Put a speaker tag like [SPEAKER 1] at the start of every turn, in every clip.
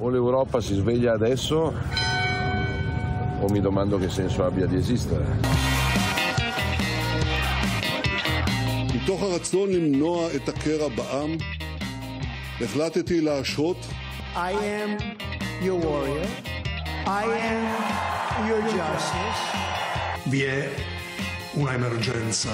[SPEAKER 1] O l'Europa si sveglia adesso o mi domando che senso abbia di esistere.
[SPEAKER 2] מתוך הרצון למנוע את הקרע בעם, החלטתי להשהות
[SPEAKER 3] I am your warrior. I am your justice.
[SPEAKER 4] Vi è una emergenza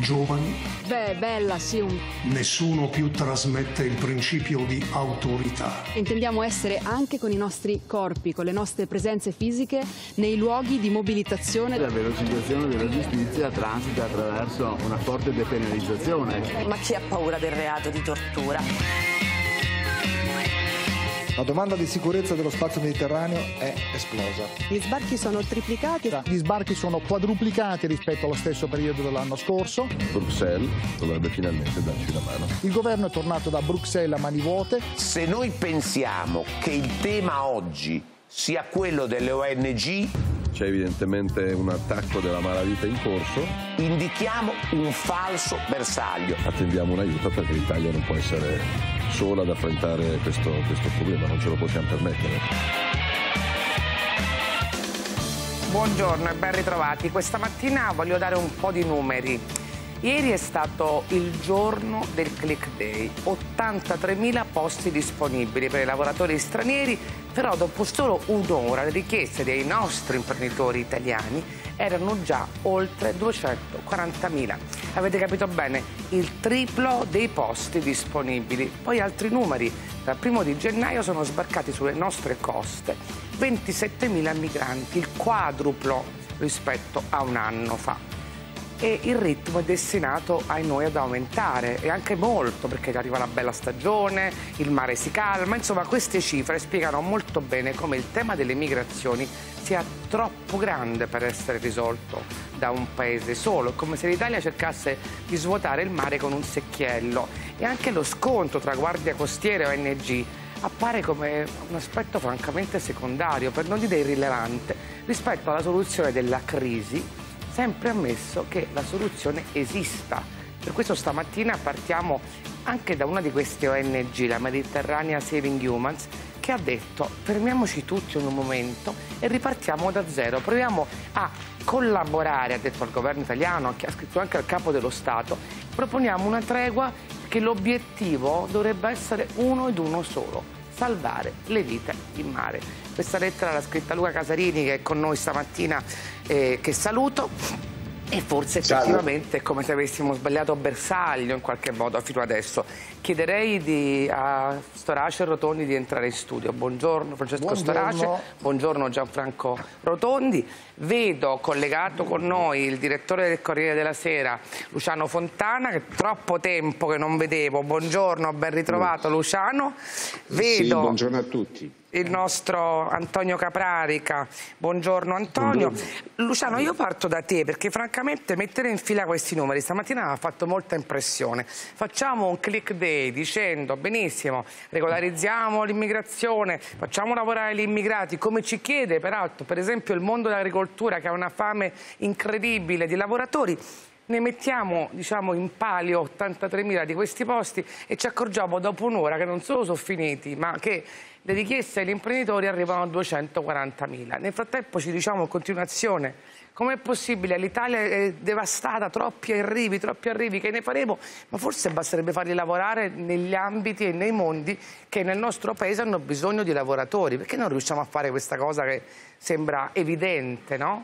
[SPEAKER 4] giovani,
[SPEAKER 5] Beh, bella, sì, un-
[SPEAKER 4] nessuno più trasmette il principio di autorità.
[SPEAKER 5] intendiamo essere anche con i nostri corpi, con le nostre presenze fisiche nei luoghi di mobilitazione.
[SPEAKER 6] La velocizzazione della giustizia transita attraverso una forte depenalizzazione.
[SPEAKER 7] Ma chi ha paura del reato di tortura?
[SPEAKER 8] La domanda di sicurezza dello spazio mediterraneo è esplosa.
[SPEAKER 9] Gli sbarchi sono triplicati.
[SPEAKER 10] Gli sbarchi sono quadruplicati rispetto allo stesso periodo dell'anno scorso.
[SPEAKER 1] Bruxelles dovrebbe finalmente darci una mano.
[SPEAKER 10] Il governo è tornato da Bruxelles a mani vuote.
[SPEAKER 11] Se noi pensiamo che il tema oggi sia quello delle ONG,
[SPEAKER 1] C'è evidentemente un attacco della malavita in corso,
[SPEAKER 11] indichiamo un falso bersaglio.
[SPEAKER 1] attendiamo un aiuto perché l'Italia non può essere sola ad affrontare questo, questo problema, non ce lo possiamo permettere.
[SPEAKER 12] Buongiorno e ben ritrovati. Questa mattina voglio dare un po' di numeri. Ieri è stato il giorno del click day, 83.000 posti disponibili per i lavoratori stranieri, però dopo solo un'ora le richieste dei nostri imprenditori italiani erano già oltre 240.000. Avete capito bene? Il triplo dei posti disponibili. Poi altri numeri. Dal primo di gennaio sono sbarcati sulle nostre coste 27.000 migranti, il quadruplo rispetto a un anno fa e il ritmo è destinato ai noi ad aumentare e anche molto perché arriva la bella stagione, il mare si calma, insomma queste cifre spiegano molto bene come il tema delle migrazioni sia troppo grande per essere risolto da un paese solo, come se l'Italia cercasse di svuotare il mare con un secchiello e anche lo scontro tra guardia costiera e ONG appare come un aspetto francamente secondario, per non dire irrilevante, rispetto alla soluzione della crisi sempre ammesso che la soluzione esista. Per questo stamattina partiamo anche da una di queste ONG, la Mediterranean Saving Humans, che ha detto fermiamoci tutti un momento e ripartiamo da zero, proviamo a collaborare, ha detto al governo italiano, ha scritto anche al capo dello Stato, proponiamo una tregua che l'obiettivo dovrebbe essere uno ed uno solo, salvare le vite in mare. Questa lettera l'ha scritta Luca Casarini che è con noi stamattina, eh, che saluto. E forse effettivamente è come se avessimo sbagliato bersaglio in qualche modo fino adesso. Chiederei di, a Storace e Rotondi di entrare in studio. Buongiorno Francesco
[SPEAKER 10] Buongiorno.
[SPEAKER 12] Storace, buongiorno Gianfranco Rotondi. Vedo collegato con noi il direttore del Corriere della Sera, Luciano Fontana, che troppo tempo che non vedevo. Buongiorno, ben ritrovato Luciano. Vedo
[SPEAKER 13] buongiorno a tutti.
[SPEAKER 12] Il nostro Antonio Caprarica. Buongiorno Antonio. Luciano, io parto da te perché francamente mettere in fila questi numeri stamattina ha fatto molta impressione. Facciamo un click day dicendo benissimo, regolarizziamo l'immigrazione, facciamo lavorare gli immigrati come ci chiede peraltro per esempio il mondo dell'agricoltura che ha una fame incredibile di lavoratori. Ne mettiamo diciamo, in palio 83.000 di questi posti e ci accorgiamo dopo un'ora che non solo sono finiti, ma che le richieste agli imprenditori arrivano a 240.000. Nel frattempo ci diciamo in continuazione com'è possibile? L'Italia è devastata, troppi arrivi, troppi arrivi, che ne faremo? Ma forse basterebbe farli lavorare negli ambiti e nei mondi che nel nostro paese hanno bisogno di lavoratori. Perché non riusciamo a fare questa cosa che sembra evidente, no?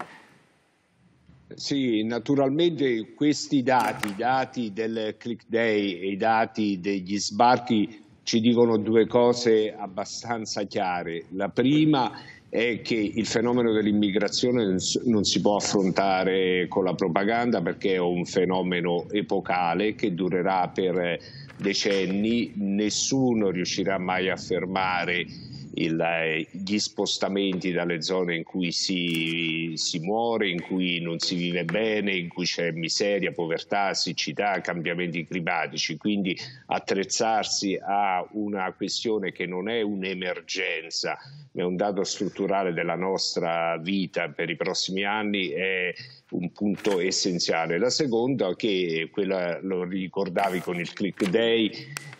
[SPEAKER 13] Sì, naturalmente questi dati, i dati del click day e i dati degli sbarchi ci dicono due cose abbastanza chiare. La prima è che il fenomeno dell'immigrazione non si può affrontare con la propaganda perché è un fenomeno epocale che durerà per decenni, nessuno riuscirà mai a fermare il, eh, gli spostamenti dalle zone in cui si, si, muore, in cui non si vive bene, in cui c'è miseria, povertà, siccità, cambiamenti climatici. Quindi attrezzarsi a una questione che non è un'emergenza, ma è un dato strutturale della nostra vita per i prossimi anni è un punto essenziale. La seconda, che quella lo ricordavi con il Click Day,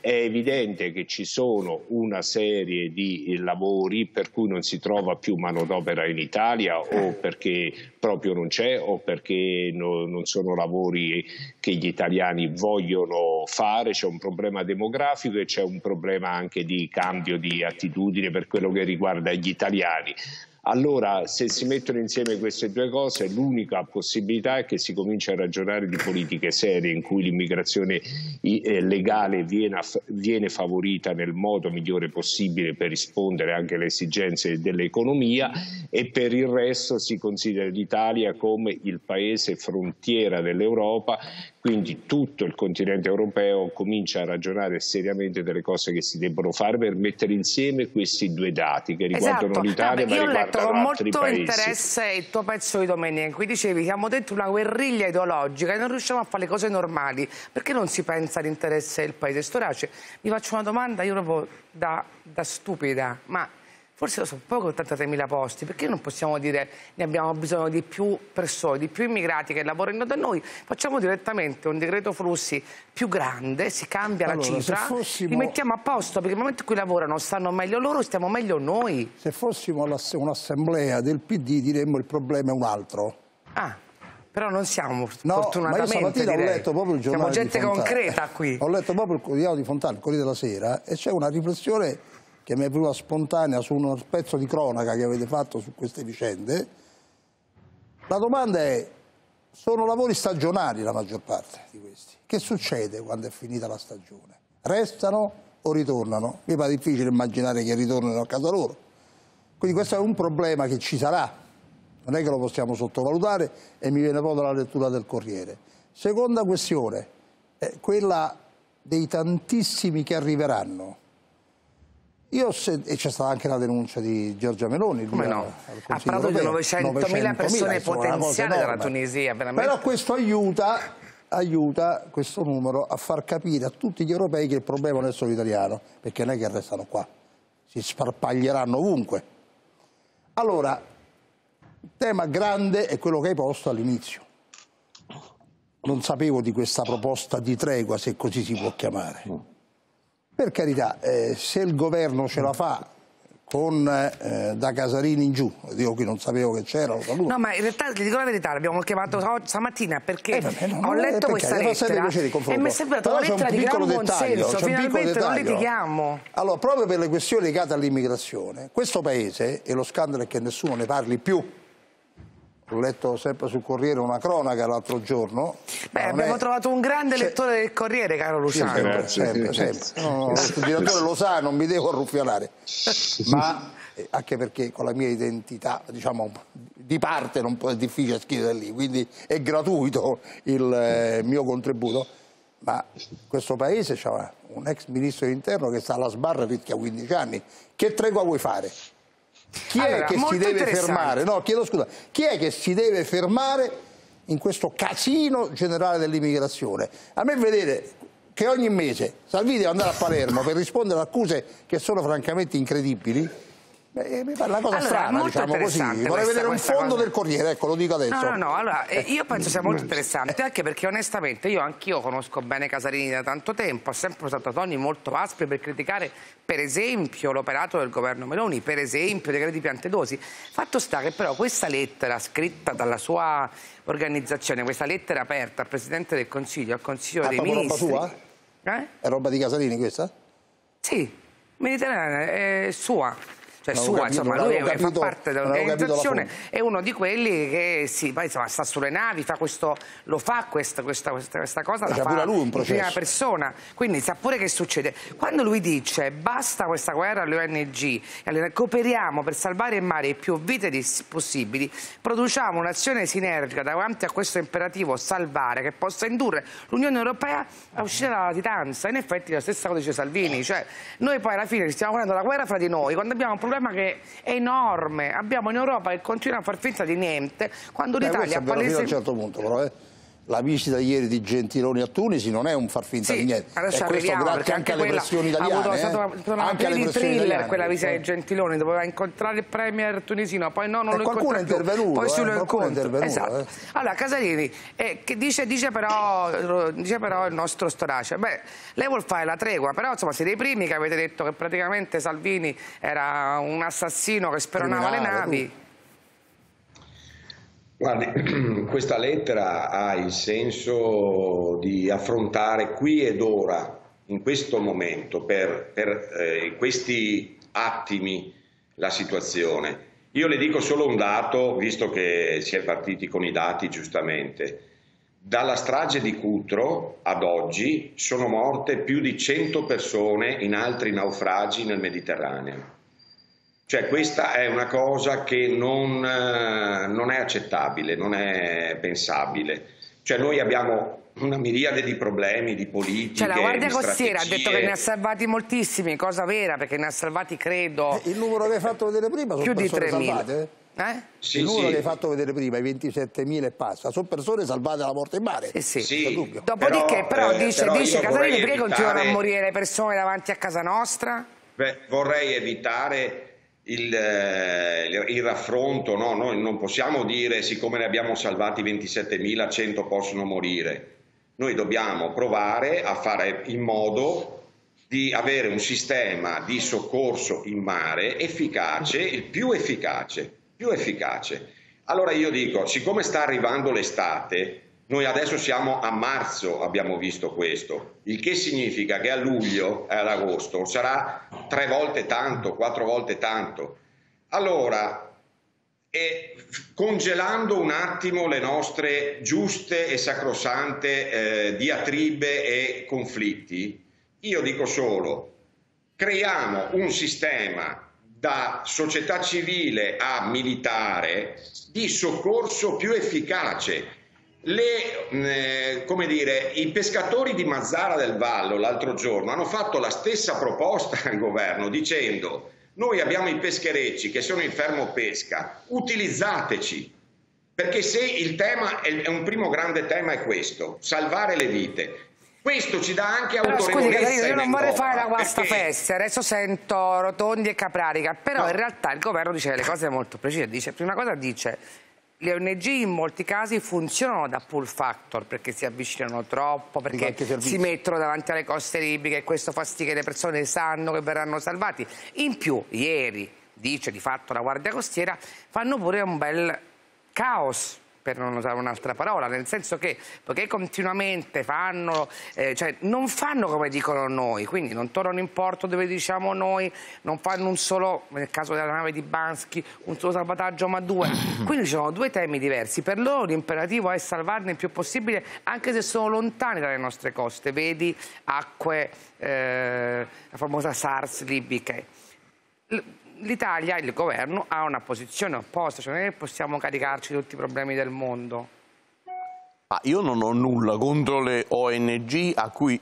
[SPEAKER 13] è evidente che ci sono una serie di lavori per cui non si trova più manodopera in Italia o perché proprio non c'è o perché no, non sono lavori che gli italiani vogliono fare, c'è un problema demografico e c'è un problema anche di cambio di attitudine per quello che riguarda gli italiani. Allora, se si mettono insieme queste due cose, l'unica possibilità è che si cominci a ragionare di politiche serie in cui l'immigrazione eh, legale viene, viene favorita nel modo migliore possibile per rispondere anche alle esigenze dell'economia e per il resto si considera l'Italia come il paese frontiera dell'Europa quindi tutto il continente europeo comincia a ragionare seriamente delle cose che si debbono fare per mettere insieme questi due dati che riguardano
[SPEAKER 12] esatto.
[SPEAKER 13] l'Italia
[SPEAKER 12] ma
[SPEAKER 13] riguardano
[SPEAKER 12] letto con molto
[SPEAKER 13] paesi.
[SPEAKER 12] interesse il tuo pezzo di domenica in cui dicevi siamo dentro una guerriglia ideologica e non riusciamo a fare le cose normali. Perché non si pensa all'interesse del paese? Storace, mi faccio una domanda io proprio da, da stupida, ma forse sono poco 83.000 posti, perché non possiamo dire ne abbiamo bisogno di più persone, di più immigrati che lavorino da noi? Facciamo direttamente un decreto flussi più grande, si cambia
[SPEAKER 14] allora,
[SPEAKER 12] la cifra,
[SPEAKER 14] fossimo...
[SPEAKER 12] li mettiamo a posto, perché nel momento in cui lavorano stanno meglio loro, stiamo meglio noi.
[SPEAKER 14] Se fossimo un'assemblea del PD diremmo il problema è un altro.
[SPEAKER 12] Ah. Però non siamo,
[SPEAKER 14] no,
[SPEAKER 12] fortunatamente,
[SPEAKER 14] ma io stamattina
[SPEAKER 12] direi.
[SPEAKER 14] ho letto proprio il giornale
[SPEAKER 12] Siamo gente concreta qui.
[SPEAKER 14] Ho letto proprio il quotidiano di Fontana, il Corriere della Sera, e c'è una riflessione che mi è venuta spontanea su uno pezzo di cronaca che avete fatto su queste vicende. La domanda è, sono lavori stagionali la maggior parte di questi. Che succede quando è finita la stagione? Restano o ritornano? Mi pare difficile immaginare che ritornino a casa loro. Quindi questo è un problema che ci sarà, non è che lo possiamo sottovalutare e mi viene proprio dalla lettura del Corriere. Seconda questione, quella dei tantissimi che arriveranno io se, e c'è stata anche la denuncia di Giorgia Meloni.
[SPEAKER 12] Come no? Ha parlato di 900.000 persone potenziali dalla Tunisia. Veramente.
[SPEAKER 14] Però questo aiuta, aiuta questo numero a far capire a tutti gli europei che il problema non è solo italiano, perché non è che restano qua, si sparpaglieranno ovunque. Allora, il tema grande è quello che hai posto all'inizio. Non sapevo di questa proposta di tregua, se così si può chiamare. Per carità, eh, se il governo ce la fa con eh, da Casarini in giù, io qui non sapevo che c'era, lo
[SPEAKER 12] saluto. No, ma in realtà ti dico la verità, l'abbiamo chiamato stamattina perché eh, vabbè, no, ho letto questa lettera e mi è sembrata una lettera di gran buon senso, finalmente non litighiamo.
[SPEAKER 14] Allora, proprio per le questioni legate all'immigrazione, questo paese, e lo scandalo è che nessuno ne parli più, ho letto sempre sul Corriere una cronaca l'altro giorno.
[SPEAKER 12] Beh, abbiamo è... trovato un grande C'è... lettore del Corriere, caro Luciano.
[SPEAKER 14] Sempre, sempre, sempre. No, no, il direttore lo sa, non mi devo arruffianare. Ma eh, anche perché con la mia identità, diciamo, di parte non è difficile scrivere lì, quindi è gratuito il eh, mio contributo. Ma questo paese ha un ex ministro dell'interno che sta alla sbarra rischia 15 anni. Che tregua vuoi fare? Chi allora, è che si deve fermare? No, chiedo scusa. Chi è che si deve fermare in questo casino generale dell'immigrazione? A me vedere che ogni mese Salvini deve andare a Palermo per rispondere ad accuse che sono francamente incredibili Beh, mi pare una cosa
[SPEAKER 12] allora,
[SPEAKER 14] strana, diciamo così. Vorrei vedere un fondo
[SPEAKER 12] cosa.
[SPEAKER 14] del Corriere, ecco, lo dico adesso.
[SPEAKER 12] No, no, no, allora, eh, io penso sia molto interessante, anche perché onestamente io anch'io conosco bene Casarini da tanto tempo, ho sempre usato toni molto aspri per criticare, per esempio, l'operato del governo Meloni, per esempio, i decreti Piantedosi. Fatto sta che però questa lettera scritta dalla sua organizzazione, questa lettera aperta al Presidente del Consiglio, al Consiglio
[SPEAKER 14] ah,
[SPEAKER 12] dei Ministri...
[SPEAKER 14] roba sua? Eh? È roba di Casarini questa?
[SPEAKER 12] Sì, mediterranea, è sua cioè sua, capito, insomma, lui capito, fa parte dell'organizzazione, è uno di quelli che sì, poi, insomma, sta sulle navi, fa questo, lo fa questa, questa, questa, questa cosa, la fa lui un in prima persona, quindi sa pure che succede. Quando lui dice basta questa guerra alle ONG, allora, cooperiamo per salvare in mare più vite possibili, produciamo un'azione sinergica davanti a questo imperativo salvare che possa indurre l'Unione Europea a uscire dalla latitanza. In effetti la stessa cosa dice Salvini, cioè noi poi alla fine stiamo facendo la guerra fra di noi, quando abbiamo un problema problema che è enorme. Abbiamo in Europa che continua a far finta di niente, quando l'Italia ha
[SPEAKER 14] palese... Fino a un certo punto, però, eh la visita ieri di Gentiloni a Tunisi non è un far finta
[SPEAKER 12] sì,
[SPEAKER 14] di niente.
[SPEAKER 12] Adesso
[SPEAKER 14] questo grazie anche, alle pressioni italiane. Ha avuto,
[SPEAKER 12] eh? stato,
[SPEAKER 14] una
[SPEAKER 12] anche alle pressioni thriller quella visita di Gentiloni, doveva incontrare il premier tunisino, poi no, non
[SPEAKER 14] e
[SPEAKER 12] lo
[SPEAKER 14] qualcuno è intervenuto,
[SPEAKER 12] poi
[SPEAKER 14] eh, qualcuno è intervenuto.
[SPEAKER 12] Esatto.
[SPEAKER 14] Eh.
[SPEAKER 12] Allora, Casalini, eh, dice, dice, però, dice, però, il nostro Storace, beh, lei vuol fare la tregua, però insomma siete i primi che avete detto che praticamente Salvini era un assassino che speronava le navi. Tu.
[SPEAKER 15] Guardi, questa lettera ha il senso di affrontare qui ed ora, in questo momento, per, per eh, questi attimi, la situazione. Io le dico solo un dato, visto che si è partiti con i dati giustamente. Dalla strage di Cutro ad oggi sono morte più di 100 persone in altri naufragi nel Mediterraneo. Cioè questa è una cosa che non, eh, non è accettabile, non è pensabile. Cioè noi abbiamo una miriade di problemi, di politiche,
[SPEAKER 12] Cioè la Guardia
[SPEAKER 15] Costiera
[SPEAKER 12] ha detto che ne ha salvati moltissimi, cosa vera, perché ne ha salvati credo...
[SPEAKER 14] Eh, il numero che hai fatto vedere prima sono
[SPEAKER 12] più di
[SPEAKER 14] 3.000. salvate?
[SPEAKER 12] Eh?
[SPEAKER 14] Sì, il numero sì. che hai fatto vedere prima, i 27.000 e passa, sono persone salvate dalla morte in mare.
[SPEAKER 12] Sì, sì.
[SPEAKER 15] sì
[SPEAKER 12] Dopodiché però, però eh, dice, però dice Casalini perché evitare... continuano a morire le persone davanti a casa nostra?
[SPEAKER 15] Beh, vorrei evitare il, eh, il, raffronto, no? noi non possiamo dire siccome ne abbiamo salvati 27.000, 100 possono morire. Noi dobbiamo provare a fare in modo di avere un sistema di soccorso in mare efficace, il più efficace, più efficace. Allora io dico, siccome sta arrivando l'estate, noi adesso siamo a marzo, abbiamo visto questo, il che significa che a luglio e ad agosto sarà tre volte tanto, quattro volte tanto. Allora, e congelando un attimo le nostre giuste e sacrosante eh, diatribe e conflitti, io dico solo, creiamo un sistema da società civile a militare di soccorso più efficace le, eh, come dire, I pescatori di Mazzara del Vallo l'altro giorno hanno fatto la stessa proposta al governo dicendo noi abbiamo i pescherecci che sono in fermo pesca, utilizzateci, perché se il tema, è un primo grande tema è questo, salvare le vite, questo ci dà anche però, autorevolezza
[SPEAKER 12] scusi, io non vorrei fare la guasta perché... festa adesso sento Rotondi e Caprarica però no. in realtà il governo dice le cose molto precise dice, prima cosa dice le ONG in molti casi funzionano da pull factor perché si avvicinano troppo, perché si mettono davanti alle coste libiche e questo fa sì che le persone sanno che verranno salvati. In più, ieri, dice di fatto la Guardia Costiera, fanno pure un bel caos per non usare un'altra parola, nel senso che poiché continuamente fanno, eh, cioè non fanno come dicono noi, quindi non tornano in porto dove diciamo noi, non fanno un solo, nel caso della nave di Bansky, un solo salvataggio ma due, quindi ci sono due temi diversi, per loro l'imperativo è salvarne il più possibile anche se sono lontani dalle nostre coste, vedi acque, eh, la famosa SARS libiche l'Italia, il governo, ha una posizione opposta, cioè noi possiamo caricarci tutti i problemi del mondo.
[SPEAKER 16] Ah, io non ho nulla contro le ONG a cui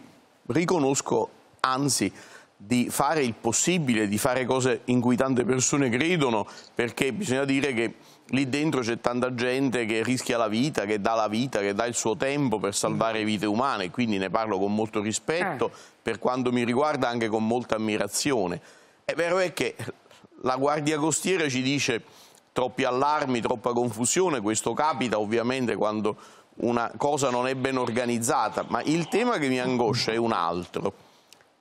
[SPEAKER 16] riconosco, anzi, di fare il possibile, di fare cose in cui tante persone credono, perché bisogna dire che lì dentro c'è tanta gente che rischia la vita, che dà la vita, che dà il suo tempo per salvare vite umane, quindi ne parlo con molto rispetto, eh. per quanto mi riguarda anche con molta ammirazione. È vero è che la Guardia Costiera ci dice troppi allarmi, troppa confusione, questo capita ovviamente quando una cosa non è ben organizzata, ma il tema che mi angoscia è un altro.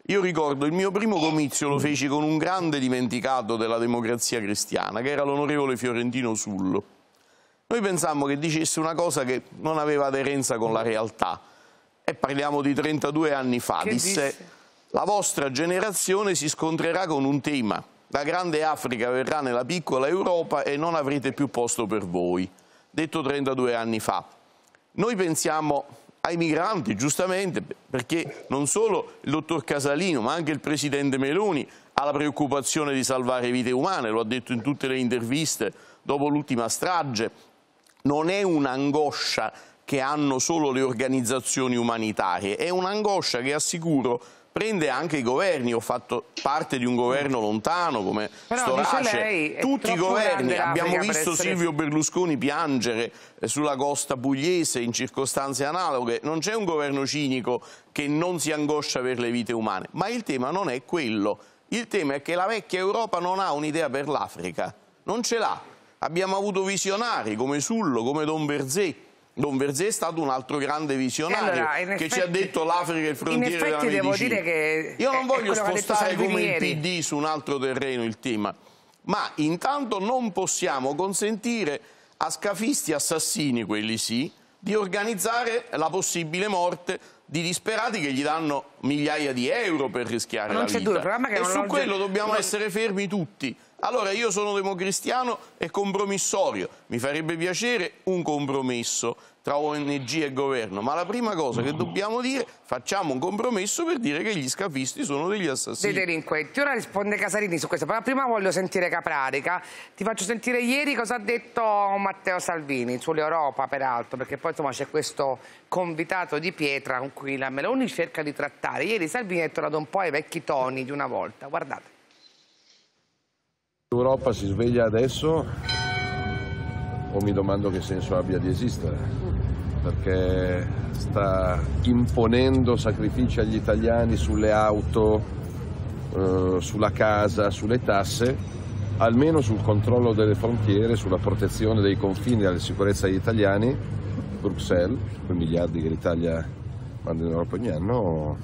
[SPEAKER 16] Io ricordo il mio primo comizio lo feci con un grande dimenticato della democrazia cristiana, che era l'onorevole Fiorentino Sullo. Noi pensammo che dicesse una cosa che non aveva aderenza con la realtà, e parliamo di 32 anni fa, disse, disse la vostra generazione si scontrerà con un tema, la grande Africa verrà nella piccola Europa e non avrete più posto per voi. Detto 32 anni fa. Noi pensiamo ai migranti, giustamente, perché non solo il dottor Casalino, ma anche il presidente Meloni ha la preoccupazione di salvare vite umane, lo ha detto in tutte le interviste dopo l'ultima strage. Non è un'angoscia che hanno solo le organizzazioni umanitarie, è un'angoscia che assicuro prende anche i governi. Ho fatto parte di un governo lontano come
[SPEAKER 12] Però,
[SPEAKER 16] Storace.
[SPEAKER 12] lei,
[SPEAKER 16] Tutti i governi. Abbiamo visto
[SPEAKER 12] essere...
[SPEAKER 16] Silvio Berlusconi piangere eh, sulla costa pugliese in circostanze analoghe. Non c'è un governo cinico che non si angoscia per le vite umane. Ma il tema non è quello. Il tema è che la vecchia Europa non ha un'idea per l'Africa. Non ce l'ha. Abbiamo avuto visionari come Sullo, come Don Berzè Don Verzé è stato un altro grande visionario
[SPEAKER 12] allora,
[SPEAKER 16] che
[SPEAKER 12] effetti,
[SPEAKER 16] ci ha detto l'Africa è il frontiere della medicina.
[SPEAKER 12] devo dire che
[SPEAKER 16] Io non voglio spostare come il PD su un altro terreno il tema, ma intanto non possiamo consentire a scafisti assassini, quelli sì, di organizzare la possibile morte di disperati che gli danno migliaia di euro per rischiare
[SPEAKER 12] non
[SPEAKER 16] la vita.
[SPEAKER 12] Due,
[SPEAKER 16] e su quello dobbiamo non... essere fermi tutti. Allora io sono democristiano e compromissorio, mi farebbe piacere un compromesso tra ONG e governo, ma la prima cosa che dobbiamo dire, facciamo un compromesso per dire che gli scafisti sono degli assassini.
[SPEAKER 12] Dei delinquenti. Ora risponde Casarini su questo, però prima voglio sentire Caprarica, ti faccio sentire ieri cosa ha detto Matteo Salvini sull'Europa peraltro, perché poi insomma c'è questo convitato di pietra con cui la Meloni cerca di trattare. Ieri Salvini è tornato un po' ai vecchi toni di una volta, guardate.
[SPEAKER 1] L'Europa si sveglia adesso o mi domando che senso abbia di esistere, perché sta imponendo sacrifici agli italiani sulle auto, eh, sulla casa, sulle tasse, almeno sul controllo delle frontiere, sulla protezione dei confini e alla sicurezza degli italiani. Bruxelles, quei miliardi che l'Italia manda in Europa ogni anno,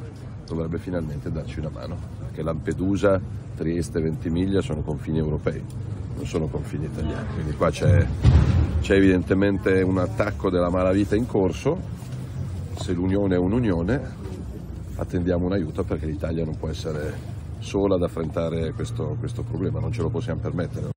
[SPEAKER 1] dovrebbe finalmente darci una mano, perché Lampedusa Trieste, Ventimiglia sono confini europei, non sono confini italiani, quindi qua c'è, evidentemente un attacco della malavita in corso, se l'Unione è un'Unione attendiamo un aiuto perché l'Italia non può essere sola ad affrontare questo, questo problema, non ce lo possiamo permettere.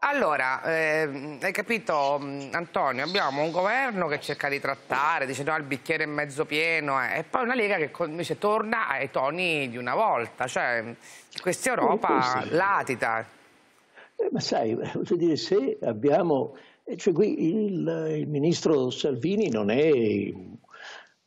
[SPEAKER 12] Allora, eh, hai capito Antonio, abbiamo un governo che cerca di trattare, dice no, il bicchiere è mezzo pieno eh, e poi una Lega che invece torna ai toni di una volta, cioè questa Europa oh, latita.
[SPEAKER 17] Eh, ma sai, voglio dire, se abbiamo, eh, cioè qui il, il ministro Salvini non è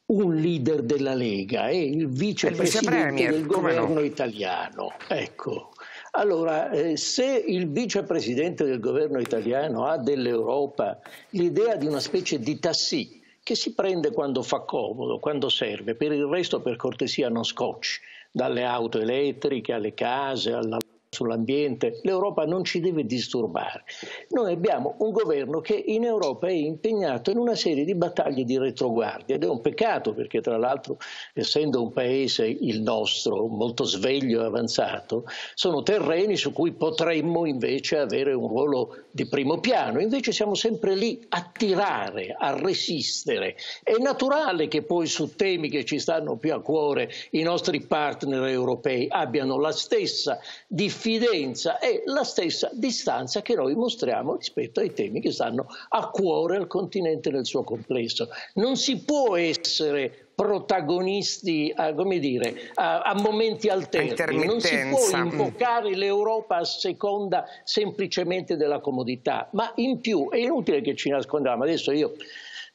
[SPEAKER 17] un leader della Lega, è il vicepresidente del governo no? italiano. Ecco. Allora, eh, se il vicepresidente del governo italiano ha dell'Europa l'idea di una specie di tassì che si prende quando fa comodo, quando serve, per il resto per cortesia non scocci, dalle auto elettriche alle case, alla sull'ambiente, l'Europa non ci deve disturbare. Noi abbiamo un governo che in Europa è impegnato in una serie di battaglie di retroguardia ed è un peccato perché tra l'altro essendo un paese il nostro molto sveglio e avanzato, sono terreni su cui potremmo invece avere un ruolo di primo piano, invece siamo sempre lì a tirare, a resistere. È naturale che poi su temi che ci stanno più a cuore i nostri partner europei abbiano la stessa difficoltà diffidenza e la stessa distanza che noi mostriamo rispetto ai temi che stanno a cuore al continente nel suo complesso. Non si può essere protagonisti a, dire, a, a momenti alterni, non si può invocare l'Europa a seconda semplicemente della comodità, ma in più è inutile che ci nascondiamo, adesso io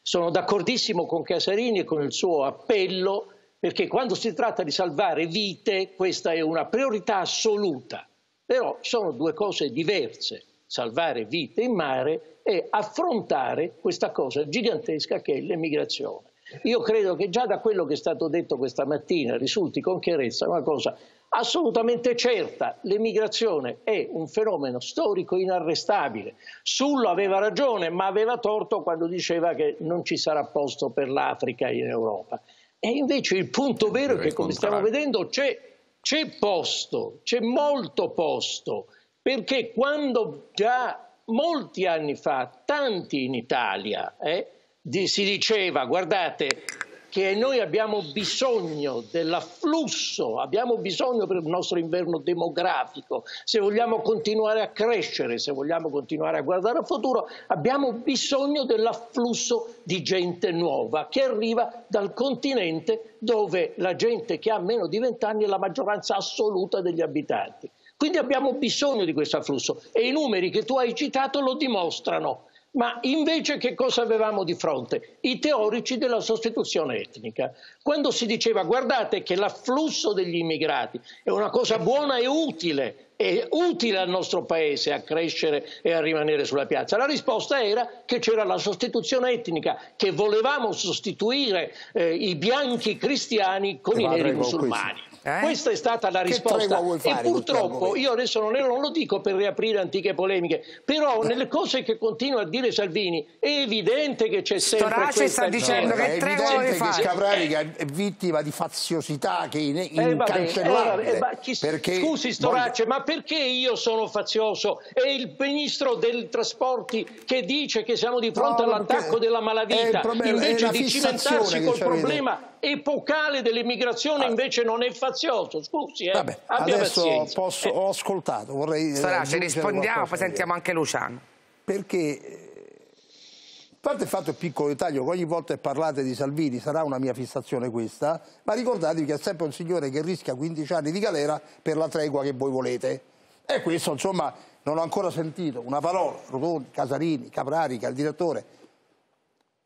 [SPEAKER 17] sono d'accordissimo con Casarini e con il suo appello perché quando si tratta di salvare vite questa è una priorità assoluta. Però sono due cose diverse, salvare vite in mare e affrontare questa cosa gigantesca che è l'emigrazione. Io credo che già da quello che è stato detto questa mattina risulti con chiarezza una cosa assolutamente certa, l'emigrazione è un fenomeno storico inarrestabile. Sullo aveva ragione, ma aveva torto quando diceva che non ci sarà posto per l'Africa in Europa. E invece il punto vero è che, come stiamo vedendo, c'è c'è posto, c'è molto posto, perché quando già molti anni fa, tanti in Italia, eh, si diceva, guardate, che noi abbiamo bisogno dell'afflusso, abbiamo bisogno per il nostro inverno demografico, se vogliamo continuare a crescere, se vogliamo continuare a guardare al futuro, abbiamo bisogno dell'afflusso di gente nuova che arriva dal continente dove la gente che ha meno di 20 anni è la maggioranza assoluta degli abitanti. Quindi abbiamo bisogno di questo afflusso e i numeri che tu hai citato lo dimostrano. Ma invece che cosa avevamo di fronte? I teorici della sostituzione etnica. Quando si diceva guardate che l'afflusso degli immigrati è una cosa buona e utile, è utile al nostro paese a crescere e a rimanere sulla piazza? La risposta era che c'era la sostituzione etnica, che volevamo sostituire eh, i bianchi cristiani con i neri musulmani. Eh? Questa è stata la risposta e purtroppo io adesso non, non, lo dico per riaprire antiche polemiche, però nelle cose che continua a dire Salvini è evidente che c'è sempre
[SPEAKER 12] Storace
[SPEAKER 17] questa
[SPEAKER 12] sta dicendo che tre vuole
[SPEAKER 14] che
[SPEAKER 12] fare.
[SPEAKER 14] Scavrarica è vittima di faziosità che è in,
[SPEAKER 17] Eh, vabbè, eh, ma chi-
[SPEAKER 14] perché
[SPEAKER 17] scusi Storace, ma perché io sono fazioso? È il ministro dei trasporti che dice che siamo di fronte
[SPEAKER 14] No,
[SPEAKER 17] all'attacco della malavita, invece di cimentarsi col problema epocale dell'immigrazione invece non è fazioso. Scusi, eh.
[SPEAKER 14] Vabbè,
[SPEAKER 17] abbia
[SPEAKER 14] adesso posso- ho ascoltato, vorrei eh,
[SPEAKER 12] Storace,
[SPEAKER 14] aggiungere
[SPEAKER 12] rispondiamo, poi sentiamo anche Luciano.
[SPEAKER 14] Perché, eh, a parte il fatto il piccolo dettaglio, che ogni volta che parlate di Salvini sarà una mia fissazione questa, ma ricordatevi che è sempre un signore che rischia 15 anni di galera per la tregua che voi volete. E questo, insomma, non ho ancora sentito una parola, Rotondi, Casarini, Caprarica, il direttore.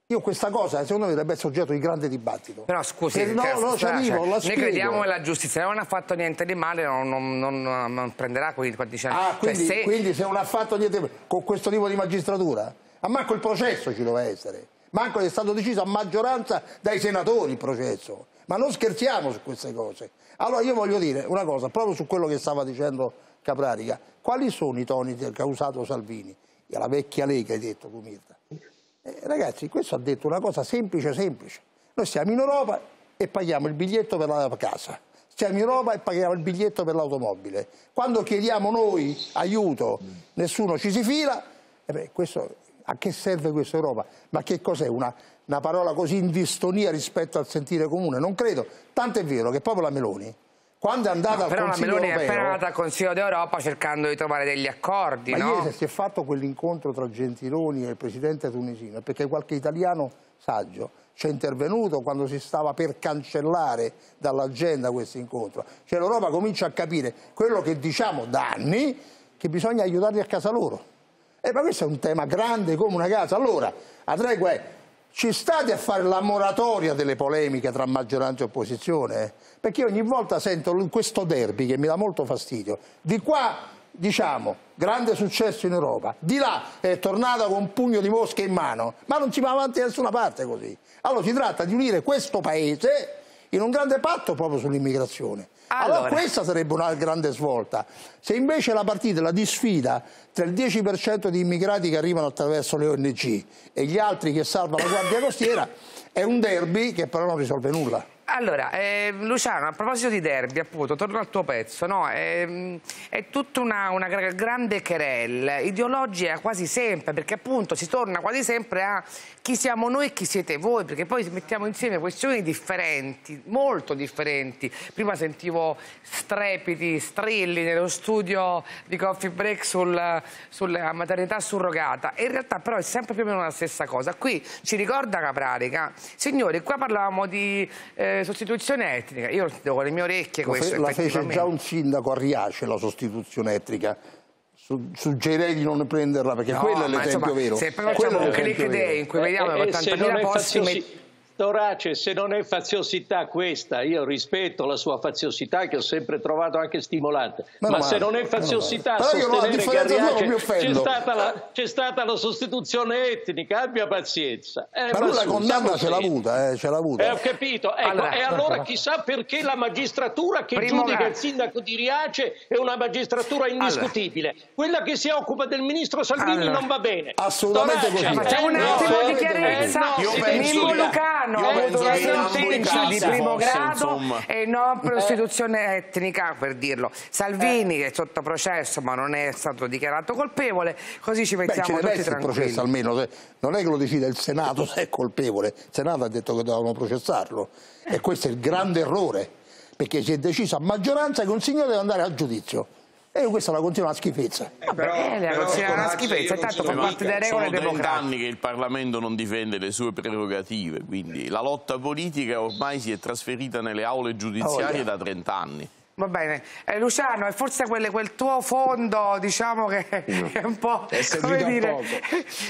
[SPEAKER 14] Io questa cosa, secondo me, dovrebbe essere oggetto di grande dibattito.
[SPEAKER 12] Però scusi,
[SPEAKER 14] no,
[SPEAKER 12] che-
[SPEAKER 14] no, ci
[SPEAKER 12] Storace,
[SPEAKER 14] arrivo, la
[SPEAKER 12] noi crediamo nella giustizia, non ha fatto niente di male, non, non- non- non prenderà quei 14 anni.
[SPEAKER 14] Ah,
[SPEAKER 12] Cioè,
[SPEAKER 14] quindi,
[SPEAKER 12] se-
[SPEAKER 14] quindi se non ha fatto niente con questo tipo di magistratura? A manco il processo ci doveva essere. Manco è stato deciso a maggioranza dai senatori il processo. Ma non scherziamo su queste cose. Allora io voglio dire una cosa, proprio su quello che stava dicendo Caprarica. Quali sono i toni che ha usato Salvini? E la vecchia Lega hai detto tu Mirta. Eh, ragazzi, questo ha detto una cosa semplice, semplice. Noi siamo in Europa e paghiamo il biglietto per la casa. Siamo in Europa e paghiamo il biglietto per l'automobile. Quando chiediamo noi aiuto, nessuno ci si fila. E beh, questo, a che serve questa Europa? Ma che cos'è? Una, una parola così in distonia rispetto al sentire comune? Non credo. Tanto è vero che proprio la Meloni, quando è andata
[SPEAKER 12] No,
[SPEAKER 14] al
[SPEAKER 12] però
[SPEAKER 14] Consiglio
[SPEAKER 12] Meloni è
[SPEAKER 14] europeo...
[SPEAKER 12] appena andata al Consiglio d'Europa cercando di trovare degli accordi,
[SPEAKER 14] Ma
[SPEAKER 12] no?
[SPEAKER 14] ieri se si è fatto quell'incontro tra Gentiloni e il presidente tunisino è perché qualche italiano saggio ci è intervenuto quando si stava per cancellare dall'agenda questo incontro. Cioè l'Europa comincia a capire quello che diciamo da anni, che bisogna aiutarli a casa loro. Eh, ma questo è un tema grande come una casa. Allora, a tregua è, ci state a fare la moratoria delle polemiche tra maggioranza e opposizione? Perché io ogni volta sento questo derby che mi dà molto fastidio. Di qua, diciamo, grande successo in Europa, di là è tornata con un pugno di mosche in mano, ma non si va avanti da nessuna parte così. Allora si tratta di unire questo paese in un grande patto proprio sull'immigrazione. Allora,
[SPEAKER 12] Allora.
[SPEAKER 14] questa sarebbe una grande svolta. Se invece la partita, la disfida tra il 10% di immigrati che arrivano attraverso le ONG e gli altri che salvano la Guardia Costiera, è un derby che però non risolve nulla.
[SPEAKER 12] Allora, eh, Luciano, a proposito di derby, appunto, torno al tuo pezzo, no? Ehm, È, tutta una, una gra- grande querelle ideologica quasi sempre, perché appunto si torna quasi sempre a chi siamo noi e chi siete voi, perché poi mettiamo insieme questioni differenti, molto differenti. Prima sentivo strepiti, strilli nello studio di Coffee Break sul- sulla maternità surrogata, e in realtà però è sempre più o meno la stessa cosa. Qui ci ricorda Caprarica, signori, qua parlavamo di eh, sostituzione etnica, io lo sento con le mie orecchie
[SPEAKER 14] fe-
[SPEAKER 12] questo
[SPEAKER 14] la fece già un sindaco a Riace la sostituzione etnica. Su- suggerirei di non prenderla perché
[SPEAKER 12] No,
[SPEAKER 14] quello è l'esempio
[SPEAKER 12] insomma,
[SPEAKER 14] vero.
[SPEAKER 12] se poi
[SPEAKER 14] Quello
[SPEAKER 12] facciamo
[SPEAKER 14] è
[SPEAKER 12] un click day in cui vediamo
[SPEAKER 17] Eh, eh, se non
[SPEAKER 12] 80.000
[SPEAKER 17] è
[SPEAKER 12] posti...
[SPEAKER 17] faziosi- Storace, se non è faziosità questa, io rispetto la sua faziosità che ho sempre trovato anche stimolante,
[SPEAKER 14] Meno
[SPEAKER 17] ma se non è faziosità
[SPEAKER 14] male. Però io no, a
[SPEAKER 17] sostenere che a
[SPEAKER 14] differenza tua non
[SPEAKER 17] Riace
[SPEAKER 14] mi
[SPEAKER 17] c'è stata, la, c'è stata la sostituzione etnica, abbia pazienza. Eh,
[SPEAKER 14] Ma lui la condanna ce l'ha avuta, eh, ce l'ha avuta.
[SPEAKER 17] Eh, ho capito, ecco,
[SPEAKER 12] Allora-
[SPEAKER 17] e allora chissà perché la magistratura che
[SPEAKER 12] Primo
[SPEAKER 17] giudica
[SPEAKER 12] gra-
[SPEAKER 17] il sindaco di Riace è una magistratura indiscutibile. Quella che si occupa del ministro Salvini
[SPEAKER 12] Allora.
[SPEAKER 17] non va bene.
[SPEAKER 14] Assolutamente
[SPEAKER 17] Storace,
[SPEAKER 14] così.
[SPEAKER 12] Facciamo un
[SPEAKER 17] eh,
[SPEAKER 12] attimo
[SPEAKER 17] no,
[SPEAKER 12] di
[SPEAKER 17] eh,
[SPEAKER 12] chiarezza.
[SPEAKER 17] no,
[SPEAKER 16] Io penso che-
[SPEAKER 12] Lucano
[SPEAKER 16] io
[SPEAKER 12] avuto una sentenza
[SPEAKER 16] di
[SPEAKER 12] primo
[SPEAKER 16] fosse,
[SPEAKER 12] grado
[SPEAKER 16] insomma.
[SPEAKER 12] e non prostituzione etnica, per dirlo. Salvini è sotto processo ma non è stato dichiarato colpevole, così ci
[SPEAKER 14] Beh,
[SPEAKER 12] mettiamo
[SPEAKER 14] deve
[SPEAKER 12] tutti tranquilli.
[SPEAKER 14] processo almeno, non è che lo decide il Senato se è colpevole, il Senato ha detto che dovevano processarlo e questo è il grande errore, perché si è deciso a maggioranza che un signore deve andare a giudizio e questa è la continua schifezza.
[SPEAKER 12] Va bene, la considera una schifezza, intanto fa parte delle regole
[SPEAKER 16] sono 30
[SPEAKER 12] democratiche.
[SPEAKER 16] anni che il Parlamento non difende le sue prerogative, quindi la lotta politica ormai si è trasferita nelle aule giudiziarie
[SPEAKER 14] Oh, yeah.
[SPEAKER 16] da 30 anni.
[SPEAKER 12] Va bene. Eh, Luciano, è forse quelle, quel tuo fondo, diciamo che è un po', è come dire,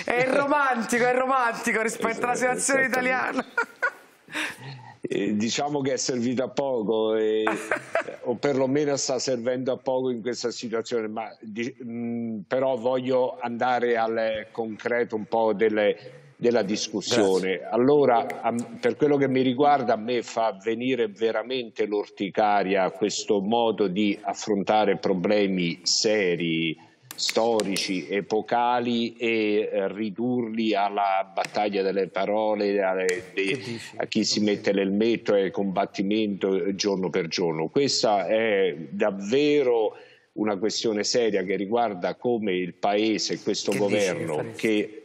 [SPEAKER 12] è romantico, è romantico rispetto alla situazione italiana.
[SPEAKER 13] Eh, diciamo che è servito a poco e, o perlomeno sta servendo a poco in questa situazione ma, di, mh, però voglio andare al concreto un po' delle, della discussione Grazie. allora a, per quello che mi riguarda a me fa venire veramente l'orticaria questo modo di affrontare problemi seri storici, epocali e eh, ridurli alla battaglia delle parole, alle, de, a chi si mette l'elmetto e combattimento giorno per giorno. Questa è davvero una questione seria che riguarda come il Paese, questo che governo, che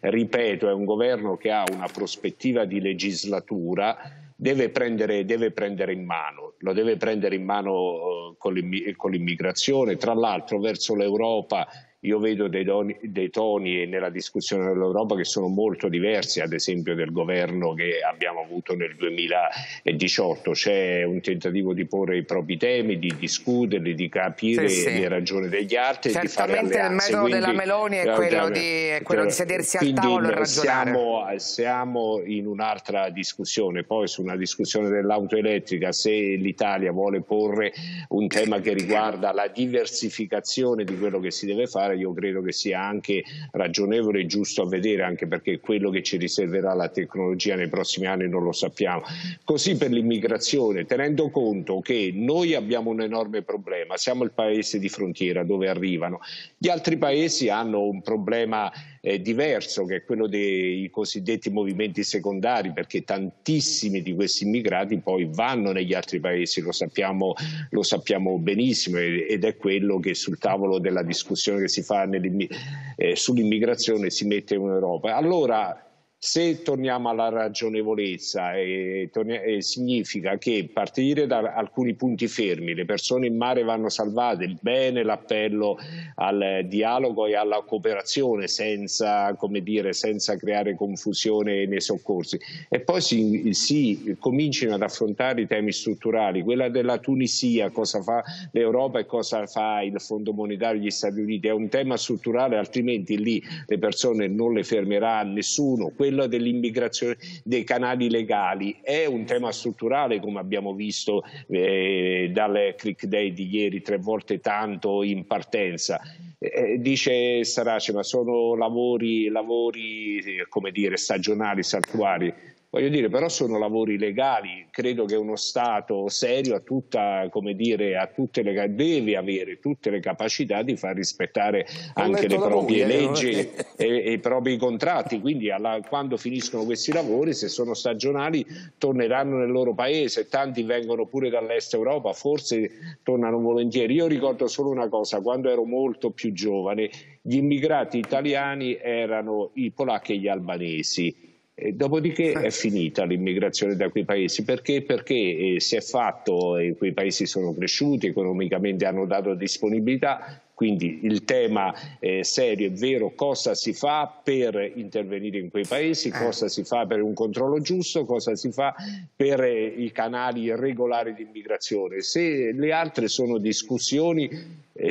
[SPEAKER 13] ripeto è un governo che ha una prospettiva di legislatura, deve prendere, deve prendere in mano, lo deve prendere in mano uh, con l'immigrazione, tra l'altro verso l'Europa io vedo dei, doni, dei, toni nella discussione dell'Europa che sono molto diversi, ad esempio del governo che abbiamo avuto nel 2018. C'è un tentativo di porre i propri temi, di discuterli, di capire sì, sì. le ragioni degli altri.
[SPEAKER 12] Certamente il metodo quindi, della Meloni è quello, di, è quello di sedersi al tavolo e ragionare.
[SPEAKER 13] Siamo, siamo in un'altra discussione, poi su una discussione dell'auto elettrica, se l'Italia vuole porre un tema che riguarda la diversificazione di quello che si deve fare, fare, io credo che sia anche ragionevole e giusto a vedere, anche perché quello che ci riserverà la tecnologia nei prossimi anni non lo sappiamo. Così per l'immigrazione, tenendo conto che noi abbiamo un enorme problema, siamo il paese di frontiera dove arrivano, gli altri paesi hanno un problema eh, diverso che è quello dei cosiddetti movimenti secondari perché tantissimi di questi immigrati poi vanno negli altri paesi, lo sappiamo, lo sappiamo benissimo ed è quello che sul tavolo della discussione che si fa eh, sull'immigrazione si mette in Europa. Allora se torniamo alla ragionevolezza, eh, eh, significa che partire da alcuni punti fermi, le persone in mare vanno salvate, bene, l'appello al dialogo e alla cooperazione senza, dire, senza creare confusione nei soccorsi. E poi si, si cominciano ad affrontare i temi strutturali, quella della Tunisia, cosa fa l'Europa e cosa fa il Fondo Monetario degli Stati Uniti, è un tema strutturale altrimenti lì le persone non le fermerà nessuno quello dell'immigrazione dei canali legali è un tema strutturale come abbiamo visto eh, dal click day di ieri tre volte tanto in partenza. Eh, dice Sarace ma sono lavori, lavori come dire, stagionali, saltuari Voglio dire, però sono lavori legali, credo che uno Stato serio ha tutta, come dire, ha tutte le, deve avere tutte le capacità di far rispettare anche le proprie lui, leggi eh, e, e, i propri contratti, quindi alla, quando finiscono questi lavori, se sono stagionali, torneranno nel loro paese, tanti vengono pure dall'est Europa, forse tornano volentieri. Io ricordo solo una cosa, quando ero molto più giovane, gli immigrati italiani erano i polacchi e gli albanesi e dopodiché è finita l'immigrazione da quei paesi perché? Perché eh, si è fatto e quei paesi sono cresciuti, economicamente hanno dato disponibilità, quindi il tema eh, serio è vero, cosa si fa per intervenire in quei paesi, eh. cosa si fa per un controllo giusto, cosa si fa per eh, i canali regolari di immigrazione. Se le altre sono discussioni eh,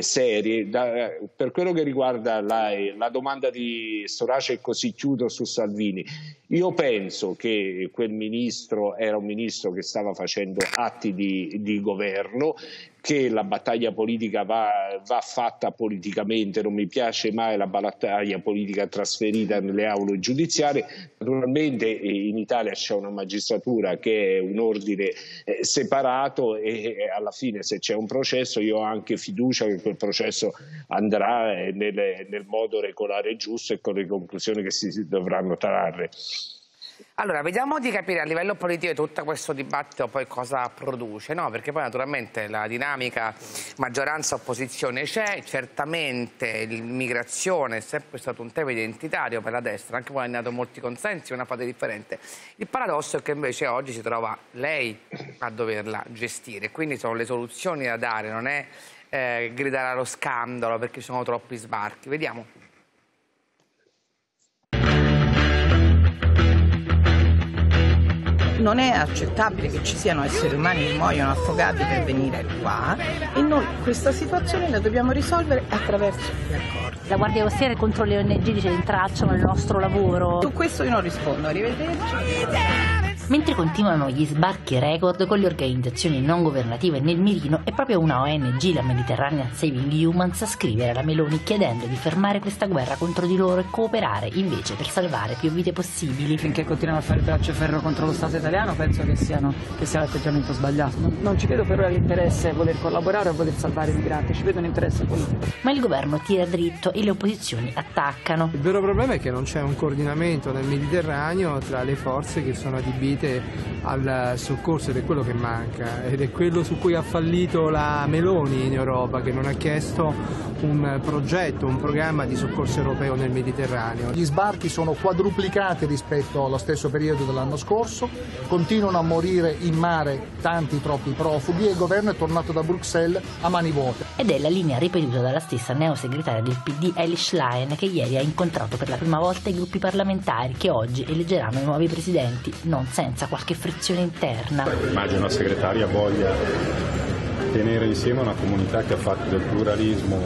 [SPEAKER 13] serie, da, per quello che riguarda la, la domanda di Storace così chiudo su Salvini, io penso che quel ministro era un ministro che stava facendo atti di, di governo, che la battaglia politica va, va, fatta politicamente, non mi piace mai la battaglia politica trasferita nelle aule giudiziarie. Naturalmente in Italia c'è una magistratura che è un ordine eh, separato e, e, alla fine se c'è un processo io ho anche fiducia che quel processo andrà eh, nel, nel modo regolare e giusto e con le conclusioni che si dovranno trarre.
[SPEAKER 12] Allora, vediamo di capire a livello politico tutto questo dibattito poi cosa produce, no? Perché poi naturalmente la dinamica maggioranza-opposizione c'è, certamente l'immigrazione è sempre stato un tema identitario per la destra, anche poi ha dato molti consensi, una fase differente. Il paradosso è che invece oggi si trova lei a doverla gestire, quindi sono le soluzioni da dare, non è eh, gridare allo scandalo perché ci sono troppi sbarchi. Vediamo.
[SPEAKER 18] Non è accettabile che ci siano esseri umani che muoiono affogati per venire qua e noi questa situazione la dobbiamo risolvere attraverso gli accordi.
[SPEAKER 19] La Guardia Costiera contro le ONG dice intracciano il nostro lavoro.
[SPEAKER 18] Su questo io non rispondo, arrivederci.
[SPEAKER 19] Mentre continuano gli sbarchi record con le organizzazioni non governative nel mirino, è proprio una ONG, la Mediterranean Saving Humans, a scrivere alla Meloni chiedendo di fermare questa guerra contro di loro e cooperare invece per salvare più vite possibili.
[SPEAKER 20] Finché continuano a fare braccio e ferro contro lo Stato italiano penso che, siano, che sia l'atteggiamento sbagliato. Non, non ci vedo per ora l'interesse a voler collaborare o a voler salvare i migranti, ci vedo un interesse politico.
[SPEAKER 19] Ma il governo tira dritto e le opposizioni attaccano.
[SPEAKER 21] Il vero problema è che non c'è un coordinamento nel Mediterraneo tra le forze che sono adibite al soccorso ed è quello che manca ed è quello su cui ha fallito la Meloni in Europa che non ha chiesto un progetto, un programma di soccorso europeo nel Mediterraneo.
[SPEAKER 10] Gli sbarchi sono quadruplicati rispetto allo stesso periodo dell'anno scorso, continuano a morire in mare tanti troppi profughi e il governo è tornato da Bruxelles a mani vuote.
[SPEAKER 19] Ed è la linea ripetuta dalla stessa neosegretaria del PD Elish Lyon che ieri ha incontrato per la prima volta i gruppi parlamentari che oggi eleggeranno i nuovi presidenti, non senza qualche frizione interna.
[SPEAKER 22] Immagino la segretaria voglia tenere insieme una comunità che ha fatto del pluralismo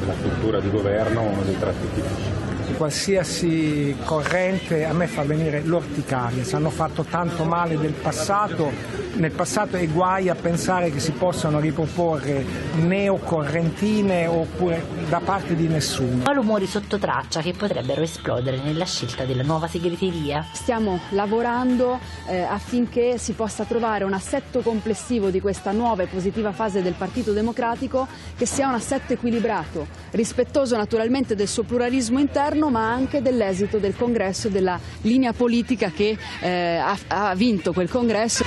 [SPEAKER 22] della cultura di governo uno dei tratti tipici
[SPEAKER 23] qualsiasi corrente a me fa venire l'orticaria, ci hanno fatto tanto male del passato, nel passato è guai a pensare che si possano riproporre neocorrentine oppure da parte di nessuno.
[SPEAKER 19] Malumori sotto traccia che potrebbero esplodere nella scelta della nuova segreteria.
[SPEAKER 5] Stiamo lavorando eh, affinché si possa trovare un assetto complessivo di questa nuova e positiva fase del Partito Democratico che sia un assetto equilibrato, rispettoso naturalmente del suo pluralismo interno ma anche dell'esito del congresso e della linea politica che eh, ha, ha vinto quel congresso.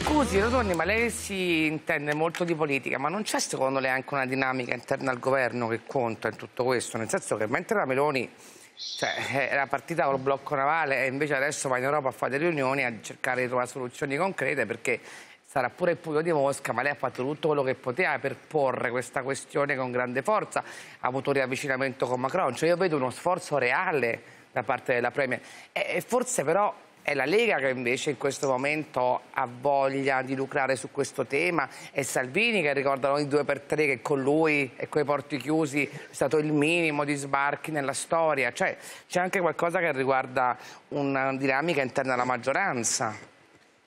[SPEAKER 12] Scusi, Rotondi, ma lei si intende molto di politica, ma non c'è secondo lei anche una dinamica interna al governo che conta in tutto questo? Nel senso che mentre la Meloni cioè, era partita col blocco navale e invece adesso va in Europa a fare riunioni a cercare di trovare soluzioni concrete perché sarà pure il pugno di Mosca, ma lei ha fatto tutto quello che poteva per porre questa questione con grande forza, ha avuto un riavvicinamento con Macron, cioè io vedo uno sforzo reale da parte della Premier. E forse però è la Lega che invece in questo momento ha voglia di lucrare su questo tema, è Salvini che ricordano i due per tre che con lui e coi porti chiusi è stato il minimo di sbarchi nella storia, cioè c'è anche qualcosa che riguarda una dinamica interna alla maggioranza.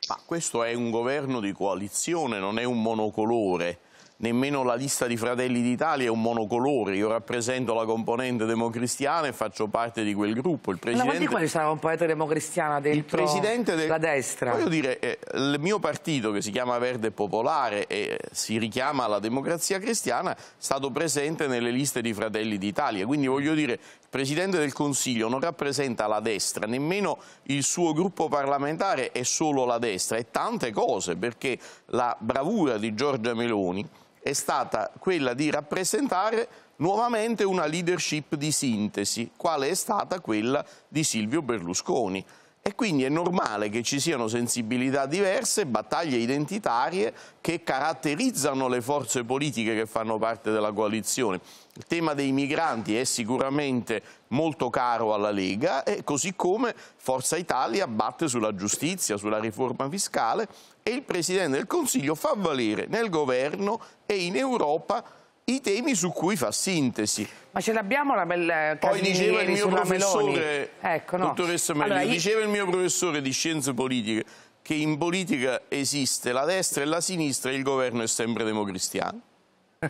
[SPEAKER 16] Ma questo è un governo di coalizione, non è un monocolore. Nemmeno la lista di Fratelli d'Italia è un monocolore. Io rappresento la componente democristiana e faccio parte di quel gruppo. Il
[SPEAKER 12] presidente... Ma di quale sarà la componente democristiana dentro il presidente del... la destra?
[SPEAKER 16] Voglio dire, eh, il mio partito che si chiama Verde Popolare e si richiama alla democrazia cristiana è stato presente nelle liste di Fratelli d'Italia. Quindi voglio dire, Presidente del Consiglio non rappresenta la destra, nemmeno il suo gruppo parlamentare è solo la destra, è tante cose, perché la bravura di Giorgia Meloni è stata quella di rappresentare nuovamente una leadership di sintesi, quale è stata quella di Silvio Berlusconi. E quindi è normale che ci siano sensibilità diverse, battaglie identitarie che caratterizzano le forze politiche che fanno parte della coalizione. Il tema dei migranti è sicuramente molto caro alla Lega, e così come Forza Italia batte sulla giustizia, sulla riforma fiscale e il Presidente del Consiglio fa valere nel governo e in Europa i temi su cui fa sintesi.
[SPEAKER 12] Ma ce l'abbiamo la bella
[SPEAKER 16] Poi diceva il mio professore, ecco, no. allora, io... diceva il mio professore di scienze politiche che in politica esiste la destra e la sinistra e il governo è sempre democristiano.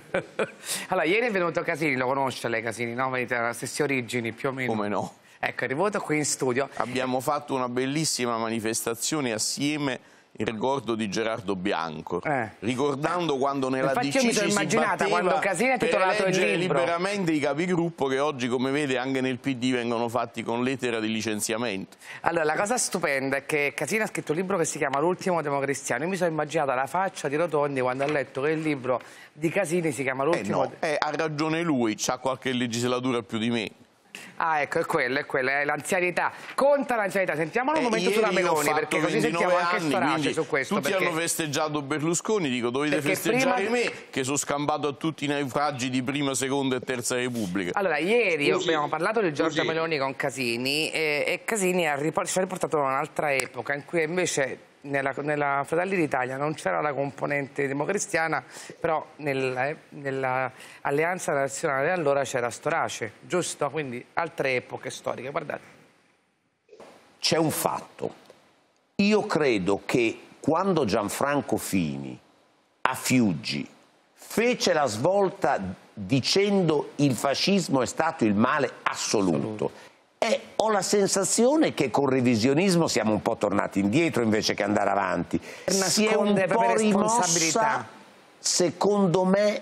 [SPEAKER 12] allora, ieri è venuto Casini, lo conosce lei Casini, no? Vedete, le stesse origini più o meno.
[SPEAKER 16] Come no?
[SPEAKER 12] Ecco, è arrivato qui in studio.
[SPEAKER 16] Abbiamo fatto una bellissima manifestazione assieme il ricordo di Gerardo Bianco, eh. ricordando quando nella
[SPEAKER 12] Infatti
[SPEAKER 16] DC
[SPEAKER 12] io mi sono immaginata quando Casini ha titolato il libro
[SPEAKER 16] liberamente i capigruppo che oggi come vede anche nel PD vengono fatti con lettera di licenziamento.
[SPEAKER 12] Allora la cosa stupenda è che Casini ha scritto un libro che si chiama L'ultimo democristiano, io mi sono immaginata la faccia di Rotondi quando ha letto che il libro di Casini si chiama L'ultimo...
[SPEAKER 16] Eh no, eh, ha ragione lui, ha qualche legislatura più di me.
[SPEAKER 12] Ah, ecco, è quello, è quello, è l'anzianità. Conta l'anzianità. Sentiamolo un
[SPEAKER 16] Eh,
[SPEAKER 12] momento sulla Meloni, perché così
[SPEAKER 16] 29
[SPEAKER 12] sentiamo anche
[SPEAKER 16] anni,
[SPEAKER 12] Storace su questo.
[SPEAKER 16] Tutti
[SPEAKER 12] perché...
[SPEAKER 16] hanno festeggiato Berlusconi, dico dovete
[SPEAKER 12] Perché
[SPEAKER 16] festeggiare
[SPEAKER 12] prima-
[SPEAKER 16] me, che sono scampato a tutti i naufragi di prima, seconda e terza Repubblica.
[SPEAKER 12] Allora, ieri
[SPEAKER 16] Scusi.
[SPEAKER 12] abbiamo parlato di Giorgia. Meloni con Casini e, e Casini ha ci ha riportato a un'altra epoca in cui invece nella, nella Fratelli d'Italia non c'era la componente democristiana, però eh, nella Alleanza Nazionale allora c'era Storace, giusto? Quindi altre epoche storiche, guardate.
[SPEAKER 11] C'è un fatto. Io credo che quando Gianfranco Fini a Fiuggi fece la svolta dicendo il fascismo è stato il male assoluto, e ho la sensazione che con revisionismo siamo un po' tornati indietro invece che andare avanti. Si è un po' rimossa,
[SPEAKER 12] responsabilità.
[SPEAKER 11] secondo me,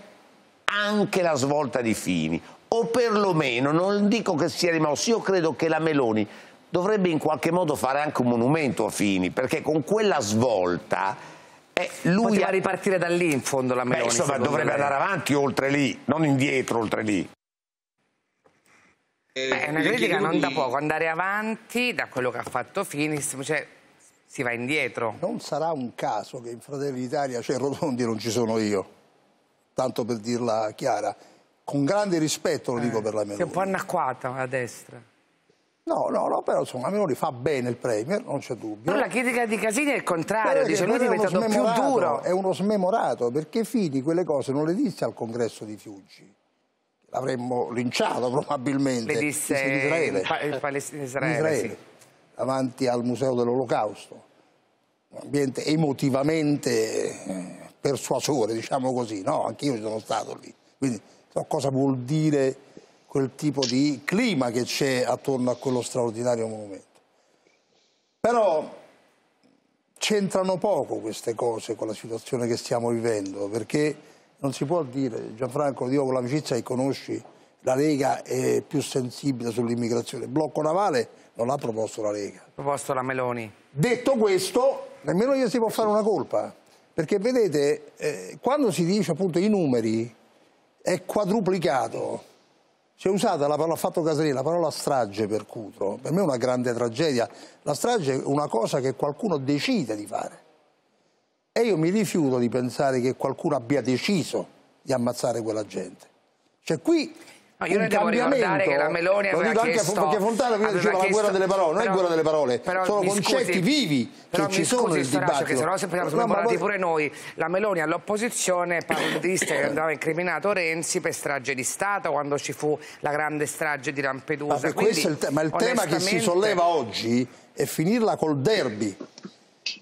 [SPEAKER 11] anche la svolta di Fini. O perlomeno, non dico che sia rimossa, io credo che la Meloni dovrebbe in qualche modo fare anche un monumento a Fini, perché con quella svolta eh, lui
[SPEAKER 12] Poteva
[SPEAKER 11] ha-
[SPEAKER 12] ripartire da lì in fondo la
[SPEAKER 11] Beh,
[SPEAKER 12] Meloni.
[SPEAKER 11] insomma,
[SPEAKER 12] secondo
[SPEAKER 11] dovrebbe
[SPEAKER 12] lei.
[SPEAKER 11] andare avanti oltre lì, non indietro oltre lì.
[SPEAKER 12] Eh, è una critica non da poco, andare avanti da quello che ha fatto Finis, cioè si va indietro.
[SPEAKER 14] Non sarà un caso che in Fratelli d'Italia c'è Rotondi e non ci sono io, tanto per dirla chiara. Con grande rispetto lo dico per la
[SPEAKER 12] Si è un
[SPEAKER 14] Meloni.
[SPEAKER 12] po' annacquata a destra.
[SPEAKER 14] No, no, no, però insomma la Meloni fa bene il Premier, non c'è dubbio.
[SPEAKER 12] Però la critica di Casini è il contrario,
[SPEAKER 14] Però
[SPEAKER 12] dice lui è diventato più
[SPEAKER 14] smemorato,
[SPEAKER 12] duro.
[SPEAKER 14] È uno smemorato, perché Fini quelle cose non le disse al congresso di Fiuggi. L'avremmo linciato probabilmente.
[SPEAKER 12] Le disse
[SPEAKER 14] in Israele.
[SPEAKER 12] in pa- in Israele, sì.
[SPEAKER 14] davanti al Museo dell'Olocausto. Un ambiente emotivamente eh, persuasore, diciamo così, no? Anche io ci sono stato lì. Quindi so cosa vuol dire quel tipo di clima che c'è attorno a quello straordinario monumento. Però c'entrano poco queste cose con la situazione che stiamo vivendo, perché non si può dire, Gianfranco, dico con l'amicizia che conosci, la Lega è più sensibile sull'immigrazione. Il blocco navale non l'ha proposto la Lega.
[SPEAKER 12] Proposto la Meloni.
[SPEAKER 14] Detto questo, nemmeno io si può fare una colpa, perché vedete, eh, quando si dice appunto i numeri, è quadruplicato. Si è usata la parola, ha fatto Casalini, la parola strage per Cutro. Per me è una grande tragedia. La strage è una cosa che qualcuno decide di fare. E io mi rifiuto di pensare che qualcuno abbia deciso di ammazzare quella gente. Cioè qui
[SPEAKER 12] No, io
[SPEAKER 14] un
[SPEAKER 12] devo
[SPEAKER 14] cambiamento,
[SPEAKER 12] ricordare che la Meloni
[SPEAKER 14] lo
[SPEAKER 12] aveva
[SPEAKER 14] dico anche a
[SPEAKER 12] chiesto-
[SPEAKER 14] perché Fontana prima diceva la
[SPEAKER 12] chiesto-
[SPEAKER 14] guerra delle parole, non
[SPEAKER 12] però-
[SPEAKER 14] è guerra delle parole,
[SPEAKER 12] però
[SPEAKER 14] sono concetti
[SPEAKER 12] scusi,
[SPEAKER 14] vivi che ci sono
[SPEAKER 12] scusi,
[SPEAKER 14] nel
[SPEAKER 12] Storace, che
[SPEAKER 14] dibattito.
[SPEAKER 12] se no sempre siamo
[SPEAKER 14] No, poi-
[SPEAKER 12] pure noi. La Meloni all'opposizione parla di che andava incriminato Renzi per strage di Stato quando ci fu la grande strage di Lampedusa.
[SPEAKER 14] Ma,
[SPEAKER 12] Quindi,
[SPEAKER 14] il, ma il tema che si solleva oggi è finirla col derby.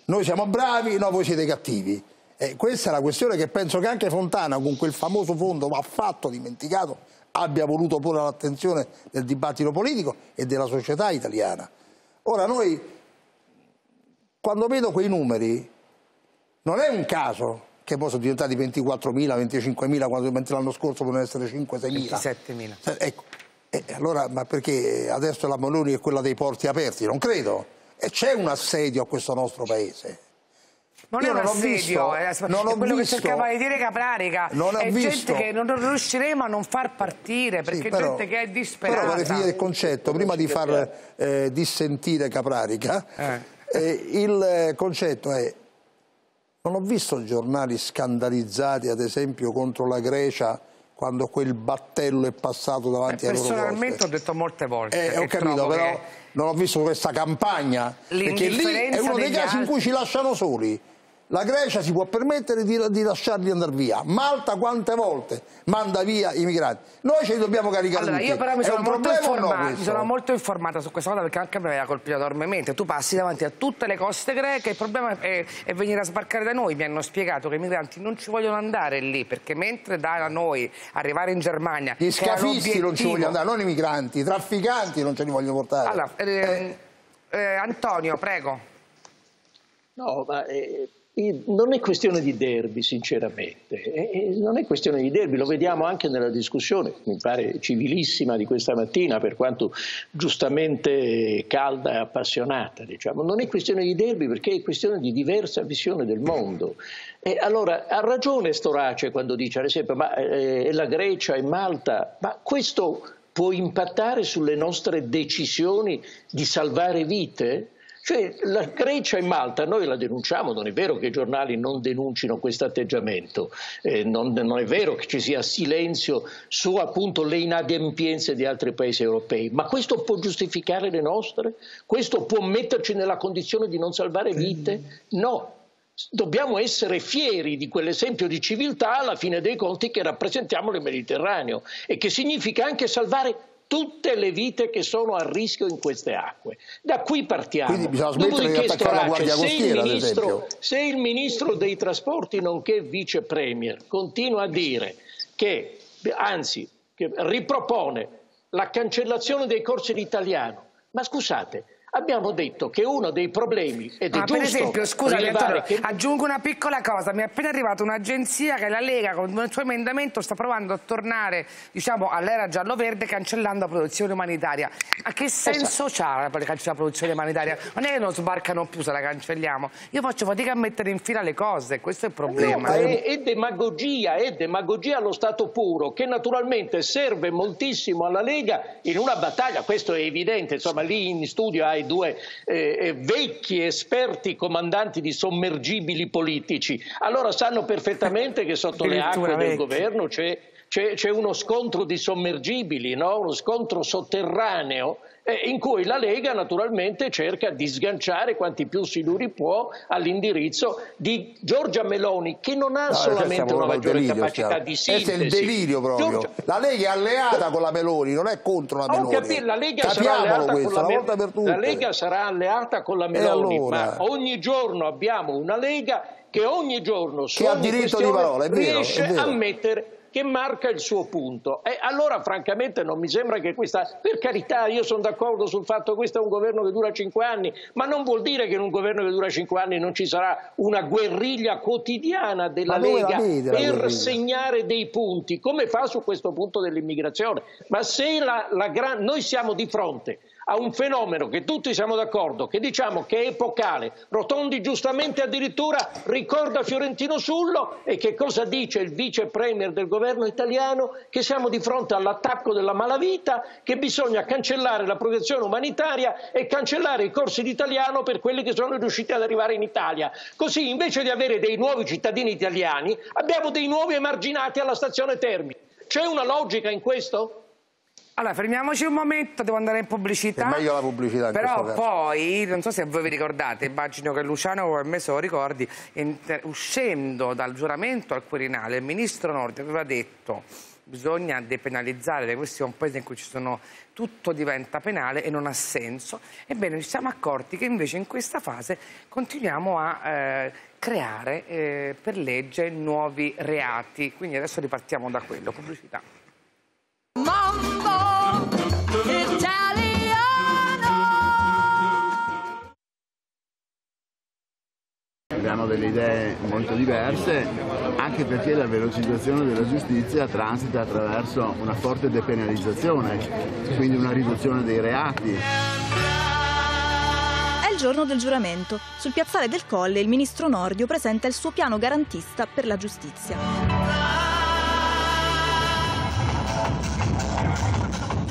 [SPEAKER 14] Noi siamo bravi, no, voi siete cattivi. E questa è la questione che penso che anche Fontana, con quel famoso fondo affatto dimenticato, abbia voluto porre all'attenzione del dibattito politico e della società italiana. Ora noi, quando vedo quei numeri, non è un caso che poi sono diventati 24.000, 25.000, quando mentre l'anno scorso potevano essere 5-6.000.
[SPEAKER 12] 27.000.
[SPEAKER 14] Eh, Ecco, eh, allora, ma perché adesso la Meloni è quella dei porti aperti? Non credo. E c'è un assedio a questo nostro paese.
[SPEAKER 12] Non
[SPEAKER 14] Io
[SPEAKER 12] è un
[SPEAKER 14] non ho
[SPEAKER 12] assedio,
[SPEAKER 14] visto-
[SPEAKER 12] è,
[SPEAKER 14] non ho
[SPEAKER 12] è quello
[SPEAKER 14] visto-
[SPEAKER 12] che cercava di dire Caprarica.
[SPEAKER 14] Non
[SPEAKER 12] è
[SPEAKER 14] visto-
[SPEAKER 12] gente che non riusciremo a non far partire, perché
[SPEAKER 14] Sì,
[SPEAKER 12] è
[SPEAKER 14] però-
[SPEAKER 12] gente che è disperata.
[SPEAKER 14] Però vorrei finire il concetto, prima di far eh, dissentire Caprarica, eh, il eh, concetto è, non ho visto giornali scandalizzati ad esempio contro la Grecia quando quel battello è passato davanti ai loro
[SPEAKER 12] Personalmente ho detto molte volte.
[SPEAKER 14] Eh, ho capito, però non ho visto questa campagna, perché lì è uno dei casi in
[SPEAKER 12] altri.
[SPEAKER 14] cui ci lasciano soli. La Grecia si può permettere di, di lasciarli andare via. Malta quante volte manda via i migranti? Noi ce li dobbiamo caricare
[SPEAKER 12] Allora,
[SPEAKER 14] tutti.
[SPEAKER 12] io però mi
[SPEAKER 14] È
[SPEAKER 12] sono,
[SPEAKER 14] un
[SPEAKER 12] molto
[SPEAKER 14] problema o no
[SPEAKER 12] informata, mi sono molto informata su questa cosa perché anche a me aveva colpito enormemente. Tu passi davanti a tutte le coste greche, il problema è, è venire a sbarcare da noi. Mi hanno spiegato che i migranti non ci vogliono andare lì perché mentre da noi arrivare in Germania.
[SPEAKER 14] Gli scafisti non ci vogliono andare, non i migranti, i trafficanti non ce li vogliono portare.
[SPEAKER 12] Allora, eh, eh, Antonio, prego.
[SPEAKER 17] No, ma eh, eh, non è questione di derby, sinceramente. Non è questione di derby, lo vediamo anche nella discussione, mi pare civilissima di questa mattina, per quanto giustamente calda e appassionata. Diciamo. Non è questione di derby perché è questione di diversa visione del mondo. E allora ha ragione Storace quando dice, ad esempio, ma eh, la Grecia e Malta, ma questo può impattare sulle nostre decisioni di salvare vite? Cioè la Grecia e Malta noi la denunciamo, non è vero che i giornali non denuncino questo atteggiamento, eh, non, non, è vero che ci sia silenzio su appunto le inadempienze di altri paesi europei, ma questo può giustificare le nostre? Questo può metterci nella condizione di non salvare vite? No, dobbiamo essere fieri di quell'esempio di civiltà alla fine dei conti che rappresentiamo nel Mediterraneo e che significa anche salvare tutte le vite che sono a rischio in queste acque. Da qui partiamo.
[SPEAKER 14] Quindi bisogna smettere di attaccare la Guardia Costiera,
[SPEAKER 17] se il, se il Ministro dei Trasporti, nonché Vice Premier, continua a dire che, anzi, che ripropone la cancellazione dei corsi di italiano, ma scusate, Abbiamo detto che uno dei problemi ed è
[SPEAKER 12] Ma
[SPEAKER 17] giusto
[SPEAKER 12] per esempio, scusa,
[SPEAKER 17] che...
[SPEAKER 12] aggiungo una piccola cosa, mi è appena arrivata un'agenzia che la Lega con il suo emendamento sta provando a tornare diciamo, all'era giallo-verde cancellando la produzione umanitaria. Ma che senso esatto. ha la produzione umanitaria? Non è che non sbarcano più se la cancelliamo. Io faccio fatica a mettere in fila le cose, questo è il problema.
[SPEAKER 17] No, è, è demagogia, è demagogia allo stato puro, che naturalmente serve moltissimo alla Lega in una battaglia, questo è evidente, insomma lì in studio hai due eh, eh, vecchi esperti comandanti di sommergibili politici, allora sanno perfettamente che sotto le acque del governo c'è c'è, uno scontro di sommergibili, no? uno scontro sotterraneo eh, in cui la Lega naturalmente cerca di sganciare quanti più siluri può all'indirizzo di Giorgia Meloni che non ha no, solamente una maggiore delirio, capacità chiaro. di sintesi.
[SPEAKER 14] Questo è il delirio proprio. Giorgia... La Lega è alleata con la Meloni, non è contro la Meloni.
[SPEAKER 17] Capito, la Lega sarà alleata questo, con la, volta per tutte. La Lega sarà alleata con la Meloni, allora... ma ogni giorno abbiamo una Lega che ogni giorno
[SPEAKER 14] che ha diritto di parola, è vero,
[SPEAKER 17] riesce
[SPEAKER 14] è vero.
[SPEAKER 17] a mettere che marca il suo punto. E allora francamente non mi sembra che questa, per carità io sono d'accordo sul fatto che questo è un governo che dura cinque anni, ma non vuol dire che in un governo che dura cinque anni non ci sarà una guerriglia quotidiana della Lega per segnare dei punti, come fa su questo punto dell'immigrazione. Ma se la, la gran... noi siamo di fronte a un fenomeno che tutti siamo d'accordo, che diciamo che è epocale. Rotondi giustamente addirittura ricorda Fiorentino Sullo e che cosa dice il vice premier del governo italiano? Che siamo di fronte all'attacco della malavita, che bisogna cancellare la protezione umanitaria e cancellare i corsi di italiano per quelli che sono riusciti ad arrivare in Italia. Così invece di avere dei nuovi cittadini italiani abbiamo dei nuovi emarginati alla stazione Termini. C'è una logica in questo?
[SPEAKER 12] Allora, fermiamoci un momento, devo andare in pubblicità.
[SPEAKER 14] È meglio la pubblicità
[SPEAKER 12] Però poi, non so se voi vi ricordate, immagino che Luciano o me se lo ricordi, uscendo dal giuramento al Quirinale, il ministro Nordi aveva detto bisogna depenalizzare questi è un paese in cui sono, tutto diventa penale e non ha senso. Ebbene, ci siamo accorti che invece in questa fase continuiamo a eh, creare eh, per legge nuovi reati. Quindi adesso ripartiamo da quello, pubblicità.
[SPEAKER 6] Abbiamo delle idee molto diverse, anche perché la velocizzazione della giustizia transita attraverso una forte depenalizzazione, quindi una riduzione dei reati.
[SPEAKER 24] È il giorno del giuramento. Sul piazzale del Colle il ministro Nordio presenta il suo piano garantista per la giustizia.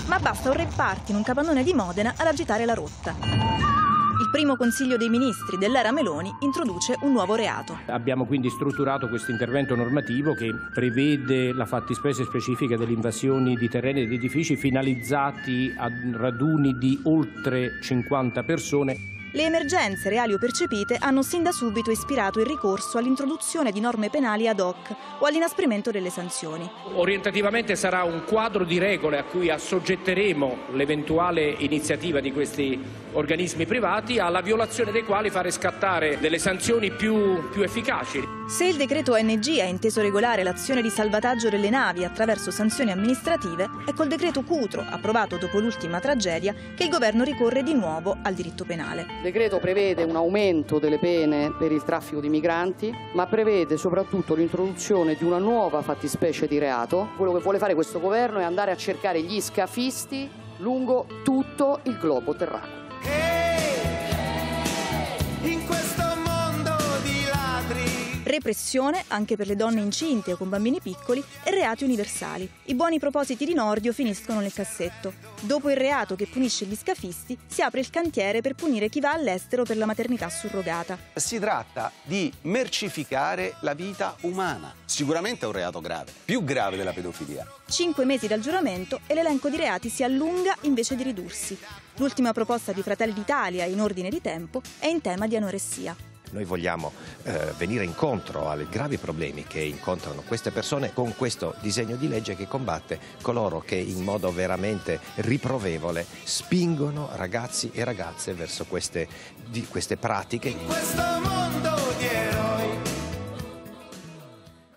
[SPEAKER 24] ma basta un rave in un capannone di Modena ad agitare la rotta. Il primo Consiglio dei Ministri dell'era Meloni introduce un nuovo reato.
[SPEAKER 25] Abbiamo quindi strutturato questo intervento normativo che prevede la fattispecie specifica delle invasioni di terreni ed edifici finalizzati a raduni di oltre 50 persone
[SPEAKER 24] le emergenze reali o percepite hanno sin da subito ispirato il ricorso all'introduzione di norme penali ad hoc o all'inasprimento delle sanzioni.
[SPEAKER 25] Orientativamente sarà un quadro di regole a cui assoggetteremo l'eventuale iniziativa di questi organismi privati alla violazione dei quali fare scattare delle sanzioni più, più efficaci.
[SPEAKER 24] Se il decreto ONG ha inteso regolare l'azione di salvataggio delle navi attraverso sanzioni amministrative, è col decreto Cutro, approvato dopo l'ultima tragedia, che il governo ricorre di nuovo al diritto penale.
[SPEAKER 26] Il decreto prevede un aumento delle pene per il traffico di migranti, ma prevede soprattutto l'introduzione di una nuova fattispecie di reato. Quello che vuole fare questo governo è andare a cercare gli scafisti lungo tutto il globo terracqueo.
[SPEAKER 24] Repressione anche per le donne incinte o con bambini piccoli e reati universali. I buoni propositi di Nordio finiscono nel cassetto. Dopo il reato che punisce gli scafisti, si apre il cantiere per punire chi va all'estero per la maternità surrogata.
[SPEAKER 27] Si tratta di mercificare la vita umana. Sicuramente è un reato grave, più grave della pedofilia.
[SPEAKER 24] Cinque mesi dal giuramento e l'elenco di reati si allunga invece di ridursi. L'ultima proposta di Fratelli d'Italia in ordine di tempo è in tema di anoressia.
[SPEAKER 28] Noi vogliamo eh, venire incontro ai gravi problemi che incontrano queste persone con questo disegno di legge che combatte coloro che in modo veramente riprovevole spingono ragazzi e ragazze verso queste, di, queste pratiche.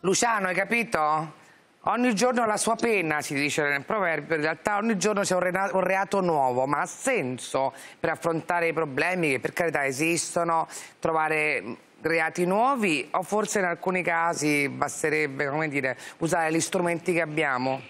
[SPEAKER 12] Luciano, hai capito? Ogni giorno la sua pena, si dice nel proverbio, in realtà ogni giorno c'è un reato nuovo, ma ha senso per affrontare i problemi che per carità esistono, trovare reati nuovi o forse in alcuni casi basterebbe dire, usare gli strumenti che abbiamo?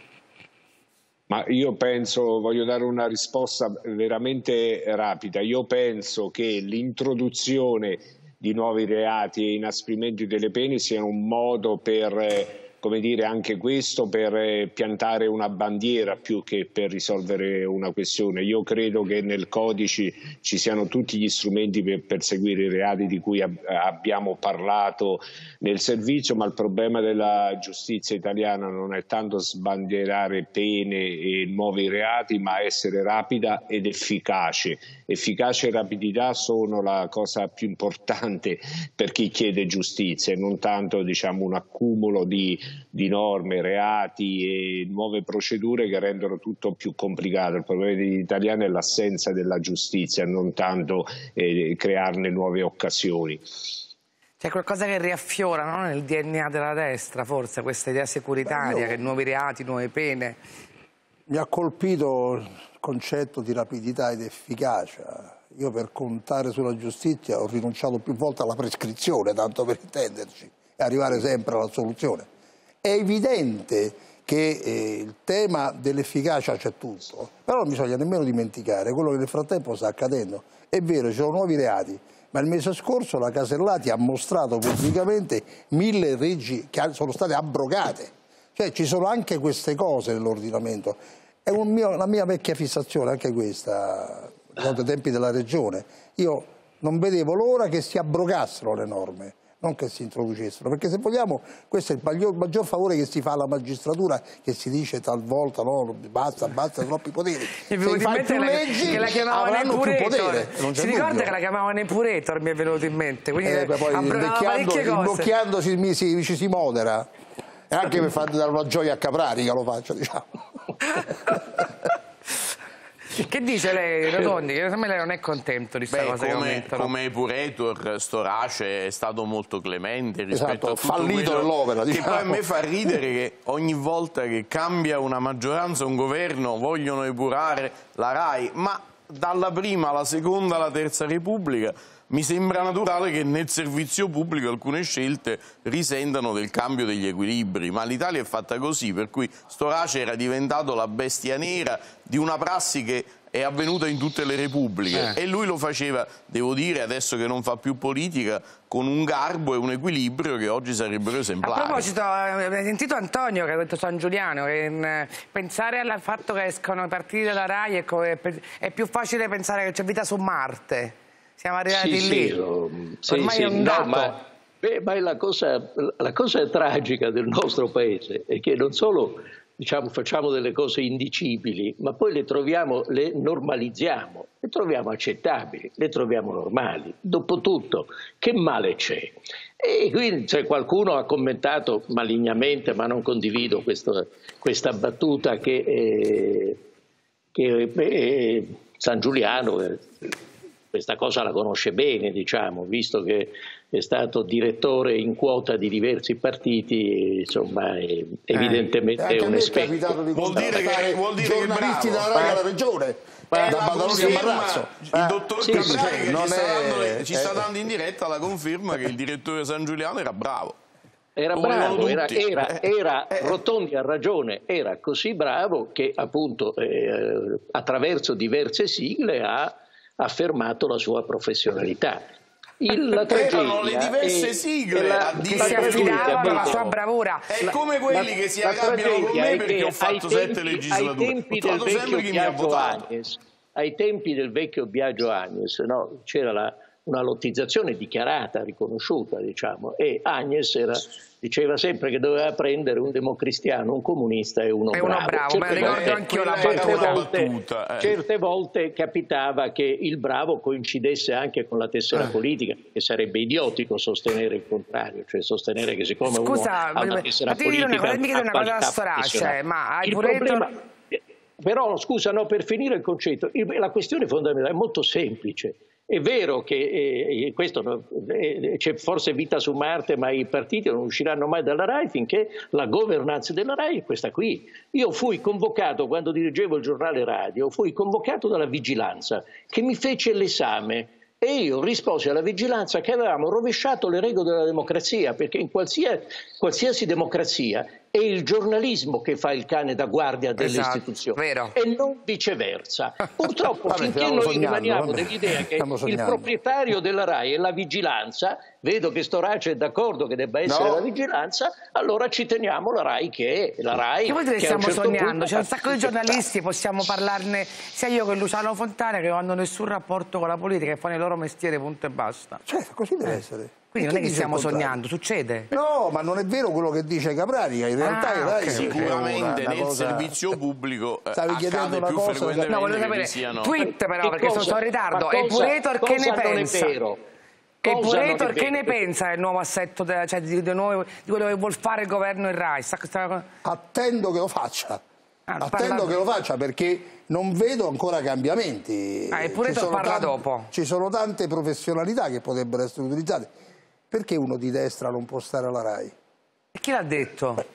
[SPEAKER 13] Ma io penso, voglio dare una risposta veramente rapida, io penso che l'introduzione di nuovi reati e inasprimenti delle pene sia un modo per come dire, anche questo per eh, piantare una bandiera più che per risolvere una questione. Io credo che nel codice ci siano tutti gli strumenti per perseguire i reati di cui ab abbiamo parlato nel servizio, ma il problema della giustizia italiana non è tanto sbandierare pene e nuovi reati, ma essere rapida ed efficace. Efficacia e rapidità sono la cosa più importante per chi chiede giustizia e non tanto diciamo, un accumulo di di norme, reati e nuove procedure che rendono tutto più complicato. Il problema degli italiani è l'assenza della giustizia, non tanto eh, crearne nuove occasioni.
[SPEAKER 12] C'è qualcosa che riaffiora no? nel DNA della destra, forse, questa idea securitaria, Beh, che nuovi reati, nuove pene.
[SPEAKER 14] Mi ha colpito il concetto di rapidità ed efficacia. Io per contare sulla giustizia ho rinunciato più volte alla prescrizione, tanto per intenderci, e arrivare sempre alla soluzione. È evidente che eh, il tema dell'efficacia c'è tutto, però non bisogna nemmeno dimenticare quello che nel frattempo sta accadendo. È vero, ci sono nuovi reati, ma il mese scorso la Casellati ha mostrato pubblicamente mille leggi che sono state abrogate. Cioè ci sono anche queste cose nell'ordinamento. È mio, una mia vecchia fissazione, anche questa, durante i tempi della regione. Io non vedevo l'ora che si abrogassero le norme non che si introducessero, perché se vogliamo questo è il maggior, maggior, favore che si fa alla magistratura, che si dice talvolta no, basta, basta, troppi poteri.
[SPEAKER 12] Mi se fai più leggi che la chiamavano più potere. Si ricorda che la chiamavano Epuretor, mi è venuto in mente. Quindi
[SPEAKER 14] eh, poi invecchiando si, si, ci si modera. E anche per far dare una gioia a Caprarica lo faccio, diciamo.
[SPEAKER 12] Che dice lei, Rotondi? Che me lei non è contento di questa cosa
[SPEAKER 16] come, che Come Puretor, Storace è stato molto clemente rispetto
[SPEAKER 14] esatto,
[SPEAKER 16] a tutto
[SPEAKER 14] fallito nell'opera.
[SPEAKER 16] Diciamo.
[SPEAKER 14] Che
[SPEAKER 16] poi a me fa ridere che ogni volta che cambia una maggioranza, un governo, vogliono epurare la RAI, ma dalla prima alla seconda alla terza Repubblica mi sembra naturale che nel servizio pubblico alcune scelte risentano del cambio degli equilibri, ma l'Italia è fatta così, per cui Storace era diventato la bestia nera di una prassi che è avvenuta in tutte le repubbliche eh. e lui lo faceva, devo dire, adesso che non fa più politica, con un garbo e un equilibrio che oggi sarebbero esemplari.
[SPEAKER 12] A proposito, eh, hai sentito Antonio che ha detto San Giuliano, che eh, pensare al fatto che escono i partiti della RAI è, è più facile pensare che c'è vita su Marte. Siamo arrivati
[SPEAKER 17] sì,
[SPEAKER 12] lì.
[SPEAKER 17] Sì, sì, Ormai è un dato. No, ma, beh, ma la, cosa, la cosa tragica del nostro paese è che non solo diciamo, facciamo delle cose indicibili, ma poi le troviamo, le normalizziamo, le troviamo accettabili, le troviamo normali. Dopotutto, che male c'è? E quindi cioè, qualcuno ha commentato malignamente, ma non condivido questo, questa battuta che, eh, che eh, San Giuliano eh, questa cosa la conosce bene, diciamo, visto che è stato direttore in quota di diversi partiti, insomma, è eh, evidentemente
[SPEAKER 14] eh,
[SPEAKER 17] un esperto.
[SPEAKER 14] Vuol dire che vuol dire giornalisti che dalla alla regione.
[SPEAKER 16] Da Badaloni a Marrazzo. Il dottor sì, Caprari sì, ci, è, ci sta dando in diretta la conferma che il direttore San Giuliano era bravo.
[SPEAKER 17] Era bravo, era, era, era, Rotondi ha ragione, era così bravo che appunto eh, attraverso diverse sigle ha affermato la sua professionalità. Il, la
[SPEAKER 16] Erano le
[SPEAKER 17] tragedia
[SPEAKER 16] diverse sigle
[SPEAKER 17] è la-
[SPEAKER 16] a
[SPEAKER 17] la
[SPEAKER 16] dire
[SPEAKER 12] si affidavano alla sua bravura.
[SPEAKER 16] È come quelli che si
[SPEAKER 17] la
[SPEAKER 16] arrabbiano con me perché
[SPEAKER 17] che
[SPEAKER 16] ho fatto
[SPEAKER 17] ai
[SPEAKER 16] sette
[SPEAKER 17] tempi-
[SPEAKER 16] legislature.
[SPEAKER 17] Ai tempi
[SPEAKER 16] Ho
[SPEAKER 17] del
[SPEAKER 16] trovato sempre
[SPEAKER 17] vecchio
[SPEAKER 16] chi mi ha
[SPEAKER 17] Biagio
[SPEAKER 16] votato.
[SPEAKER 17] Agnes, ai tempi del vecchio Biagio Agnes, no, c'era la- una lottizzazione dichiarata, riconosciuta, diciamo, e Agnes era- diceva sempre che doveva prendere un democristiano, un comunista e uno
[SPEAKER 12] E uno bravo, la
[SPEAKER 17] Certe
[SPEAKER 12] ricordo
[SPEAKER 17] volte- certe
[SPEAKER 12] battuta.
[SPEAKER 17] volte-
[SPEAKER 16] battuta, eh.
[SPEAKER 17] Certe volte capitava che il bravo coincidesse anche con la
[SPEAKER 12] Eh.
[SPEAKER 17] tessera politica, che sarebbe idiotico sostenere il contrario, cioè sostenere che siccome uno
[SPEAKER 12] Scusa,
[SPEAKER 17] ha una tessera
[SPEAKER 12] ma ti dico una
[SPEAKER 17] politica
[SPEAKER 12] cosa, chiedi
[SPEAKER 17] ha
[SPEAKER 12] una cosa straccia,
[SPEAKER 17] professionale.
[SPEAKER 12] ma hai
[SPEAKER 17] Il
[SPEAKER 12] pure detto-
[SPEAKER 17] problema- però scusa, no, per finire il concetto, il- la questione fondamentale è molto semplice. È vero che eh, questo, eh, c'è forse vita su Marte, ma i partiti non usciranno mai dalla RAI finché la governance della RAI è questa qui. Io fui convocato, quando dirigevo il giornale radio, fui convocato dalla vigilanza che mi fece l'esame e io risposi alla vigilanza che avevamo rovesciato le regole della democrazia, perché in qualsiasi, qualsiasi democrazia è il giornalismo che fa il cane da guardia delle
[SPEAKER 12] Esatto,
[SPEAKER 17] istituzioni
[SPEAKER 12] vero.
[SPEAKER 17] e non viceversa. Purtroppo
[SPEAKER 14] Vabbè,
[SPEAKER 17] finché noi
[SPEAKER 14] sognando,
[SPEAKER 17] rimaniamo
[SPEAKER 14] vabbè.
[SPEAKER 17] dell'idea che
[SPEAKER 14] Stiamo
[SPEAKER 17] il
[SPEAKER 14] sognando.
[SPEAKER 17] proprietario della RAI è la vigilanza, vedo che Storace è d'accordo che debba essere
[SPEAKER 14] No.
[SPEAKER 17] la vigilanza, allora ci teniamo la RAI che è la RAI.
[SPEAKER 12] Che vuol dire
[SPEAKER 17] che
[SPEAKER 12] stiamo
[SPEAKER 17] certo
[SPEAKER 12] sognando? C'è un sacco di giornalisti, possiamo parlarne sia io che Luciano Fontana che non hanno nessun rapporto con la politica e fanno il loro mestiere, punto e basta.
[SPEAKER 14] Certo, così deve essere.
[SPEAKER 12] Quindi non è che stiamo sognando, succede.
[SPEAKER 14] No, ma non è vero quello che dice Capranica, in realtà
[SPEAKER 12] Ah,
[SPEAKER 14] il RAI
[SPEAKER 12] ok,
[SPEAKER 14] sì,
[SPEAKER 12] ok.
[SPEAKER 14] è una-
[SPEAKER 16] Sicuramente
[SPEAKER 14] una
[SPEAKER 16] nel
[SPEAKER 14] cosa-
[SPEAKER 16] servizio pubblico eh,
[SPEAKER 14] Stavi chiedendo
[SPEAKER 16] più
[SPEAKER 14] cosa-
[SPEAKER 16] frequentemente
[SPEAKER 12] No, voglio
[SPEAKER 16] che
[SPEAKER 12] sapere,
[SPEAKER 16] siano...
[SPEAKER 12] tweet però,
[SPEAKER 17] Che
[SPEAKER 12] perché
[SPEAKER 17] cosa-
[SPEAKER 12] sono in ritardo. E Puretor che ne pensa?
[SPEAKER 17] vero?
[SPEAKER 12] E
[SPEAKER 17] è
[SPEAKER 12] che ne pensa del nuovo assetto, de- cioè di, di nuovo- di quello che vuol fare il governo in RAI? Sta- sta-
[SPEAKER 14] Attendo che lo faccia.
[SPEAKER 12] Ah,
[SPEAKER 14] Attendo
[SPEAKER 12] parla-
[SPEAKER 14] che lo faccia perché non vedo ancora cambiamenti.
[SPEAKER 12] Ah, eppure parla
[SPEAKER 14] tan-
[SPEAKER 12] dopo.
[SPEAKER 14] Ci sono tante professionalità che potrebbero essere utilizzate. Perché uno di destra non può stare alla RAI?
[SPEAKER 12] E chi l'ha detto?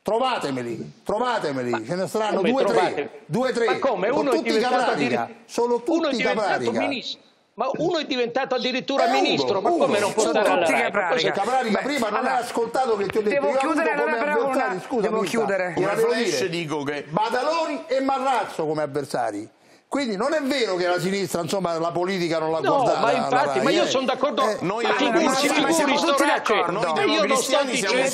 [SPEAKER 14] Trovatemeli, trovatemeli, ce ne saranno due o tre,
[SPEAKER 17] trovate?
[SPEAKER 14] due tre,
[SPEAKER 17] Ma come?
[SPEAKER 14] Sono
[SPEAKER 17] Uno è
[SPEAKER 14] tutti
[SPEAKER 17] diventato
[SPEAKER 14] Capranica,
[SPEAKER 17] addir-
[SPEAKER 14] sono
[SPEAKER 17] uno è
[SPEAKER 14] tutti
[SPEAKER 17] ministro. Ma uno è diventato addirittura
[SPEAKER 14] Eh, uno,
[SPEAKER 17] ministro, ma
[SPEAKER 14] uno.
[SPEAKER 17] come non può
[SPEAKER 14] Sono
[SPEAKER 17] stare alla
[SPEAKER 12] tutti
[SPEAKER 17] RAI? Ma
[SPEAKER 12] Capranica Beh,
[SPEAKER 14] prima non
[SPEAKER 12] allora,
[SPEAKER 14] hai ascoltato che ti ho detto
[SPEAKER 12] devo
[SPEAKER 14] io
[SPEAKER 12] chiudere allora
[SPEAKER 14] come
[SPEAKER 12] però una-
[SPEAKER 14] scusa,
[SPEAKER 12] devo chiudere.
[SPEAKER 16] Una flash
[SPEAKER 14] dire.
[SPEAKER 16] dico che
[SPEAKER 14] Badaloni e Marrazzo come avversari. Quindi non è vero che la sinistra, insomma, la politica non l'ha
[SPEAKER 17] No,
[SPEAKER 14] guardata.
[SPEAKER 17] ma
[SPEAKER 14] la
[SPEAKER 17] infatti, ma io
[SPEAKER 14] eh.
[SPEAKER 17] sono d'accordo.
[SPEAKER 14] Eh,
[SPEAKER 16] Noi
[SPEAKER 17] ma
[SPEAKER 16] la-
[SPEAKER 17] figuri-
[SPEAKER 16] ma
[SPEAKER 17] si
[SPEAKER 16] siamo
[SPEAKER 17] figuri
[SPEAKER 12] tutti
[SPEAKER 17] Storace.
[SPEAKER 12] d'accordo.
[SPEAKER 16] Noi
[SPEAKER 17] Ma io non sto dicendo
[SPEAKER 12] Le
[SPEAKER 17] che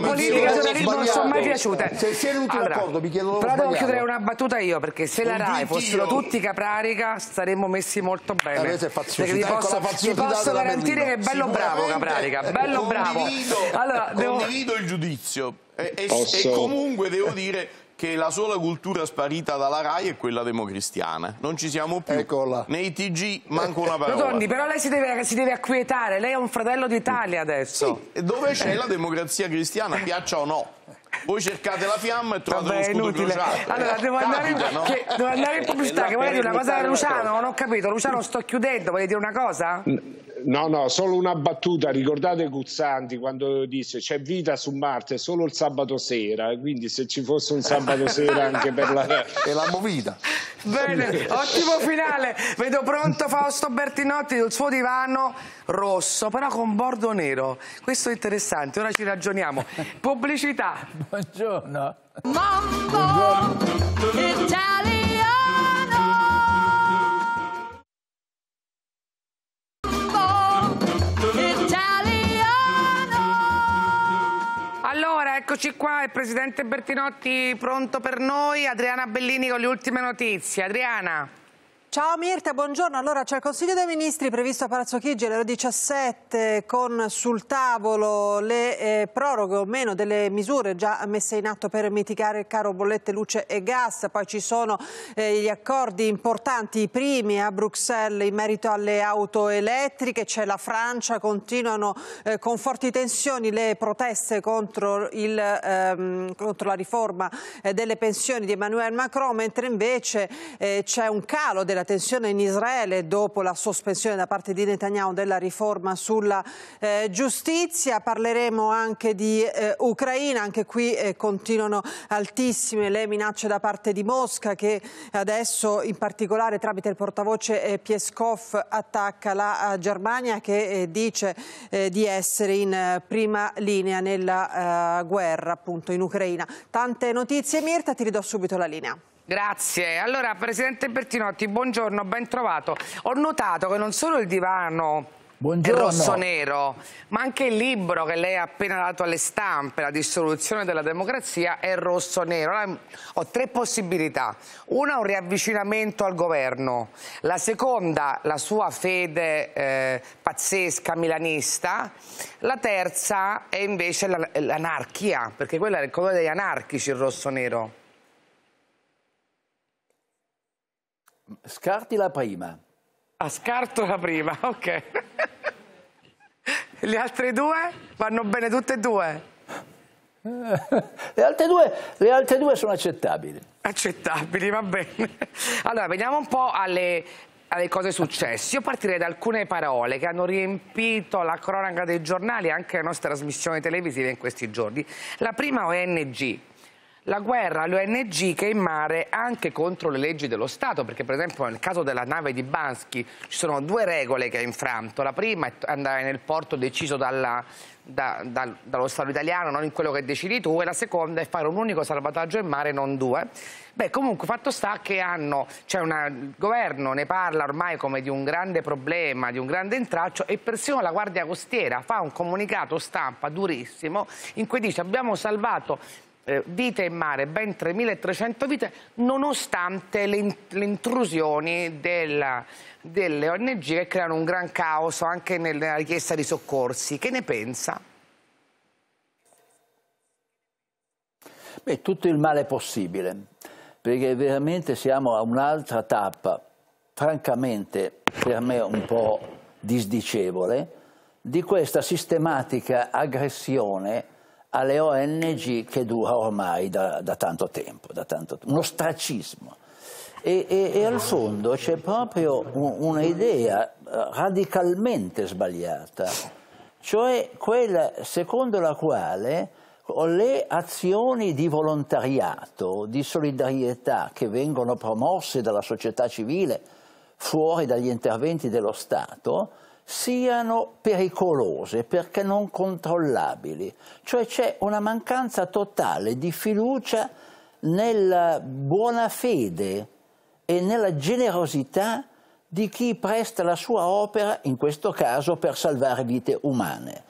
[SPEAKER 12] politica e
[SPEAKER 14] sbagliato.
[SPEAKER 12] giornalismo non sono mai piaciute.
[SPEAKER 14] Se siete tutti d'accordo, mi chiedo
[SPEAKER 12] Però devo chiudere una battuta io, perché se la RAI fossero tutti caprarica saremmo messi molto bene. Perché vi posso,
[SPEAKER 14] la
[SPEAKER 12] vi posso garantire che è bello bravo. Caprarica, bello bravo.
[SPEAKER 16] Condivido,
[SPEAKER 12] Allora, devo...
[SPEAKER 16] condivido il giudizio e comunque devo dire che la sola cultura sparita dalla RAI è quella democristiana. Non ci siamo più.
[SPEAKER 14] Eccola.
[SPEAKER 16] Nei TG manco una parola.
[SPEAKER 12] Rotondi, però lei si deve, si deve acquietare, lei è un fratello d'Italia adesso.
[SPEAKER 16] E dove c'è la democrazia cristiana, piaccia o no? Voi cercate la fiamma e trovate
[SPEAKER 12] Vabbè,
[SPEAKER 16] lo
[SPEAKER 12] è
[SPEAKER 16] scudo
[SPEAKER 12] inutile.
[SPEAKER 16] crociato.
[SPEAKER 12] Allora, devo andare,
[SPEAKER 16] Capita, no?
[SPEAKER 12] che- devo andare in pubblicità. Che vuole dire una cosa a
[SPEAKER 17] Permettere
[SPEAKER 12] Luciano? Non ho capito. Luciano, sto chiudendo. Vuoi dire una cosa?
[SPEAKER 13] No, no, solo una battuta. Ricordate Guzzanti quando disse c'è vita su Marte solo il sabato sera, quindi se ci fosse un sabato sera anche per la...
[SPEAKER 14] E la movita.
[SPEAKER 12] Bene, ottimo finale. Vedo pronto Fausto Bertinotti sul suo divano rosso, però con bordo nero. Questo è interessante, ora ci ragioniamo. Pubblicità.
[SPEAKER 21] Buongiorno.
[SPEAKER 29] Mambo Italiano.
[SPEAKER 12] Eccoci qua, il presidente Bertinotti pronto per noi. Adriana Bellini con le ultime notizie. Adriana.
[SPEAKER 30] Ciao Mirta, buongiorno. Allora c'è il Consiglio dei Ministri previsto a Palazzo Chigi alle ore 17 con sul tavolo le eh, proroghe o meno delle misure già messe in atto per mitigare il caro bollette luce e gas. Poi ci sono eh, gli accordi importanti, i primi a Bruxelles in merito alle auto elettriche. C'è la Francia, continuano eh, con forti tensioni le proteste contro, il, ehm, contro la riforma eh, delle pensioni di Emmanuel Macron, mentre invece eh, c'è un calo della tensione in Israele dopo la sospensione da parte di Netanyahu della riforma sulla eh, giustizia. Parleremo anche di eh, Ucraina, anche qui eh, continuano altissime le minacce da parte di Mosca che adesso in particolare tramite il portavoce eh, Pieskov attacca la eh, Germania che eh, dice di essere in prima linea nella guerra appunto in Ucraina. Tante notizie Mirta, ti ridò subito la linea.
[SPEAKER 12] Grazie. Allora, Presidente Bertinotti, buongiorno, ben trovato. Ho notato che non solo il divano
[SPEAKER 31] Buongiorno.
[SPEAKER 12] è rosso-nero, ma anche il libro che lei ha appena dato alle stampe, La dissoluzione della democrazia, è rosso-nero. Allora, ho tre possibilità. Una, un riavvicinamento al governo. La seconda, la sua fede eh, pazzesca milanista. La terza è invece la- l'anarchia, perché quello è il colore degli anarchici, il rosso-nero.
[SPEAKER 31] Scarti la prima.
[SPEAKER 12] Ah, scarto la prima, ok. Le altre due vanno bene tutte e due?
[SPEAKER 31] Le altre due, le altre due sono accettabili.
[SPEAKER 12] Accettabili, va bene. Allora, veniamo un po' alle, alle cose successe. Io partirei da alcune parole che hanno riempito la cronaca dei giornali e anche le nostre trasmissioni televisive in questi giorni. La prima ONG. La guerra alle ONG che è in mare anche contro le leggi dello Stato, perché per esempio nel caso della nave di Bansky ci sono due regole che ha infranto. La prima è andare nel porto deciso dalla- da- dal- dallo Stato italiano, non in quello che decidi tu, e la seconda è fare un unico salvataggio in mare, non due. Beh, comunque fatto sta che hanno, cioè una- il governo ne parla ormai come di un grande problema, di un grande intralcio e persino la Guardia Costiera fa un comunicato stampa durissimo in cui dice abbiamo salvato eh, vite in mare, ben 3.300 vite, nonostante le, le intrusioni della- delle ONG che creano un gran caos anche nella richiesta di soccorsi. Che ne pensa?
[SPEAKER 31] Beh, tutto il male possibile, perché veramente siamo a un'altra tappa, francamente per me un po' disdicevole, di questa sistematica aggressione alle ONG che dura ormai da, da tanto tempo, da tanto tempo, un. E, e- e al fondo c'è proprio un- un'idea eh, radicalmente sbagliata, cioè quella secondo la quale le azioni di volontariato, di solidarietà che vengono promosse dalla società civile fuori dagli interventi dello Stato siano pericolose perché non controllabili. Cioè c'è una mancanza totale di fiducia nella buona fede e nella generosità di chi presta la sua opera, in questo caso per salvare vite umane.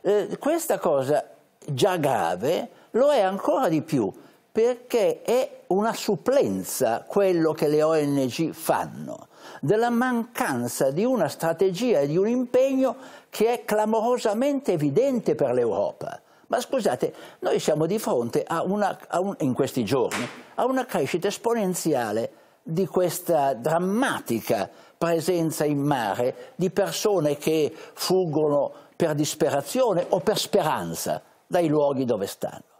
[SPEAKER 31] Eh, questa cosa già grave lo è ancora di più perché è una supplenza quello che le ONG fanno, della mancanza di una strategia e di un impegno che è clamorosamente evidente per l'Europa. Ma scusate, noi siamo di fronte a una, a un- in questi giorni a una crescita esponenziale di questa drammatica presenza in mare di persone che fuggono per disperazione o per speranza dai luoghi dove stanno.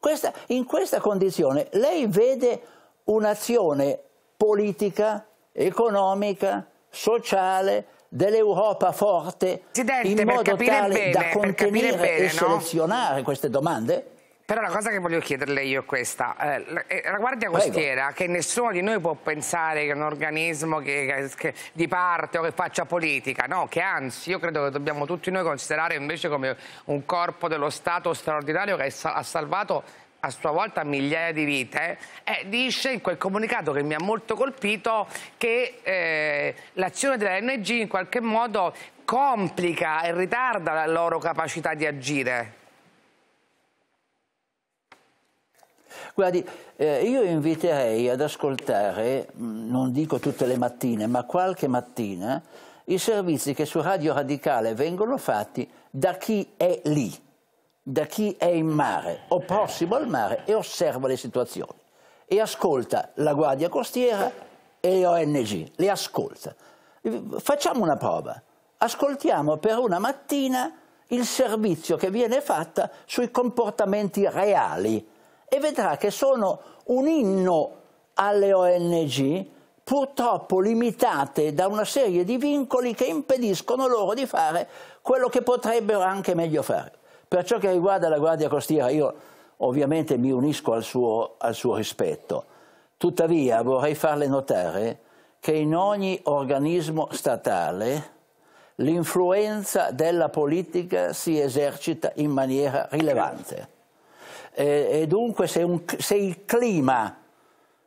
[SPEAKER 31] Questa- in questa condizione lei vede un'azione politica, economica, sociale dell'Europa forte
[SPEAKER 12] Presidente,
[SPEAKER 31] in modo tale
[SPEAKER 12] bene,
[SPEAKER 31] da contenere
[SPEAKER 12] bene,
[SPEAKER 31] e
[SPEAKER 12] no?
[SPEAKER 31] selezionare queste domande?
[SPEAKER 12] Però la cosa che voglio chiederle io è questa. Eh, la, eh, la Guardia
[SPEAKER 31] Prego.
[SPEAKER 12] Costiera, che nessuno di noi può pensare che è un organismo che- che- che- di parte o che faccia politica, no, che anzi io credo che dobbiamo tutti noi considerare invece come un corpo dello Stato straordinario che ha salvato a sua volta migliaia di vite, eh, dice in quel comunicato che mi ha molto colpito che eh, l'azione della ONG in qualche modo complica e ritarda la loro capacità di agire.
[SPEAKER 31] Guardi, eh, io inviterei ad ascoltare, mh, non dico tutte le mattine, ma qualche mattina, i servizi che su Radio Radicale vengono fatti da chi è lì, da chi è in mare o prossimo al mare e osserva le situazioni. E ascolta la Guardia Costiera e le ONG, le ascolta. Facciamo una prova. Ascoltiamo per una mattina il servizio che viene fatta sui comportamenti reali e vedrà che sono un inno alle ONG purtroppo limitate da una serie di vincoli che impediscono loro di fare quello che potrebbero anche meglio fare. Per ciò che riguarda la Guardia Costiera io ovviamente mi unisco al suo, al suo rispetto, tuttavia vorrei farle notare che in ogni organismo statale l'influenza della politica si esercita in maniera rilevante. E, e dunque se, un- se il clima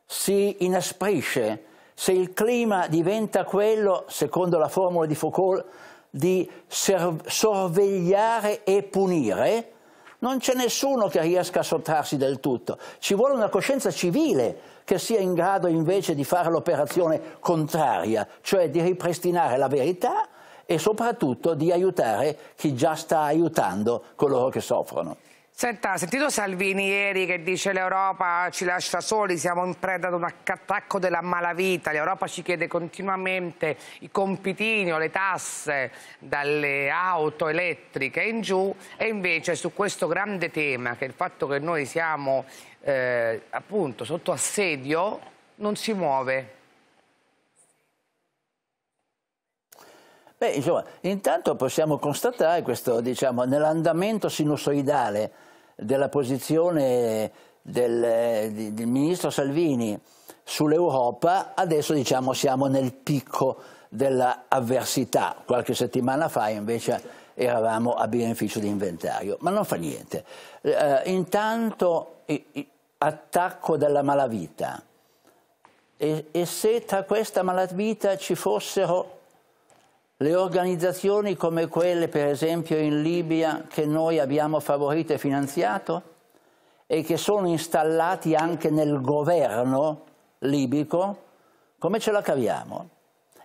[SPEAKER 31] si inasprisce, se il clima diventa quello, secondo la formula di Foucault, di sorvegliare e punire, non c'è nessuno che riesca a sottrarsi del tutto. Ci vuole una coscienza civile che sia in grado invece di fare l'operazione contraria, cioè di ripristinare la verità e soprattutto di aiutare chi già sta aiutando coloro che soffrono.
[SPEAKER 12] Senta, ha sentito Salvini ieri che dice l'Europa ci lascia soli, siamo in preda ad un attacco della malavita, l'Europa ci chiede continuamente i compitini o le tasse dalle auto elettriche in giù e invece su questo grande tema che è il fatto che noi siamo eh, appunto sotto assedio non si muove.
[SPEAKER 31] Beh, insomma, intanto possiamo constatare questo, diciamo, nell'andamento sinusoidale della posizione del, del ministro Salvini sull'Europa, adesso diciamo siamo nel picco dell'avversità. Qualche settimana fa invece eravamo a beneficio di inventario, ma non fa niente. Eh, intanto attacco della malavita. E, e se tra questa malavita ci fossero le organizzazioni come quelle, per esempio, in Libia, che noi abbiamo favorito e finanziato e che sono installati anche nel governo libico, come ce la caviamo?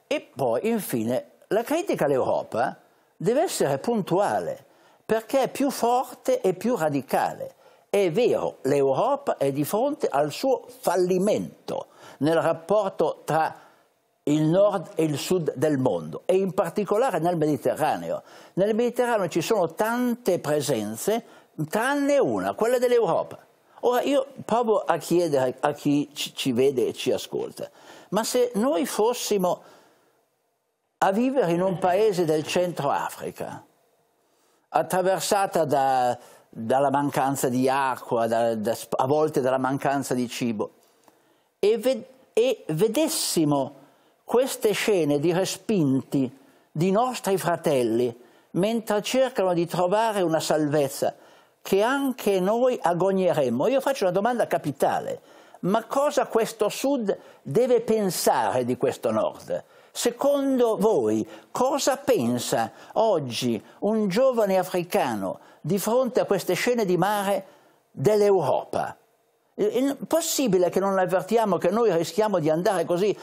[SPEAKER 31] E poi, infine, la critica all'Europa deve essere puntuale, perché è più forte e più radicale. È vero, l'Europa è di fronte al suo fallimento nel rapporto tra il nord e il sud del mondo e in particolare nel Mediterraneo. Nel Mediterraneo ci sono tante presenze, tranne una, quella dell'Europa. Ora io provo a chiedere a chi ci vede e ci ascolta, ma se noi fossimo a vivere in un paese del centro Africa, attraversata da, dalla mancanza di acqua, da, da, a volte dalla mancanza di cibo, e, ved, e vedessimo queste scene di respinti di nostri fratelli mentre cercano di trovare una salvezza che anche noi agogneremmo. Io faccio una domanda capitale, ma cosa questo Sud deve pensare di questo Nord? Secondo voi cosa pensa oggi un giovane africano di fronte a queste scene di mare dell'Europa? È possibile che non avvertiamo che noi rischiamo di andare così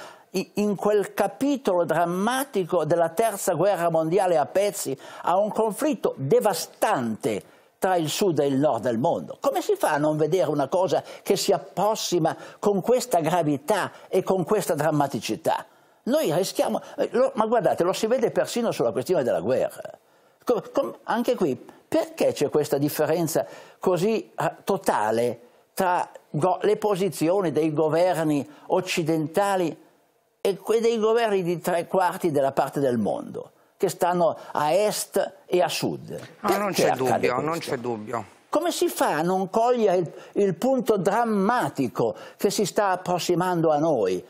[SPEAKER 31] in quel capitolo drammatico della terza guerra mondiale a pezzi a un conflitto devastante tra il sud e il nord del mondo. Come si fa a non vedere una cosa che si approssima con questa gravità e con questa drammaticità? Noi rischiamo, eh, ma guardate, lo si vede persino sulla questione della guerra. anche qui, perché c'è questa differenza così eh, totale tra le posizioni dei governi occidentali e dei governi di tre quarti della parte del mondo, che stanno a est e a sud.
[SPEAKER 12] No, non c'è dubbio, non c'è dubbio.
[SPEAKER 31] Come si fa a non cogliere il, il punto drammatico che si sta approssimando a noi?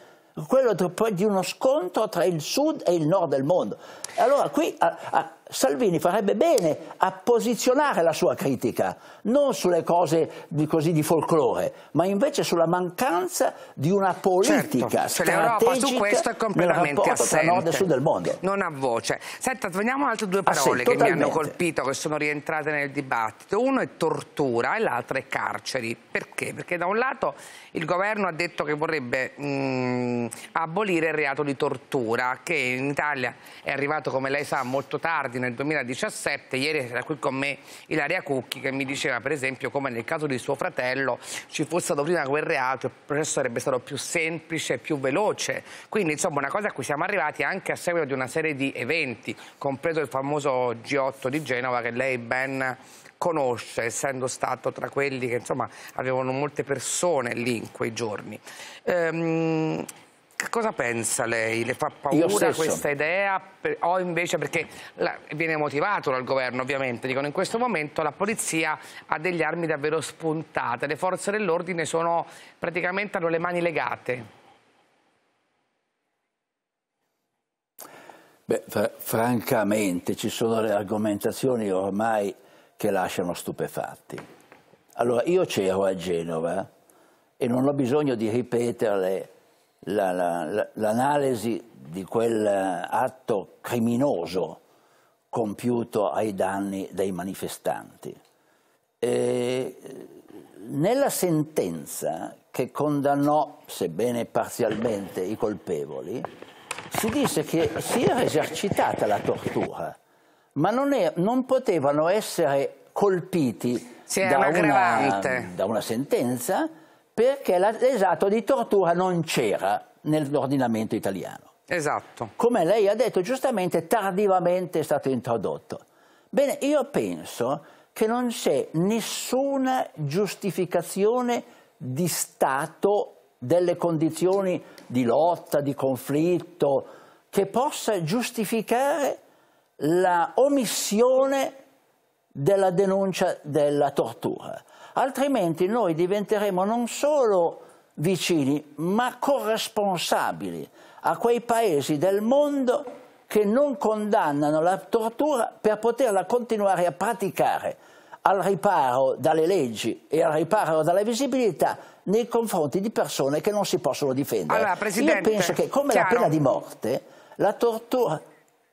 [SPEAKER 31] quello di uno scontro tra il sud e il nord del mondo. Allora qui a, a, Salvini farebbe bene a posizionare la sua critica non sulle cose di, così di folklore, ma invece sulla mancanza di una politica
[SPEAKER 12] certo, strategica su questo è completamente assente.
[SPEAKER 31] tra nord e sud del mondo.
[SPEAKER 12] Non ha voce. Senta, veniamo a altre due parole
[SPEAKER 31] Assente,
[SPEAKER 12] che mi hanno colpito, che sono rientrate nel dibattito. Uno è tortura e l'altro è carceri. Perché? Perché da un lato il governo ha detto che vorrebbe mh, abolire il reato di tortura, che in Italia è arrivato, come lei sa, molto tardi nel 2017, ieri era qui con me Ilaria Cucchi che mi diceva per esempio come nel caso di suo fratello ci fosse stato prima quel reato il processo sarebbe stato più semplice e più veloce. Quindi insomma una cosa a cui siamo arrivati anche a seguito di una serie di eventi, compreso il famoso G8 di Genova che lei ben conosce, essendo stato tra quelli che insomma avevano molte persone lì in quei giorni. Ehm, che cosa pensa lei? Le fa paura questa idea? O invece perché la, viene motivato dal governo ovviamente, dicono in questo momento la polizia ha delle armi davvero spuntate, le forze dell'ordine sono praticamente hanno le mani legate.
[SPEAKER 31] Beh, fr francamente ci sono le argomentazioni ormai che lasciano stupefatti. Allora, io c'ero a Genova e non ho bisogno di ripeterle la- la- la- l'analisi di quell'atto criminoso compiuto ai danni dei manifestanti. E, nella sentenza che condannò, sebbene parzialmente, i colpevoli, si disse che si era esercitata la tortura, ma non, è- non potevano essere colpiti da, una, da una sentenza perché l'esatto di tortura non c'era nell'ordinamento italiano.
[SPEAKER 12] Esatto.
[SPEAKER 31] Come lei ha detto giustamente, tardivamente è stato introdotto. Bene, io penso che non c'è nessuna giustificazione di Stato delle condizioni di lotta, di conflitto, che possa giustificare la omissione della denuncia della tortura. Altrimenti noi diventeremo non solo vicini, ma corresponsabili a quei paesi del mondo che non condannano la tortura per poterla continuare a praticare al riparo dalle leggi e al riparo dalla visibilità nei confronti di persone che non si possono difendere.
[SPEAKER 12] Allora, Presidente,
[SPEAKER 31] Io penso che come
[SPEAKER 12] chiaro.
[SPEAKER 31] la pena di morte, la tortura...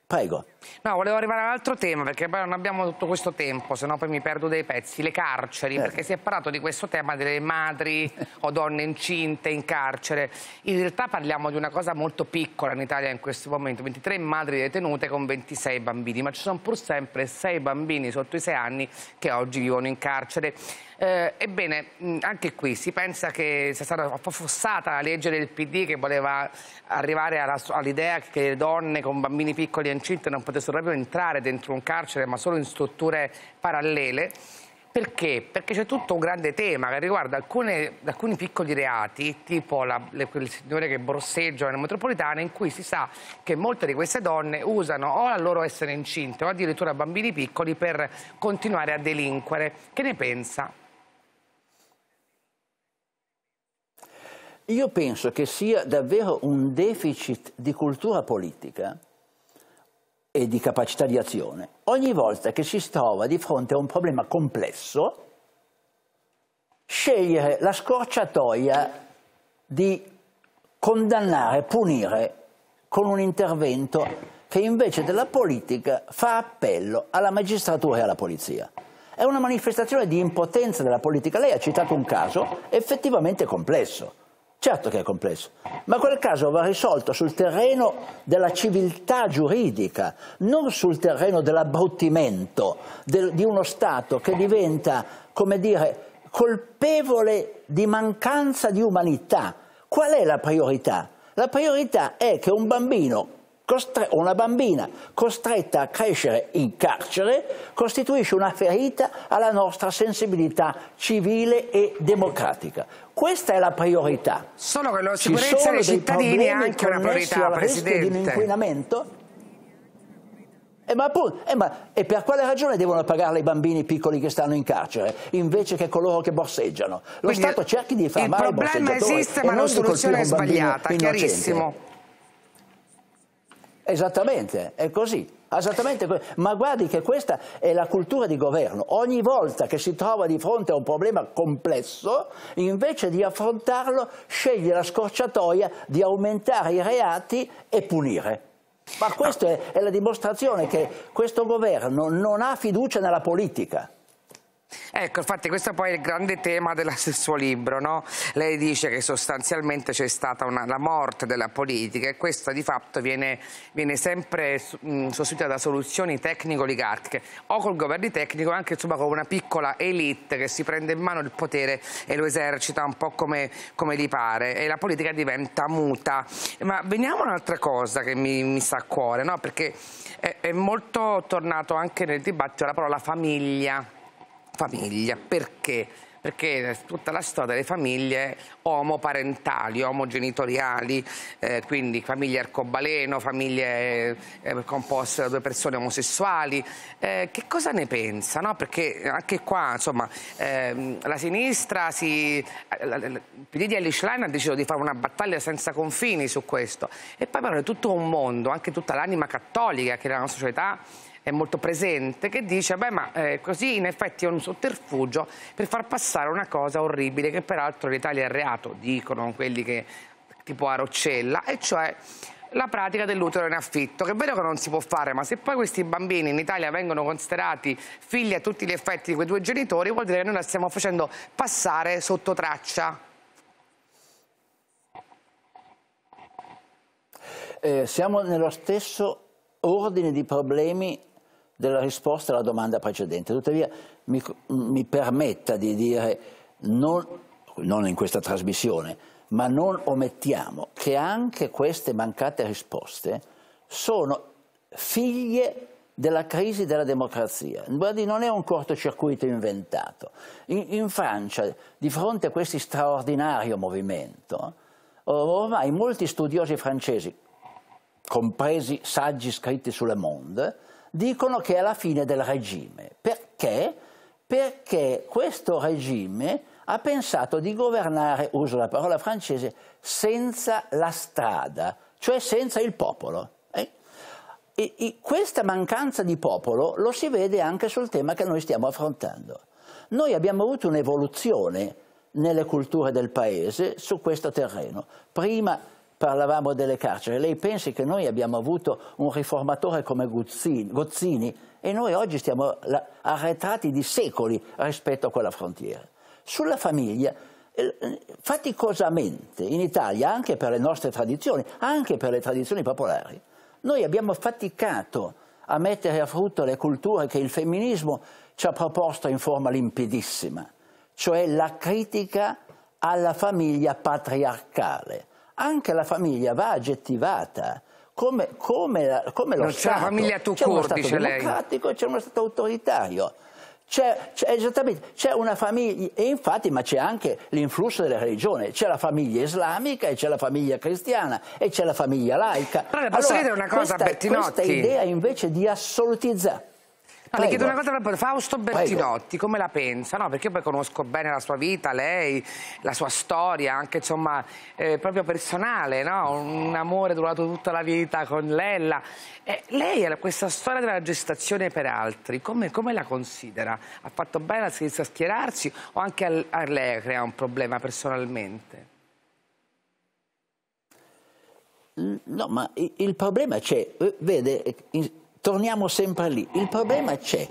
[SPEAKER 31] Prego.
[SPEAKER 12] No, volevo arrivare a un altro tema perché poi non abbiamo tutto questo tempo, se no poi mi perdo dei pezzi. Le carceri, perché si è parlato di questo tema delle madri o donne incinte in carcere. In realtà parliamo di una cosa molto piccola in Italia in questo momento, 23 madri detenute con 26 bambini, ma ci sono pur sempre 6 bambini sotto i 6 anni che oggi vivono in carcere. Eh, ebbene, anche qui si pensa che sia stata affossata la legge del PD che voleva arrivare all'idea che le donne con bambini piccoli e incinte non potessero proprio entrare dentro un carcere ma solo in strutture parallele. Perché? Perché c'è tutto un grande tema che riguarda alcune- alcuni piccoli reati, tipo la, le, quelle signore che borseggiano nelle metropolitane, in cui si sa che molte di queste donne usano o la loro essere incinte o addirittura bambini piccoli per continuare a delinquere. Che ne pensa?
[SPEAKER 31] Io penso che sia davvero un deficit di cultura politica e di capacità di azione. Ogni volta che si trova di fronte a un problema complesso, scegliere la scorciatoia di condannare, punire con un intervento che invece della politica fa appello alla magistratura e alla polizia. È una manifestazione di impotenza della politica. Lei ha citato un caso effettivamente complesso. Certo che è complesso, ma quel caso va risolto sul terreno della civiltà giuridica, non sul terreno dell'abbruttimento del- di uno Stato che diventa, come dire, colpevole di mancanza di umanità. Qual è la priorità? La priorità è che un bambino una bambina costretta a crescere in carcere costituisce una ferita alla nostra sensibilità civile e democratica. Questa è la priorità.
[SPEAKER 12] Solo che la sicurezza dei cittadini è anche una priorità,
[SPEAKER 31] di un
[SPEAKER 12] Presidente.
[SPEAKER 31] inquinamento? Eh, ma appunto, eh, ma- e per quale ragione devono pagarle i bambini piccoli che stanno in carcere invece che coloro che borseggiano? Lo
[SPEAKER 12] Quindi
[SPEAKER 31] Stato cerchi di fermare
[SPEAKER 12] il
[SPEAKER 31] i
[SPEAKER 12] problema
[SPEAKER 31] borseggiatori
[SPEAKER 12] esiste,
[SPEAKER 31] e
[SPEAKER 12] ma
[SPEAKER 31] non
[SPEAKER 12] la
[SPEAKER 31] di
[SPEAKER 12] soluzione è sbagliata,
[SPEAKER 31] innocente. Esattamente, è così. Esattamente. Ma guardi che questa è la cultura di governo. Ogni volta che si trova di fronte a un problema complesso, invece di affrontarlo, sceglie la scorciatoia di aumentare i reati e punire. Ma questa è, è la dimostrazione che questo governo non ha fiducia nella politica.
[SPEAKER 12] Ecco, infatti questo poi è il grande tema del suo libro, no? Lei dice che sostanzialmente c'è stata una- la morte della politica e questa di fatto viene, viene sempre mh, sostituita da soluzioni tecnico-oligarchiche, o col governo tecnico, anche insomma con una piccola elite che si prende in mano il potere e lo esercita un po' come, come gli pare e la politica diventa muta. Ma veniamo a un'altra cosa che mi, mi sta a cuore, no? Perché è, è molto tornato anche nel dibattito la parola famiglia famiglia. Perché? Perché tutta la storia delle famiglie omoparentali, omogenitoriali, eh, quindi famiglie arcobaleno, famiglie eh, composte da due persone omosessuali, eh, che cosa ne pensa? no? Perché anche qua, insomma, ehm, la sinistra, si, eh, il PD di Ellie Schlein ha deciso di fare una battaglia senza confini su questo. E poi però è tutto un mondo, anche tutta l'anima cattolica che nella nostra società è molto presente, che dice, beh ma eh, così in effetti è un sotterfugio per far passare una cosa orribile che peraltro in Italia è reato, dicono quelli che tipo a Roccella, e cioè la pratica dell'utero in affitto, che è vero che non si può fare, ma se poi questi bambini in Italia vengono considerati figli a tutti gli effetti di quei due genitori, vuol dire che noi la stiamo facendo passare sotto traccia.
[SPEAKER 31] Eh, siamo nello stesso ordine di problemi della risposta alla domanda precedente. Tuttavia mi, mi permetta di dire, non, non in questa trasmissione, ma non omettiamo che anche queste mancate risposte sono figlie della crisi della democrazia. Guardi, non è un cortocircuito inventato. In, in Francia, di fronte a questo straordinario movimento, ormai molti studiosi francesi, compresi saggi scritti sulle Monde, dicono che è la fine del regime. Perché? Perché questo regime ha pensato di governare, uso la parola francese, senza la strada, cioè senza il popolo. Eh? E, e questa mancanza di popolo lo si vede anche sul tema che noi stiamo affrontando. Noi abbiamo avuto un'evoluzione nelle culture del paese su questo terreno. Prima parlavamo delle carceri, lei pensi che noi abbiamo avuto un riformatore come Gozzini, Gozzini e noi oggi stiamo arretrati di secoli rispetto a quella frontiera. Sulla famiglia, eh, faticosamente in Italia, anche per le nostre tradizioni, anche per le tradizioni popolari, noi abbiamo faticato a mettere a frutto le culture che il femminismo ci ha proposto in forma limpidissima, cioè la critica alla famiglia patriarcale. Anche la famiglia va aggettivata come, come, come lo
[SPEAKER 12] non
[SPEAKER 31] Stato.
[SPEAKER 12] c'è famiglia tu
[SPEAKER 31] c'è uno Stato
[SPEAKER 12] dice lei.
[SPEAKER 31] democratico e c'è uno Stato autoritario. C'è, esattamente, c'è una famiglia, e infatti, ma c'è anche l'influsso delle religioni, c'è la famiglia islamica e c'è la famiglia cristiana e c'è la famiglia laica.
[SPEAKER 12] Allora, posso chiedere una cosa,
[SPEAKER 31] questa,
[SPEAKER 12] Bertinotti?
[SPEAKER 31] Questa idea invece di assolutizzare.
[SPEAKER 12] No, le chiedo
[SPEAKER 31] Prego.
[SPEAKER 12] una cosa proprio, Fausto Bertinotti, come la pensa? No, perché io poi conosco bene la sua vita, lei, la sua storia, anche insomma, eh, proprio personale, no? un amore durato tutta la vita con Lella. Eh, lei, questa storia della gestazione per altri, come, come la considera? Ha fatto bene a schierarsi o anche a, a lei crea un problema personalmente?
[SPEAKER 31] No, ma il problema c'è, Eh, vede, torniamo sempre lì, il problema c'è,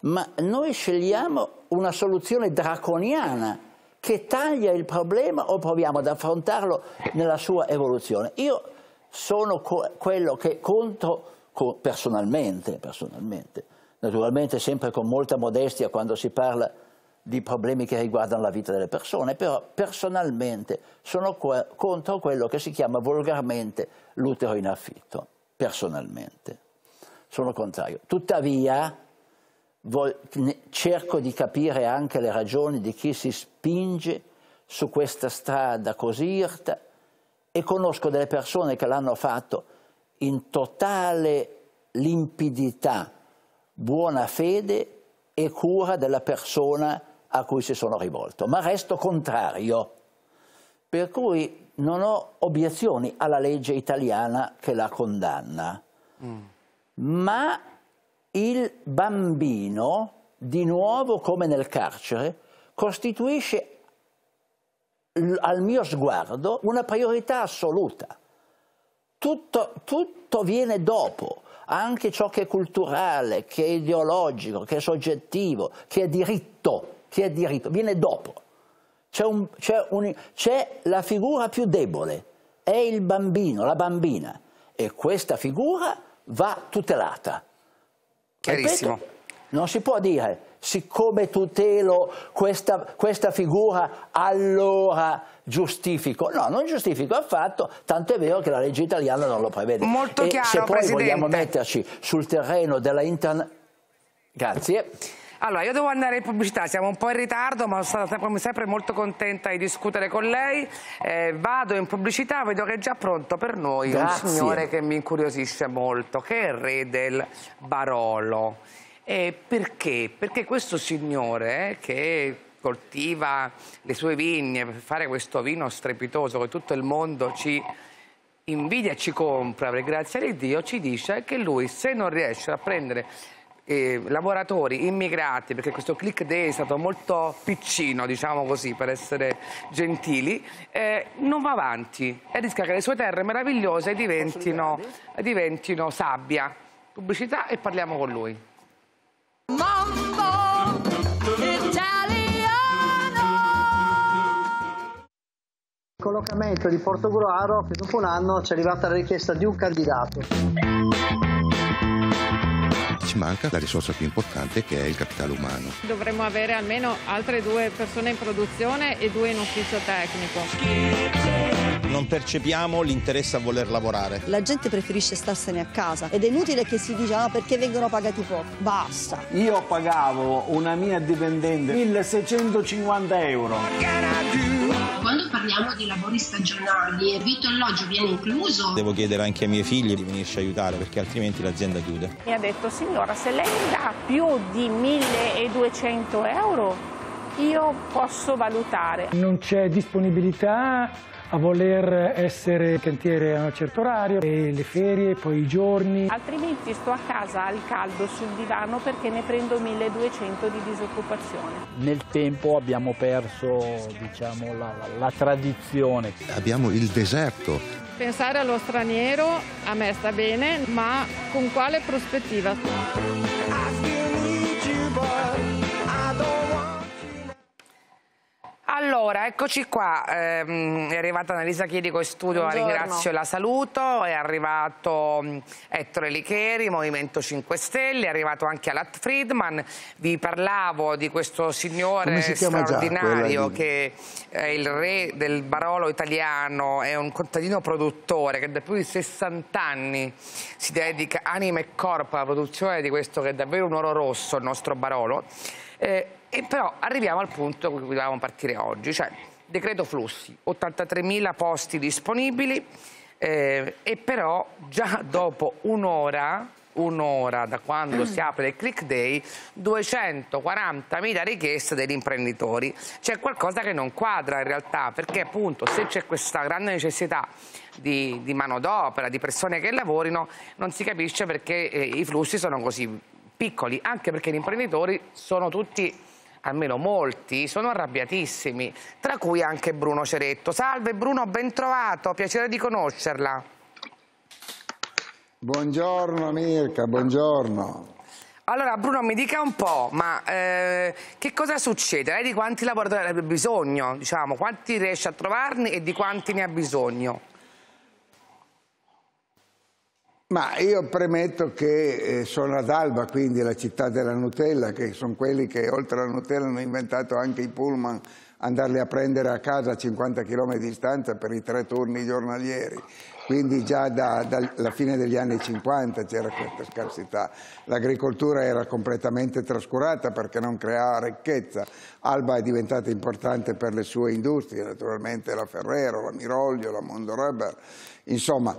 [SPEAKER 31] ma noi scegliamo una soluzione draconiana che taglia il problema o proviamo ad affrontarlo nella sua evoluzione. Io sono quello che contro, co- personalmente, personalmente, naturalmente sempre con molta modestia quando si parla di problemi che riguardano la vita delle persone, però personalmente sono contro quello che si chiama volgarmente l'utero in affitto, personalmente. Sono contrario. Tuttavia cerco di capire anche le ragioni di chi si spinge su questa strada così irta e conosco delle persone che l'hanno fatto in totale limpidità, buona fede e cura della persona a cui si sono rivolto, ma resto contrario. Per cui non ho obiezioni alla legge italiana che la condanna, ma il bambino, di nuovo come nel carcere, costituisce al mio sguardo una priorità assoluta. Tutto, tutto viene dopo, anche ciò che è culturale, che è ideologico, che è soggettivo, che è diritto, che è diritto, viene dopo. C'è la figura più debole, è il bambino, la bambina, e questa figura va tutelata.
[SPEAKER 12] Chiarissimo.
[SPEAKER 31] Ripeto, non si può dire, siccome tutelo questa, questa figura, allora giustifico. No, non giustifico affatto, tanto è vero che la legge italiana non lo prevede.
[SPEAKER 12] Molto
[SPEAKER 31] e
[SPEAKER 12] chiaro,
[SPEAKER 31] se poi
[SPEAKER 12] Presidente.
[SPEAKER 31] vogliamo metterci sul terreno della internet... Grazie.
[SPEAKER 12] Allora, io devo andare in pubblicità, siamo un po' in ritardo, ma sono stata sempre, come sempre molto contenta di discutere con lei. Eh, vado in pubblicità, vedo che è già pronto per noi
[SPEAKER 31] Grazie.
[SPEAKER 12] un signore che mi incuriosisce molto, che è il re del Barolo. E perché? Perché questo signore eh, che coltiva le sue vigne per fare questo vino strepitoso che tutto il mondo ci invidia e ci compra, per grazia di Dio, ci dice che lui se non riesce a prendere eh, lavoratori immigrati, perché questo click day è stato molto piccino, diciamo così, per essere gentili, eh, non va avanti e rischia che le sue terre meravigliose diventino, diventino sabbia. Pubblicità e parliamo con lui.
[SPEAKER 32] Mambo italiano.
[SPEAKER 33] collocamento di Portogruaro che dopo un anno ci è arrivata la richiesta di un candidato.
[SPEAKER 34] Ci manca la risorsa più importante che è il capitale umano.
[SPEAKER 35] Dovremmo avere almeno altre due persone in produzione e due in ufficio tecnico.
[SPEAKER 36] Non percepiamo l'interesse a voler lavorare.
[SPEAKER 37] La gente preferisce starsene a casa ed è inutile che si dica ah, perché vengono pagati poco. Basta.
[SPEAKER 38] Io pagavo una mia dipendente 1650 euro.
[SPEAKER 39] Quando parliamo di lavori stagionali, il vitto alloggio viene incluso?
[SPEAKER 36] Devo chiedere anche ai miei figli di venirci a aiutare perché altrimenti l'azienda chiude.
[SPEAKER 29] Mi ha detto, signora, se lei mi dà più di 1200 euro, io posso valutare.
[SPEAKER 40] Non c'è disponibilità a voler essere cantiere a un certo orario, e le ferie, poi i giorni.
[SPEAKER 29] Altrimenti sto a casa al caldo sul divano perché ne prendo 1200 di disoccupazione.
[SPEAKER 41] Nel tempo abbiamo perso diciamo, la, la, la tradizione.
[SPEAKER 34] Abbiamo il deserto.
[SPEAKER 35] Pensare allo straniero a me sta bene, ma con quale prospettiva?
[SPEAKER 12] Allora, eccoci qua, ehm, è arrivata Annalisa Chiedico in studio, la
[SPEAKER 42] Buongiorno.
[SPEAKER 12] ringrazio e la saluto, è arrivato mh, Ettore Licheri, Movimento 5 Stelle, è arrivato anche Alat Friedman, vi parlavo di questo signore
[SPEAKER 43] si già
[SPEAKER 12] straordinario
[SPEAKER 43] di-
[SPEAKER 12] che è il re del Barolo italiano, è un contadino produttore che da più di 60 anni si dedica anima e corpo alla produzione di questo che è davvero un oro rosso, il nostro Barolo. Eh, e però arriviamo al punto da cui dovevamo partire oggi, cioè decreto flussi, 83.000 posti disponibili eh, e però già dopo un'ora, un'ora da quando si apre il click day, 240.000 richieste degli imprenditori. C'è qualcosa che non quadra in realtà, perché appunto se c'è questa grande necessità di, di manodopera, di persone che lavorino, non si capisce perché eh, i flussi sono così piccoli, anche perché gli imprenditori sono tutti almeno molti, sono arrabbiatissimi, tra cui anche Bruno Ceretto. Salve Bruno, ben trovato, piacere di conoscerla.
[SPEAKER 43] Buongiorno Mirka, buongiorno.
[SPEAKER 12] Allora Bruno mi dica un po', ma eh, che cosa succede? Lei di quanti lavoratori ha bisogno? Diciamo, quanti riesce a trovarne e di quanti ne ha bisogno?
[SPEAKER 43] Ma io premetto che eh, sono ad Alba, quindi la città della Nutella, che sono quelli che oltre alla Nutella hanno inventato anche i pullman, andarli a prendere a casa a 50 km di distanza per i tre turni giornalieri. Quindi già da- dalla fine degli anni 50 c'era questa scarsità. L'agricoltura era completamente trascurata perché non creava ricchezza. Alba è diventata importante per le sue industrie, naturalmente la Ferrero, la Miroglio, la Mondo Rubber. Insomma,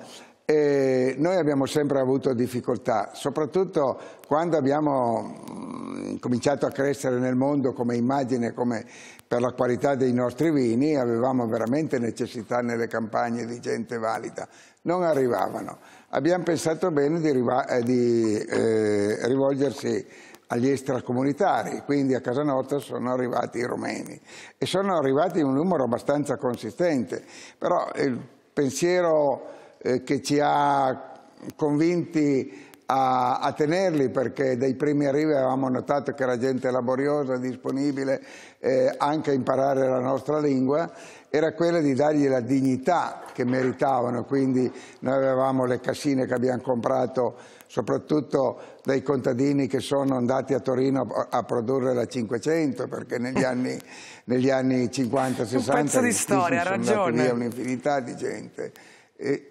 [SPEAKER 43] eh, noi abbiamo sempre avuto difficoltà, soprattutto quando abbiamo mm, cominciato a crescere nel mondo come immagine, come per la qualità dei nostri vini, avevamo veramente necessità nelle campagne di gente valida. Non arrivavano. Abbiamo pensato bene di, eh, di, eh, rivolgersi agli extracomunitari, quindi a casa nostra sono arrivati i romeni e sono arrivati in un numero abbastanza consistente, però il pensiero eh, che ci ha convinti a, a tenerli perché dai primi arrivi avevamo notato che era gente laboriosa, disponibile eh, anche a imparare la nostra lingua, era quella di dargli la dignità che meritavano, quindi noi avevamo le cassine che abbiamo comprato soprattutto dai contadini che sono andati a Torino a, produrre la 500 perché negli anni, negli anni 50-60
[SPEAKER 12] pezzo di storia, ha
[SPEAKER 43] sono andati
[SPEAKER 12] ragione.
[SPEAKER 43] via un'infinità di gente. E,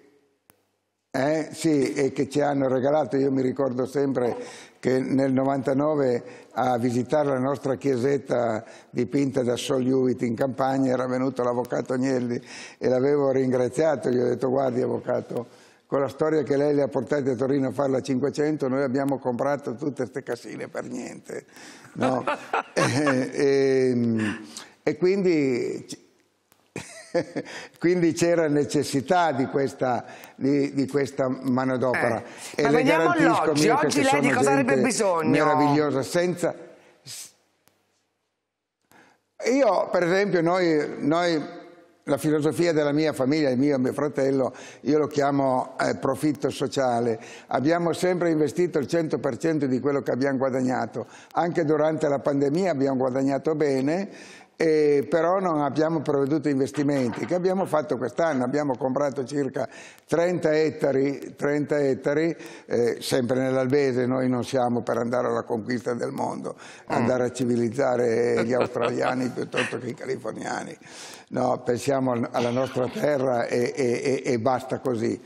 [SPEAKER 43] eh, sì, e che ci hanno regalato, io mi ricordo sempre che nel 99 a visitare la nostra chiesetta dipinta da Sol Hewitt in campagna era venuto l'avvocato Agnelli e l'avevo ringraziato, gli ho detto guardi avvocato, con la storia che lei le ha portate a Torino a fare la 500 noi abbiamo comprato tutte queste casine per niente. no? e, e- e quindi Quindi c'era necessità di questa, di, di questa manodopera.
[SPEAKER 12] Eh, ma veniamo all'oggi. Oggi lei di cosa avrebbe bisogno?
[SPEAKER 43] Meravigliosa, senza... Io, per esempio, noi, noi la filosofia della mia famiglia, il mio e mio fratello, io lo chiamo eh, profitto sociale. Abbiamo sempre investito il 100% di quello che abbiamo guadagnato. Anche durante la pandemia abbiamo guadagnato bene eh, però non abbiamo provveduto investimenti. Che abbiamo fatto quest'anno? Abbiamo comprato circa 30 ettari, 30 ettari eh, sempre nell'Albese, noi non siamo per andare alla conquista del mondo, andare a civilizzare gli australiani piuttosto che i californiani. No, pensiamo alla nostra terra e, e, e basta così.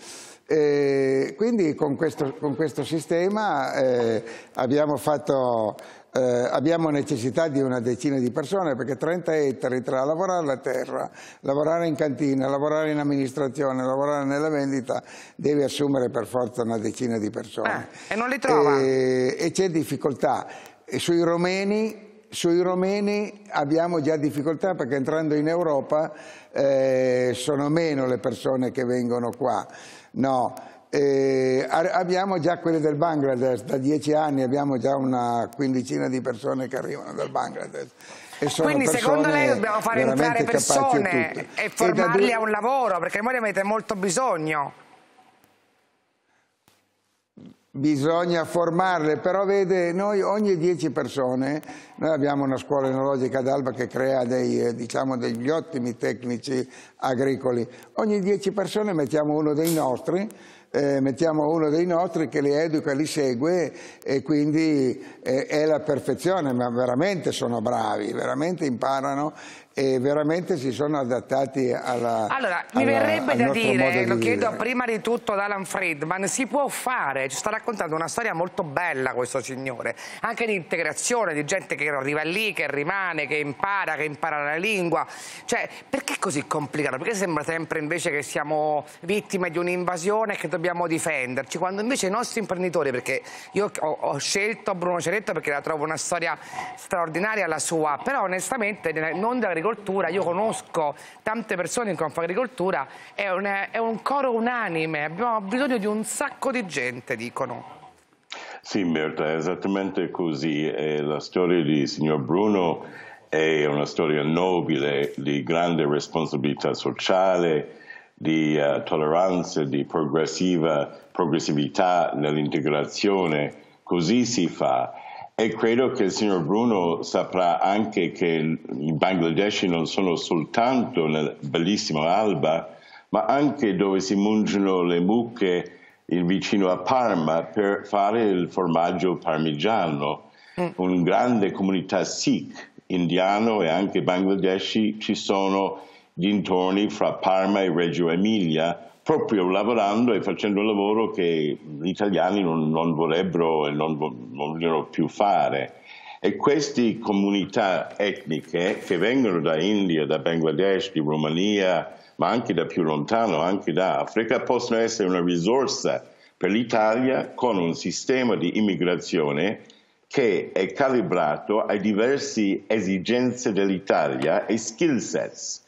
[SPEAKER 43] Eh, quindi con questo, con questo sistema eh, abbiamo fatto eh, abbiamo necessità di una decina di persone perché 30 ettari tra lavorare la terra, lavorare in cantina, lavorare in amministrazione, lavorare nella vendita, devi assumere per forza una decina di persone.
[SPEAKER 12] Eh, e non li trova?
[SPEAKER 43] E, e c'è difficoltà. E sui romeni sui romeni abbiamo già difficoltà perché entrando in Europa eh, sono meno le persone che vengono qua. No, eh, abbiamo già quelli del Bangladesh, da dieci anni abbiamo già una quindicina di persone che arrivano dal Bangladesh.
[SPEAKER 12] Quindi secondo lei dobbiamo fare entrare persone e, e formarli due... a un lavoro, perché voi ne avete molto bisogno.
[SPEAKER 43] Bisogna formarle, però vede, noi ogni dieci persone, noi abbiamo una scuola enologica ad Alba che crea dei, eh, diciamo, degli ottimi tecnici agricoli, ogni dieci persone mettiamo uno dei nostri eh, mettiamo uno dei nostri che li educa, li segue e quindi eh, è la perfezione, ma veramente sono bravi, veramente imparano e veramente si sono adattati alla
[SPEAKER 12] Allora, mi
[SPEAKER 43] alla,
[SPEAKER 12] verrebbe da dire, lo
[SPEAKER 43] di
[SPEAKER 12] chiedo
[SPEAKER 43] vivere.
[SPEAKER 12] prima di tutto ad Alan Friedman, si può fare, ci sta raccontando una storia molto bella questo signore, anche di integrazione, di gente che arriva lì, che rimane, che impara, che impara la lingua, cioè perché è così complicato? Perché sembra sempre invece che siamo vittime di un'invasione e che dobbiamo difenderci, quando invece i nostri imprenditori, perché io ho, ho scelto Bruno Ceretto perché la trovo una storia straordinaria la sua, però onestamente non dell'agricoltura io conosco tante persone che fanno agricoltura, è un, è un coro unanime, abbiamo bisogno di un sacco di gente, dicono.
[SPEAKER 44] Sì, Berta, è esattamente così. E la storia di signor Bruno è una storia nobile di grande responsabilità sociale, di uh, tolleranza, di progressività nell'integrazione. Così si fa. E credo che il signor Bruno saprà anche che i bangladeshi non sono soltanto nel bellissimo Alba, ma anche dove si mungono le mucche vicino a Parma per fare il formaggio parmigiano. Mm. Una grande comunità Sikh, indiano e anche bangladeshi ci sono dintorni fra Parma e Reggio Emilia proprio lavorando e facendo un lavoro che gli italiani non, non vorrebbero e non, vogliono più fare. E queste comunità etniche che vengono da India, da Bangladesh, di Romania, ma anche da più lontano, anche da Africa, possono essere una risorsa per l'Italia con un sistema di immigrazione che è calibrato a diverse esigenze dell'Italia e skill sets.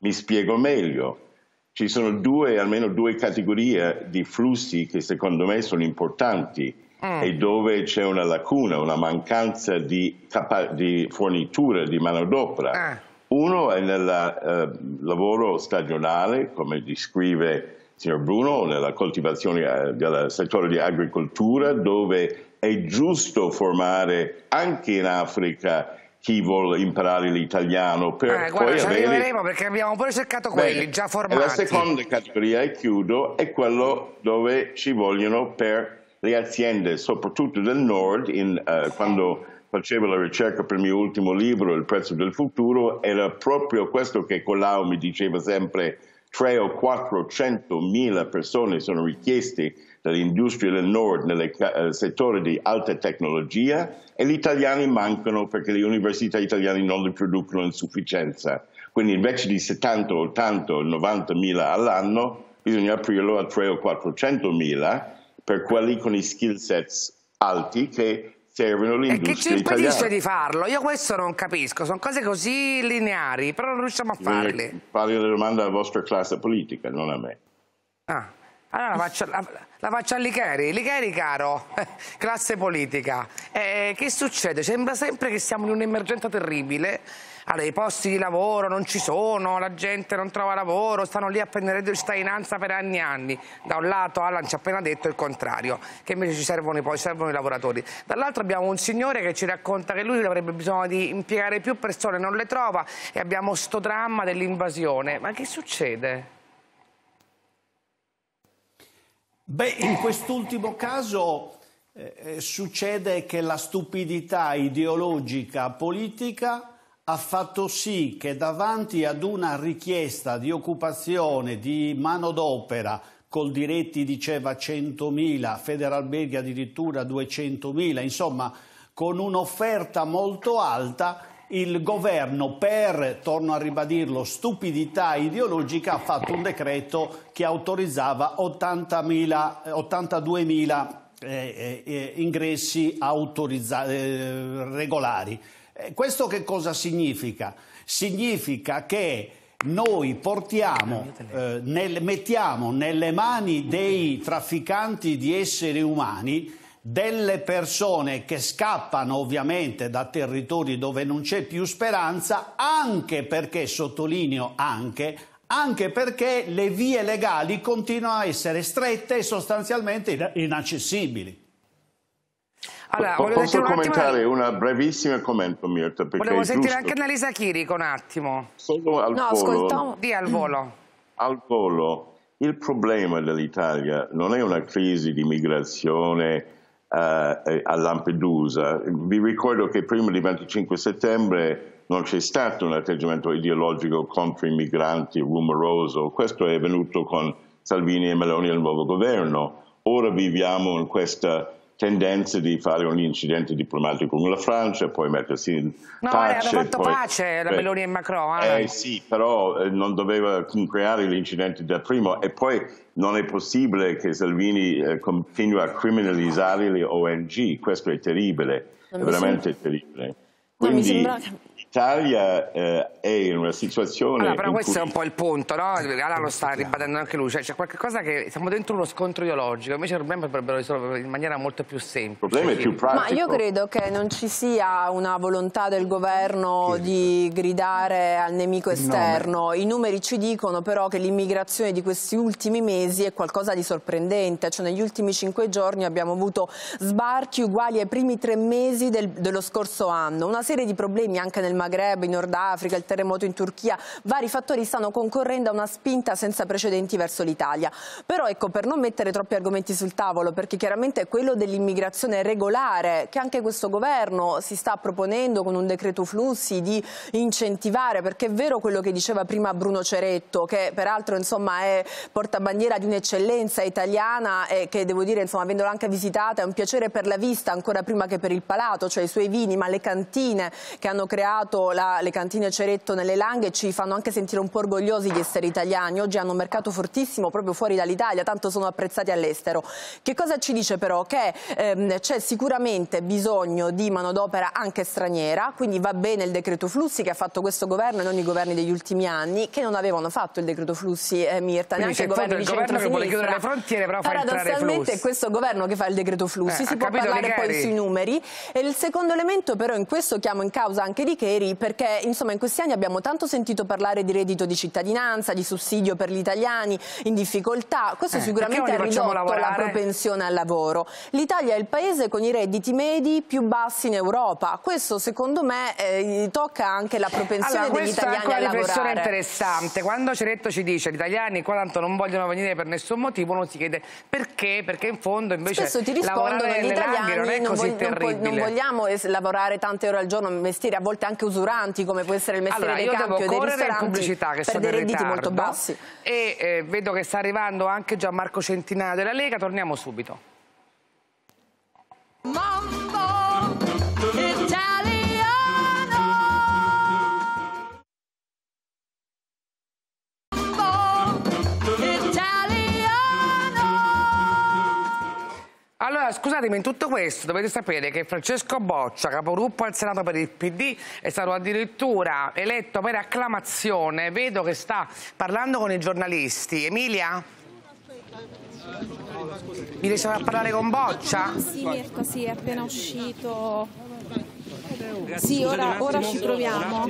[SPEAKER 44] Mi spiego meglio ci sono due, almeno due categorie di flussi che secondo me sono importanti mm. e dove c'è una lacuna, una mancanza di, di fornitura di manodopera. Ah. Uno è nel uh, lavoro stagionale, come descrive il signor Bruno, nella coltivazione uh, del settore di agricoltura, dove è giusto formare anche in Africa chi vuole imparare l'italiano per
[SPEAKER 12] eh, guarda,
[SPEAKER 44] poi
[SPEAKER 12] ci
[SPEAKER 44] avere...
[SPEAKER 12] arriveremo perché abbiamo pure cercato quelli
[SPEAKER 44] Bene.
[SPEAKER 12] già formati.
[SPEAKER 44] La seconda categoria, e chiudo, è quello dove ci vogliono per le aziende, soprattutto del nord, in, uh, quando facevo la ricerca per il mio ultimo libro, Il prezzo del futuro, era proprio questo che Colau mi diceva sempre, 3 o 400 mila persone sono richieste dall'industria del nord nel uh, settore di alta tecnologia e gli italiani mancano perché le università italiane non li producono in sufficienza. Quindi invece di 70, 80 o 90 mila all'anno bisogna aprirlo a 3 o 400 mila per quelli con i skill sets alti che servono
[SPEAKER 12] E chi ci
[SPEAKER 44] l'industria
[SPEAKER 12] impedisce
[SPEAKER 44] italiana.
[SPEAKER 12] di farlo? Io questo non capisco, sono cose così lineari, però non riusciamo a farle.
[SPEAKER 44] Fare la domanda alla vostra classe politica, non a me.
[SPEAKER 12] Ah, allora la faccio, la, la faccio a Licheri. Licheri, caro, classe politica. Eh, che succede? Sembra sempre che siamo in un'emergenza terribile. Allora, i posti di lavoro non ci sono, la gente non trova lavoro, stanno lì a prendere di cittadinanza per anni e anni. Da un lato Alan ci ha appena detto il contrario, che invece ci servono i, servono i lavoratori. Dall'altro abbiamo un signore che ci racconta che lui avrebbe bisogno di impiegare più persone, non le trova e abbiamo sto dramma dell'invasione. Ma che succede?
[SPEAKER 45] Beh, in quest'ultimo caso eh, eh, succede che la stupidità ideologica politica ha fatto sì che davanti ad una richiesta di occupazione di manodopera, col diretti diceva 100.000, Federalberghi addirittura 200.000, insomma con un'offerta molto alta, il governo per, torno a ribadirlo, stupidità ideologica ha fatto un decreto che autorizzava 80.000, eh, 82.000 eh, eh, ingressi eh, regolari. Eh, questo che cosa significa? Significa che noi portiamo, eh, nel- mettiamo nelle mani dei trafficanti di esseri umani delle persone che scappano ovviamente da territori dove non c'è più speranza, anche perché, sottolineo anche, anche perché le vie legali continuano a essere strette e sostanzialmente ina- inaccessibili.
[SPEAKER 12] Allora,
[SPEAKER 44] Posso
[SPEAKER 12] sentire un attimo-
[SPEAKER 44] commentare un brevissimo commento, Mirta?
[SPEAKER 12] Volevo sentire
[SPEAKER 44] giusto.
[SPEAKER 12] anche Annalisa Chirico un attimo.
[SPEAKER 44] Solo al volo,
[SPEAKER 12] Di al volo.
[SPEAKER 44] al volo, il problema dell'Italia non è una crisi di migrazione a Lampedusa. Vi ricordo che prima del 25 settembre non c'è stato un atteggiamento ideologico contro i migranti rumoroso. Questo è avvenuto con Salvini e Meloni e il nuovo governo. Ora viviamo in questa tendenza di fare un incidente diplomatico con la Francia, poi mettersi in
[SPEAKER 12] No, eh,
[SPEAKER 44] pace.
[SPEAKER 12] hanno fatto
[SPEAKER 44] poi-
[SPEAKER 12] pace la
[SPEAKER 44] Beh,
[SPEAKER 12] Meloni e Macron. eh.
[SPEAKER 44] eh sì, però eh, non doveva creare l'incidente da prima e poi non è possibile che Salvini eh, continui a criminalizzare le ONG, questo è terribile, è
[SPEAKER 42] Non
[SPEAKER 44] veramente terribile.
[SPEAKER 42] No, mi
[SPEAKER 44] Quindi
[SPEAKER 42] sembra-
[SPEAKER 44] l'Italia eh, è in una situazione
[SPEAKER 12] Allora, però questo
[SPEAKER 44] cui
[SPEAKER 12] è un po' il punto, no? Alan lo sta ribadendo anche lui, cioè c'è qualcosa che siamo dentro uno scontro ideologico, invece i problemi potrebbero risolvere in maniera molto più semplice.
[SPEAKER 44] Il problema è più
[SPEAKER 42] Ma io credo che non ci sia una volontà del governo di gridare al nemico esterno. I numeri ci dicono però che l'immigrazione di questi ultimi mesi è qualcosa di sorprendente. Cioè, negli ultimi cinque giorni abbiamo avuto sbarchi uguali ai primi tre mesi del- dello scorso anno. Una serie di problemi anche nel Maghreb, in Nord Africa, il terremoto in Turchia. Vari fattori stanno concorrendo a una spinta senza precedenti verso l'Italia. Però ecco, per non mettere troppi argomenti sul tavolo, perché chiaramente quello dell'immigrazione regolare, che anche questo governo si sta proponendo con un decreto flussi di incentivare, perché è vero quello che diceva prima Bruno Ceretto, che peraltro insomma è portabandiera di un'eccellenza italiana e che devo dire, insomma, avendola anche visitata, è un piacere per la vista ancora prima che per il palato, cioè i suoi vini, ma le cantine che hanno creato la- le cantine Ceretto nelle Langhe ci fanno anche sentire un po' orgogliosi di essere italiani. Oggi hanno un mercato fortissimo proprio fuori dall'Italia, tanto sono apprezzati all'estero. Che cosa ci dice però? Che ehm, c'è sicuramente bisogno di manodopera anche straniera, quindi va bene il decreto flussi che ha fatto questo governo e non i governi degli ultimi anni, che non avevano fatto il decreto flussi, eh, Mirta,
[SPEAKER 12] Quindi
[SPEAKER 42] neanche il governo di
[SPEAKER 12] governo che vuole chiudere le frontiere, però
[SPEAKER 42] Paradossalmente è questo governo che fa il decreto flussi,
[SPEAKER 12] Eh,
[SPEAKER 42] si può parlare poi sui numeri. E il secondo elemento però in questo chiamo in causa anche Di Cheri perché insomma in questi anni abbiamo tanto sentito parlare di reddito di cittadinanza, di sussidio per gli italiani in difficoltà. Questo
[SPEAKER 12] Eh,
[SPEAKER 42] sicuramente ha ridotto la
[SPEAKER 12] lavorare?
[SPEAKER 42] propensione al lavoro. L'Italia è il paese con i redditi medi più bassi in Europa. Questo secondo me eh, tocca anche la propensione
[SPEAKER 12] Allora,
[SPEAKER 42] degli
[SPEAKER 12] questa è anche
[SPEAKER 42] italiani
[SPEAKER 12] una
[SPEAKER 42] a
[SPEAKER 12] riflessione
[SPEAKER 42] lavorare.
[SPEAKER 12] interessante. Quando Ceretto ci dice gli italiani qua tanto non vogliono venire per nessun motivo, uno si chiede perché? Perché in fondo invece
[SPEAKER 42] Spesso ti rispondono
[SPEAKER 12] lavorare
[SPEAKER 42] gli italiani
[SPEAKER 12] non è
[SPEAKER 42] non, non po-
[SPEAKER 12] terribile.
[SPEAKER 42] non vogliamo lavorare tante ore al giorno, mestieri a volte anche usuranti come può essere il mestiere
[SPEAKER 12] Allora,
[SPEAKER 42] dei campi
[SPEAKER 12] devo
[SPEAKER 42] o dei
[SPEAKER 12] in
[SPEAKER 42] ristoranti
[SPEAKER 12] pubblicità che
[SPEAKER 42] per
[SPEAKER 12] sono
[SPEAKER 42] dei
[SPEAKER 12] in
[SPEAKER 42] redditi molto
[SPEAKER 12] ritardo.
[SPEAKER 42] bassi.
[SPEAKER 12] E eh, vedo che sta arrivando anche Gianmarco Centinaio della Lega, torniamo subito.
[SPEAKER 29] Mambo
[SPEAKER 12] Allora, scusatemi, in tutto questo dovete sapere che Francesco Boccia, capogruppo al Senato per il PD, è stato addirittura eletto per acclamazione. Vedo che sta parlando con i giornalisti. Emilia? Mi riesce a parlare con Boccia?
[SPEAKER 46] Sì, Mirko, sì, è appena uscito. Sì, ora, ora ci proviamo.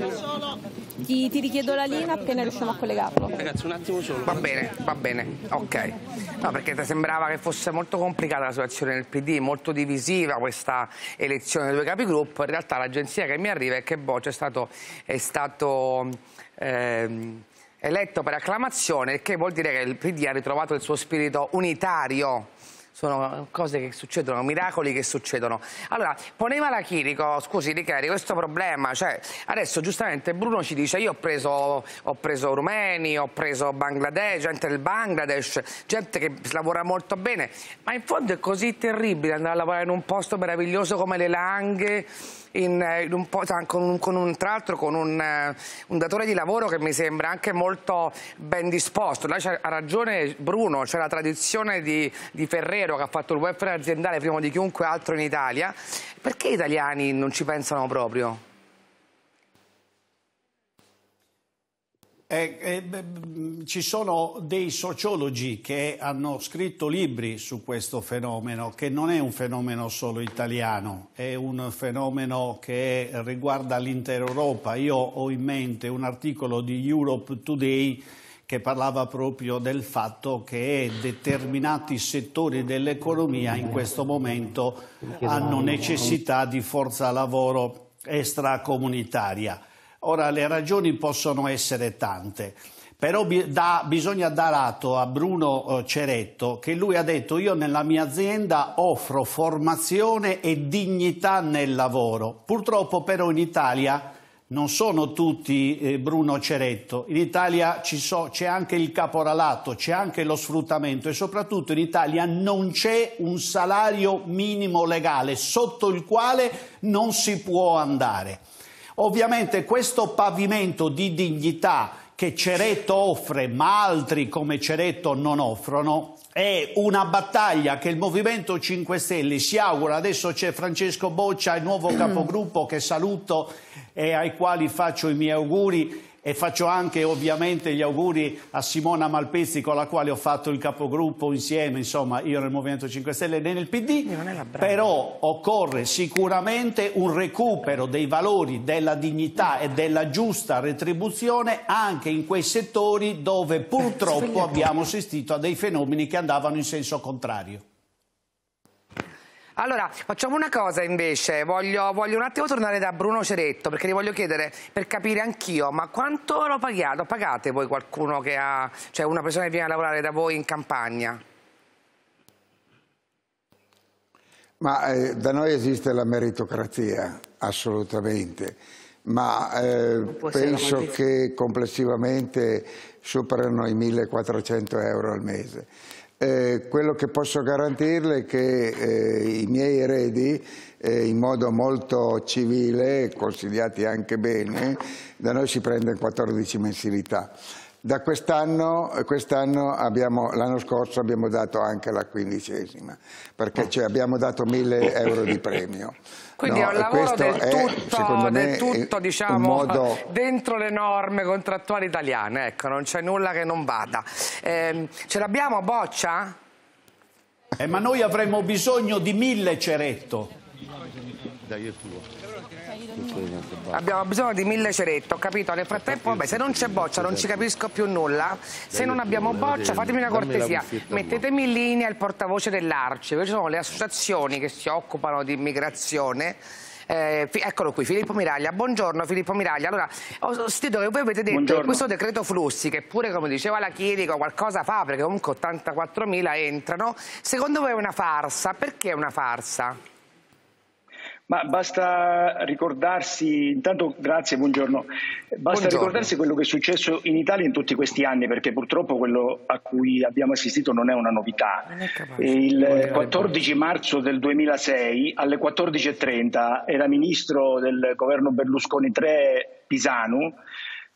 [SPEAKER 46] Ti, ti richiedo la linea appena riusciamo a collegarlo.
[SPEAKER 12] Ragazzi, un attimo solo. Va bene, va bene, ok. No, perché ti sembrava che fosse molto complicata la situazione del PD, molto divisiva questa elezione dei due capigruppo. In realtà l'agenzia che mi arriva è che Boccia è stato, è stato ehm, eletto per acclamazione, il che vuol dire che il PD ha ritrovato il suo spirito unitario sono cose che succedono, miracoli che succedono. Allora, poneva la Chirico, scusi Richeri, questo problema, cioè adesso giustamente Bruno ci dice io ho preso, ho preso rumeni, ho preso Bangladesh, gente del Bangladesh, gente che lavora molto bene, ma in fondo è così terribile andare a lavorare in un posto meraviglioso come le Langhe, in, in un con, con un, tra l'altro con un, un, datore di lavoro che mi sembra anche molto ben disposto. Là ha ragione Bruno, c'è la tradizione di, di Ferrero che ha fatto il welfare aziendale prima di chiunque altro in Italia. Perché gli italiani non ci pensano proprio?
[SPEAKER 45] Eh, eh, ci sono dei sociologi che hanno scritto libri su questo fenomeno, che non è un fenomeno solo italiano, è un fenomeno che riguarda l'intera Europa. Io ho in mente un articolo di Europe Today che parlava proprio del fatto che determinati settori dell'economia in questo momento hanno necessità di forza lavoro extracomunitaria. Ora le ragioni possono essere tante, però da, bisogna dar atto a Bruno eh, Ceretto che lui ha detto io nella mia azienda offro formazione e dignità nel lavoro. Purtroppo però in Italia non sono tutti eh, Bruno Ceretto, in Italia c'è so, anche il caporalato, c'è anche lo sfruttamento e soprattutto in Italia non c'è un salario minimo legale sotto il quale non si può andare. Ovviamente questo pavimento di dignità che Ceretto offre ma altri come Ceretto non offrono è una battaglia che il Movimento 5 Stelle si augura, adesso c'è Francesco Boccia, il nuovo capogruppo che saluto e ai quali faccio i miei auguri e faccio anche ovviamente gli auguri a Simona Malpezzi con la quale ho fatto il capogruppo insieme, insomma io nel Movimento 5 Stelle e nel PD, però occorre sicuramente un recupero dei valori della dignità e della giusta retribuzione anche in quei settori dove purtroppo abbiamo assistito a dei fenomeni che andavano in senso contrario.
[SPEAKER 12] Allora, facciamo una cosa invece, voglio, voglio, un attimo tornare da Bruno Ceretto perché gli voglio chiedere, per capire anch'io, ma quanto lo pagate? Pagate voi qualcuno che ha, cioè una persona che viene a lavorare da voi in campagna?
[SPEAKER 43] Ma eh, da noi esiste la meritocrazia, assolutamente, ma eh, penso che complessivamente superano i 1400 euro al mese. Eh, quello che posso garantirle è che eh, i miei eredi, eh, in modo molto civile, consigliati anche bene, da noi si prende 14 mensilità. Da quest'anno, quest l'anno scorso abbiamo dato anche la quindicesima, perché cioè, abbiamo dato 1000 euro di premio.
[SPEAKER 12] Quindi no, è un lavoro del tutto, è, del tutto diciamo, modo... dentro le norme contrattuali italiane, ecco, non c'è nulla che non vada. Eh, ce l'abbiamo a boccia?
[SPEAKER 45] Eh, ma noi avremmo bisogno di mille ceretto.
[SPEAKER 44] Dai, è tuo.
[SPEAKER 12] Abbiamo bisogno di mille ceretto, ho capito? Nel frattempo, vabbè, se non c'è boccia non ci capisco più nulla. Se non abbiamo boccia, fatemi una cortesia, mettetemi in linea il portavoce dell'Arci, ci sono le associazioni che si occupano di immigrazione. Eh, eccolo qui, Filippo Miraglia. Buongiorno Filippo Miraglia. Allora, ho sentito che voi avete detto Buongiorno. che questo decreto flussi, che pure come diceva la Chirico qualcosa fa, perché comunque 84.000 entrano, secondo voi è una farsa? Perché è una farsa?
[SPEAKER 47] Ma basta ricordarsi, intanto grazie, buongiorno, basta buongiorno. ricordarsi quello che è successo in Italia in tutti questi anni, perché purtroppo quello a cui abbiamo assistito non è una novità. È Il 14 marzo del 2006 alle 14.30 era ministro del governo Berlusconi 3 Pisanu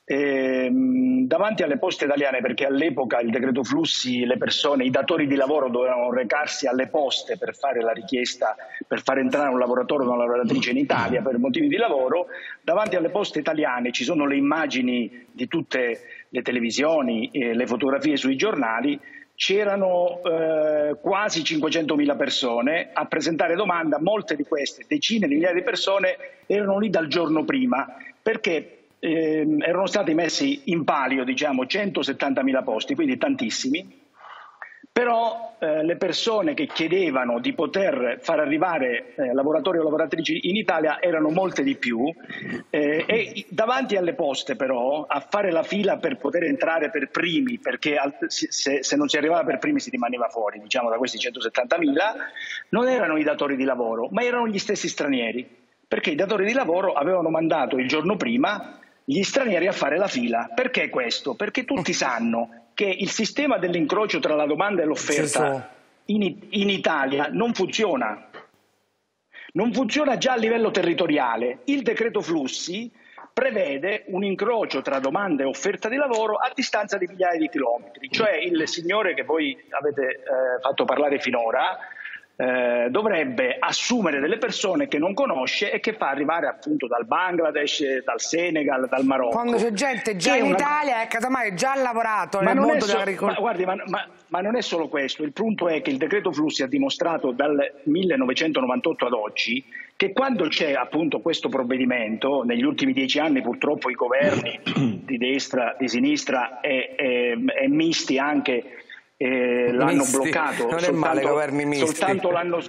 [SPEAKER 47] ehm, davanti alle poste italiane, perché all'epoca il decreto flussi, le persone, i datori di lavoro dovevano recarsi alle poste per fare la richiesta, per far entrare un lavoratore o una lavoratrice in Italia per motivi di lavoro, davanti alle poste italiane ci sono le immagini di tutte le televisioni, eh, le fotografie sui giornali, c'erano eh, quasi 500.000 persone a presentare domanda, molte di queste, decine di migliaia di persone, erano lì dal giorno prima. Perché ehm, erano stati messi in palio diciamo, 170.000 posti, quindi tantissimi, però eh, le persone che chiedevano di poter far arrivare eh, lavoratori o lavoratrici in Italia erano molte di più eh, e davanti alle poste però a fare la fila per poter entrare per primi, perché se, se non si arrivava per primi si rimaneva fuori diciamo, da questi 170.000, non erano i datori di lavoro, ma erano gli stessi stranieri, perché i datori di lavoro avevano mandato il giorno prima gli stranieri a fare la fila. Perché questo? Perché tutti sanno che il sistema dell'incrocio tra la domanda e l'offerta in, in Italia non funziona. Non funziona già a livello territoriale. Il decreto flussi prevede un incrocio tra domanda e offerta di lavoro a distanza di migliaia di chilometri, cioè il signore che voi avete eh, fatto parlare finora eh, dovrebbe assumere delle persone che non conosce e che fa arrivare appunto dal Bangladesh, dal Senegal, dal Marocco.
[SPEAKER 12] Quando c'è gente già in una... Italia e casomai già lavorato
[SPEAKER 47] ma
[SPEAKER 12] nel mondo
[SPEAKER 47] so...
[SPEAKER 12] dell'agricoltura.
[SPEAKER 47] Guardi, ma, ma, ma, non è solo questo, il punto è che il decreto flussi ha dimostrato dal 1998 ad oggi che quando c'è appunto questo provvedimento, negli ultimi dieci anni purtroppo i governi di destra, di sinistra e, e, e misti anche eh, l'hanno bloccato
[SPEAKER 12] non
[SPEAKER 47] soltanto,
[SPEAKER 12] male,
[SPEAKER 47] soltanto, l'anno,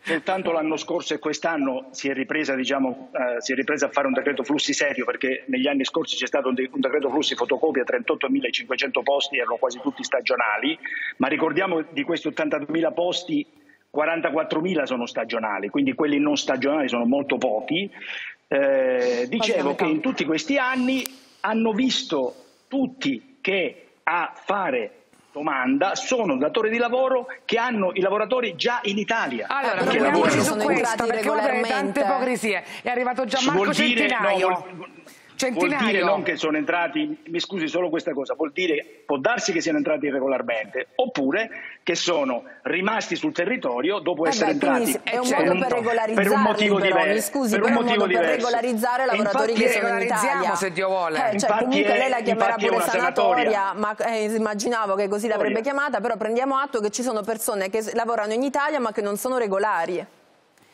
[SPEAKER 47] soltanto, l'anno, scorso e quest'anno si è, ripresa, diciamo, eh, si è ripresa a fare un decreto flussi serio perché negli anni scorsi c'è stato un, de- un decreto flussi fotocopia 38.500 posti erano quasi tutti stagionali ma ricordiamo di questi 82.000 posti 44.000 sono stagionali quindi quelli non stagionali sono molto pochi. Eh, dicevo che in tutti questi anni hanno visto tutti che a fare domanda sono datori di lavoro che hanno i lavoratori già in Italia.
[SPEAKER 12] Allora, torniamoci su questo perché tante ipocrisie. È arrivato Gianmarco Centinaio.
[SPEAKER 47] No, vuol, Centinaio. Vuol dire non che sono entrati, mi scusi solo questa cosa, vuol dire, può darsi che siano entrati irregolarmente, oppure che sono rimasti sul territorio dopo
[SPEAKER 42] eh
[SPEAKER 47] essere
[SPEAKER 42] beh,
[SPEAKER 47] entrati
[SPEAKER 42] è un modo per regolarizzare
[SPEAKER 47] per un motivo
[SPEAKER 42] però,
[SPEAKER 47] diverso.
[SPEAKER 42] mi scusi,
[SPEAKER 47] per un
[SPEAKER 42] è un
[SPEAKER 47] motivo
[SPEAKER 42] modo per
[SPEAKER 47] diverso.
[SPEAKER 42] regolarizzare lavoratori che sono in Italia.
[SPEAKER 12] se Dio vuole.
[SPEAKER 42] Eh, cioè, comunque lei la chiamerà pure sanatoria, ma eh, immaginavo che così l'avrebbe chiamata, però prendiamo atto che ci sono persone che lavorano in Italia ma che non sono regolari.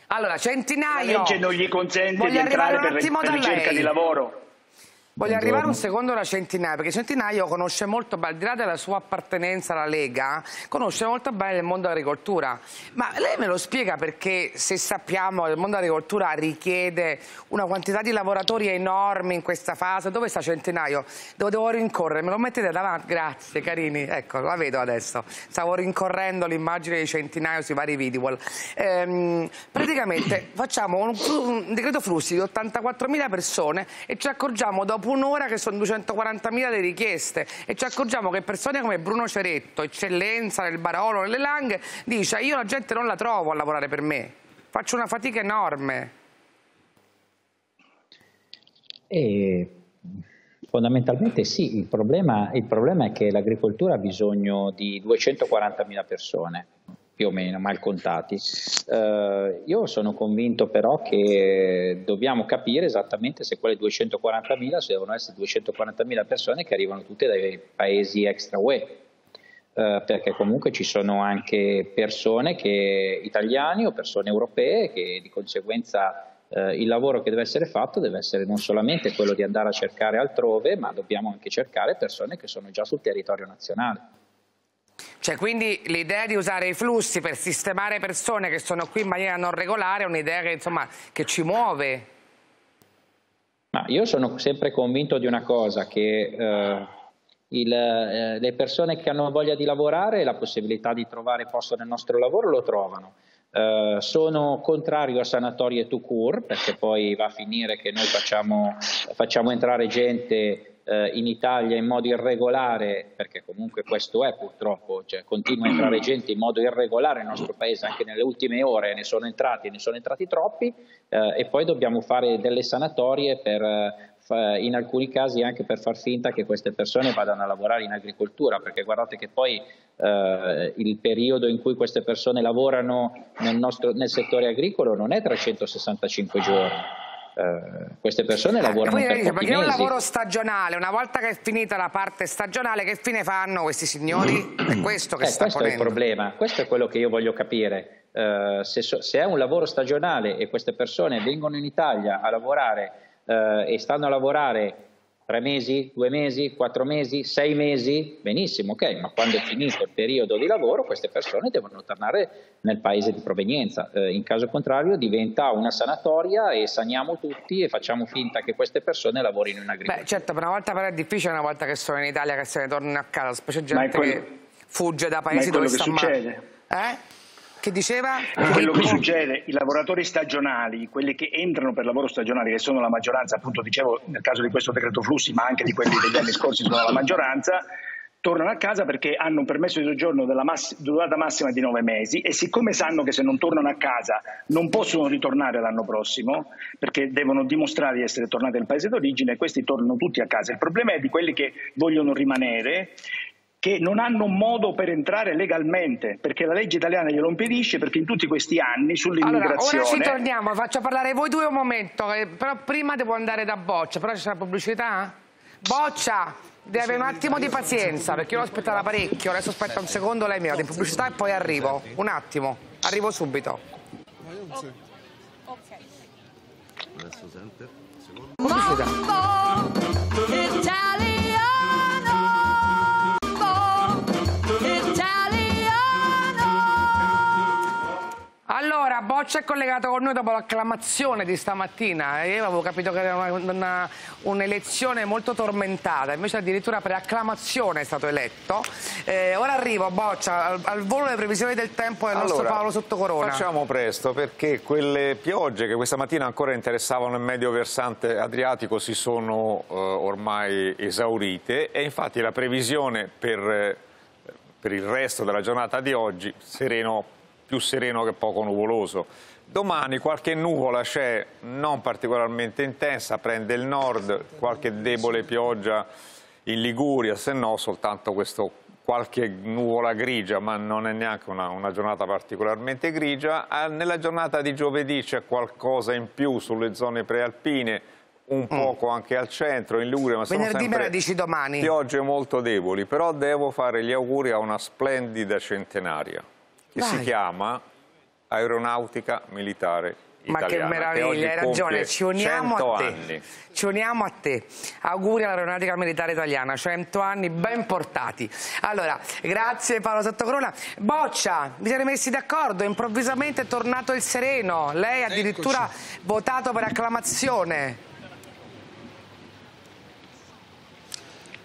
[SPEAKER 12] Allora, Centinaio.
[SPEAKER 47] La legge non gli consente di entrare per, per ricerca di lavoro.
[SPEAKER 12] Voglio arrivare un secondo da Centinaio, perché Centinaio conosce molto bene, al di là della sua appartenenza alla Lega, conosce molto bene il mondo dell'agricoltura. Ma lei me lo spiega perché se sappiamo che il mondo dell'agricoltura richiede una quantità di lavoratori enormi in questa fase, dove sta Centinaio? Dove devo rincorrere? Me lo mettete davanti? Grazie carini, ecco, la vedo adesso. Stavo rincorrendo l'immagine di Centinaio sui vari video. Ehm, praticamente facciamo un, un decreto flussi di 84.000 persone e ci accorgiamo dopo dopo un'ora che sono 240.000 le richieste. E ci accorgiamo che persone come Bruno Ceretto, eccellenza nel Barolo, nelle Langhe, dice io la gente non la trovo a lavorare per me, faccio una fatica enorme.
[SPEAKER 48] E fondamentalmente sì, il problema, il problema è che l'agricoltura ha bisogno di 240.000 persone più o meno, mal contati. Eh, io sono convinto però che dobbiamo capire esattamente se quelle 240.000 se devono essere 240.000 persone che arrivano tutte dai paesi extra UE, eh, perché comunque ci sono anche persone che, italiani o persone europee che di conseguenza eh, il lavoro che deve essere fatto deve essere non solamente quello di andare a cercare altrove, ma dobbiamo anche cercare persone che sono già sul territorio nazionale.
[SPEAKER 12] Cioè, quindi l'idea di usare i flussi per sistemare persone che sono qui in maniera non regolare è un'idea che, insomma, che ci muove.
[SPEAKER 48] Ma io sono sempre convinto di una cosa, che eh, il, eh, le persone che hanno voglia di lavorare e la possibilità di trovare posto nel nostro lavoro lo trovano. Uh, sono contrario a sanatorie to cure perché poi va a finire che noi facciamo, facciamo entrare gente eh, in Italia in modo irregolare, perché comunque questo è purtroppo, cioè continua a entrare gente in modo irregolare nel nostro paese, anche nelle ultime ore ne sono entrati, ne sono entrati troppi, eh, e poi dobbiamo fare delle sanatorie per eh, in alcuni casi anche per far finta che queste persone vadano a lavorare in agricoltura, perché guardate che poi eh, il periodo in cui queste persone lavorano nel, nostro, nel settore agricolo non è 365 giorni. Eh, queste persone lavorano
[SPEAKER 12] Quindi,
[SPEAKER 48] per
[SPEAKER 12] dice,
[SPEAKER 48] pochi
[SPEAKER 12] perché è un lavoro stagionale, una volta che è finita la parte stagionale, che fine fanno questi signori? È questo che
[SPEAKER 48] Eh,
[SPEAKER 12] sta
[SPEAKER 48] questo è il
[SPEAKER 12] ponendo.
[SPEAKER 48] problema, questo è quello che io voglio capire. Eh, se, se è un lavoro stagionale e queste persone vengono in Italia a lavorare eh, e stanno a lavorare tre mesi, due mesi, quattro mesi, sei mesi, benissimo, ok, ma quando è finito il periodo di lavoro queste persone devono tornare nel paese di provenienza. Eh, in caso contrario diventa una sanatoria e saniamo tutti e facciamo finta che queste persone lavorino in agricoltura.
[SPEAKER 12] Beh, certo, per una volta però è difficile una volta che sono in Italia che se ne tornino a casa, specie gente
[SPEAKER 47] quello-
[SPEAKER 12] che fugge da
[SPEAKER 47] Ma
[SPEAKER 12] paesi dove
[SPEAKER 47] che
[SPEAKER 12] sta male.
[SPEAKER 47] succede.
[SPEAKER 12] Eh? Che diceva?
[SPEAKER 47] Quello che succede, i lavoratori stagionali, quelli che entrano per lavoro stagionale, che sono la maggioranza, appunto dicevo nel caso di questo decreto flussi, ma anche di quelli degli anni scorsi sono la maggioranza, tornano a casa perché hanno un permesso di soggiorno della mass- durata massima di nove mesi e siccome sanno che se non tornano a casa non possono ritornare l'anno prossimo perché devono dimostrare di essere tornati nel paese d'origine, questi tornano tutti a casa. Il problema è di quelli che vogliono rimanere che non hanno modo per entrare legalmente, perché la legge italiana glielo impedisce, perché in tutti questi anni
[SPEAKER 12] Allora,
[SPEAKER 47] sull'immigrazione...
[SPEAKER 12] ora ci torniamo, faccio parlare voi due un momento, eh, però prima devo andare da Boccia, però c'è la pubblicità? Boccia, deve avere un attimo di pazienza, perché io l'ho aspettata parecchio, adesso aspetta un secondo, lei mi va di pubblicità e poi arrivo, un attimo, arrivo subito.
[SPEAKER 29] Mambo Italiano
[SPEAKER 12] Allora, Boccia è collegato con noi dopo l'acclamazione di stamattina. e Io avevo capito che era un'elezione molto tormentata, invece addirittura per acclamazione è stato eletto. Eh, ora arrivo, Boccia, al, al volo le previsioni del tempo del nostro
[SPEAKER 49] Allora,
[SPEAKER 12] Paolo Sottocorona.
[SPEAKER 49] Facciamo presto perché quelle piogge che questa mattina ancora interessavano il medio versante adriatico si sono eh, ormai esaurite e infatti la previsione per, eh, per il resto della giornata di oggi sereno, più sereno che poco nuvoloso. Domani qualche nuvola c'è, non particolarmente intensa, prende il nord, qualche debole pioggia in Liguria, se no soltanto questo qualche nuvola grigia, ma non è neanche una, una giornata particolarmente grigia. Ah, Nella giornata di giovedì c'è qualcosa in più sulle zone prealpine, un poco anche al centro, in Liguria, ma sono
[SPEAKER 12] Mm. Venerdì me
[SPEAKER 49] sempre
[SPEAKER 12] la dici domani.
[SPEAKER 49] piogge molto deboli, però devo fare gli auguri a una splendida centenaria che si
[SPEAKER 12] Vai.
[SPEAKER 49] chiama Aeronautica Militare
[SPEAKER 12] Ma che
[SPEAKER 49] Italiana.
[SPEAKER 12] meraviglia, hai ragione, ci uniamo
[SPEAKER 49] 100
[SPEAKER 12] a te.
[SPEAKER 49] anni.
[SPEAKER 12] Ci uniamo a te. Auguri all'Aeronautica Militare Italiana, 100 anni ben portati. Allora, grazie Paolo Sottocorona. Boccia, vi siete messi d'accordo, improvvisamente è tornato il sereno, lei ha addirittura votato per acclamazione.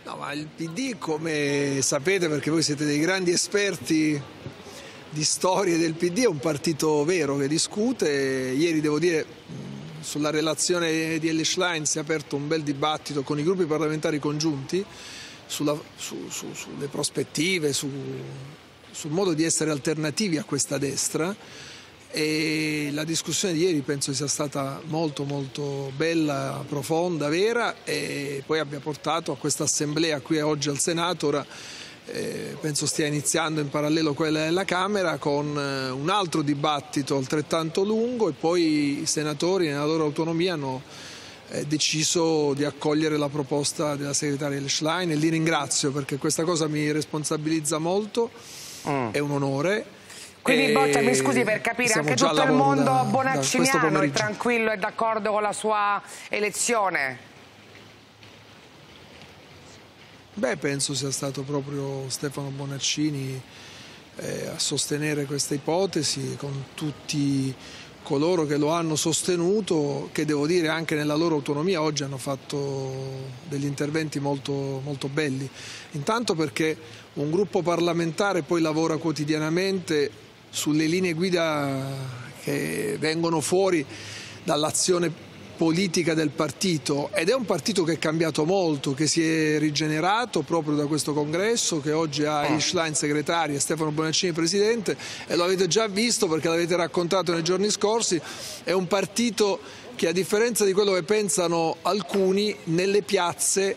[SPEAKER 50] No, ma il PD, come sapete, perché voi siete dei grandi esperti di storie del PD, è un partito vero che discute. Ieri, devo dire, sulla relazione di Ellie Schlein si è aperto un bel dibattito con i gruppi parlamentari congiunti sulla- su- su- sulle prospettive, su- sul modo di essere alternativi a questa destra e la discussione di ieri penso sia stata molto molto bella, profonda, vera e poi abbia portato a questa assemblea qui oggi al Senato. Ora eh, penso stia iniziando in parallelo quella della Camera con eh, un altro dibattito altrettanto lungo e poi i senatori nella loro autonomia hanno eh, deciso di accogliere la proposta della segretaria Schlein e li ringrazio perché questa cosa mi responsabilizza molto, è un onore.
[SPEAKER 12] Quindi Boccia, mi scusi per capire, anche tutto il mondo
[SPEAKER 50] da- da
[SPEAKER 12] bonacciniano è
[SPEAKER 50] pomeriggio.
[SPEAKER 12] tranquillo e d'accordo con la sua elezione?
[SPEAKER 50] Beh, penso sia stato proprio Stefano Bonaccini eh, a sostenere questa ipotesi con tutti coloro che lo hanno sostenuto, che devo dire anche nella loro autonomia oggi hanno fatto degli interventi molto, molto belli. Intanto perché un gruppo parlamentare poi lavora quotidianamente sulle linee guida che vengono fuori dall'azione politica del partito ed è un partito che è cambiato molto, che si è rigenerato proprio da questo congresso, che oggi ha
[SPEAKER 12] Eh.
[SPEAKER 50] Schlein segretaria e Stefano Bonaccini presidente e lo avete già visto perché l'avete raccontato nei giorni scorsi, è un partito che a differenza di quello che pensano alcuni nelle piazze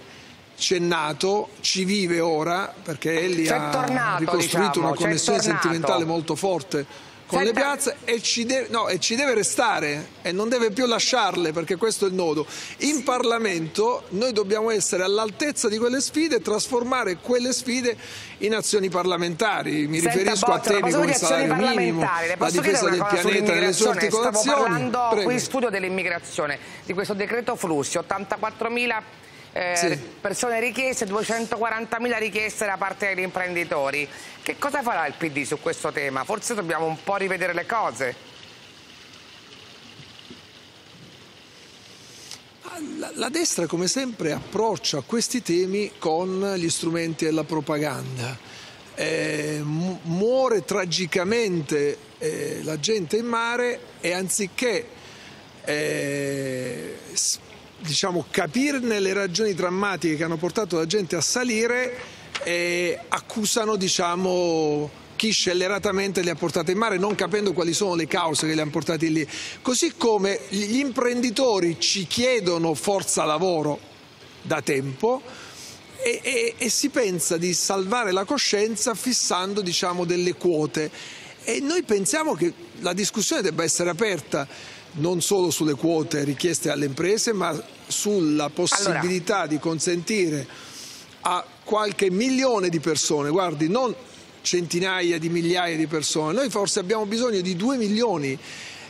[SPEAKER 50] c'è nato, ci vive ora perché Elli ha
[SPEAKER 12] tornato,
[SPEAKER 50] ricostruito
[SPEAKER 12] diciamo,
[SPEAKER 50] una connessione sentimentale molto forte con
[SPEAKER 12] Senta-
[SPEAKER 50] le piazze e ci, deve, no, e ci deve restare e non deve più lasciarle perché questo è il nodo. In Parlamento noi dobbiamo essere all'altezza di quelle sfide e trasformare quelle sfide in azioni parlamentari. Mi
[SPEAKER 12] Senta,
[SPEAKER 50] riferisco
[SPEAKER 12] Boccia,
[SPEAKER 50] a temi come salario minimo, la difesa del pianeta nelle sue
[SPEAKER 12] sull'immigrazione? Stavo
[SPEAKER 50] articolazioni.
[SPEAKER 12] parlando
[SPEAKER 50] Prego.
[SPEAKER 12] qui in studio dell'immigrazione, di questo decreto flussi, 84.000 eh,
[SPEAKER 50] Sì.
[SPEAKER 12] persone richieste, 240.000 richieste da parte degli imprenditori. Che cosa farà il PD su questo tema? Forse dobbiamo un po' rivedere le cose.
[SPEAKER 50] La, la destra, come sempre, approccia questi temi con gli strumenti della propaganda. Eh, mu- muore tragicamente eh, la gente in mare e anziché eh, diciamo, capirne le ragioni drammatiche che hanno portato la gente a salire, eh, accusano diciamo, chi scelleratamente li ha portati in mare non capendo quali sono le cause che li hanno portati lì. Così come gli imprenditori ci chiedono forza lavoro da tempo e, e- e si pensa di salvare la coscienza fissando diciamo, delle quote. E noi pensiamo che la discussione debba essere aperta non solo sulle quote richieste alle imprese, ma sulla possibilità di consentire a qualche milione di persone, guardi, non centinaia di migliaia di persone, noi forse abbiamo bisogno di due milioni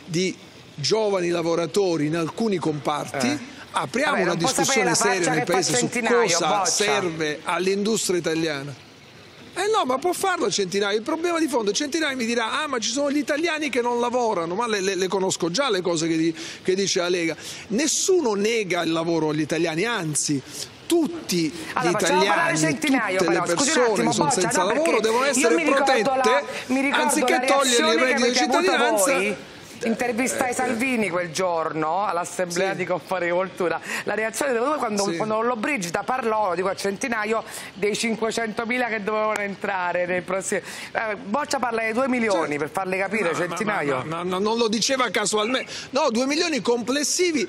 [SPEAKER 50] di giovani lavoratori in alcuni comparti.
[SPEAKER 12] Eh.
[SPEAKER 50] Apriamo
[SPEAKER 12] Vabbè,
[SPEAKER 50] una discussione seria nel paese su cosa
[SPEAKER 12] Boccia.
[SPEAKER 50] serve all'industria italiana. Eh no, ma può farlo Centinaio. Il problema di fondo, Centinaio mi dirà, ah ma ci sono gli italiani che non lavorano, ma le, le- le conosco già le cose che, di- che dice la Lega. Nessuno nega il lavoro agli italiani, anzi tutti
[SPEAKER 12] Allora,
[SPEAKER 50] gli italiani,
[SPEAKER 12] Centinaio,
[SPEAKER 50] tutte le
[SPEAKER 12] però.
[SPEAKER 50] Persone
[SPEAKER 12] attimo,
[SPEAKER 50] che sono senza
[SPEAKER 12] no,
[SPEAKER 50] lavoro devono essere protette
[SPEAKER 12] la-
[SPEAKER 50] anziché
[SPEAKER 12] la
[SPEAKER 50] togliergli il reddito di cittadinanza.
[SPEAKER 12] Intervistai Salvini quel giorno all'assemblea
[SPEAKER 50] Sì.
[SPEAKER 12] di Confagricoltura. La reazione di voi quando,
[SPEAKER 50] Sì.
[SPEAKER 12] quando Lollobrigida parlò, lo dico a centinaio, dei 500.000 che dovevano entrare nei prossimi. Eh, Boccia parla di 2 milioni per farle capire,
[SPEAKER 50] No, ma-
[SPEAKER 12] centinaio.
[SPEAKER 50] ma- ma- ma non lo diceva casualmente. No, 2 milioni complessivi,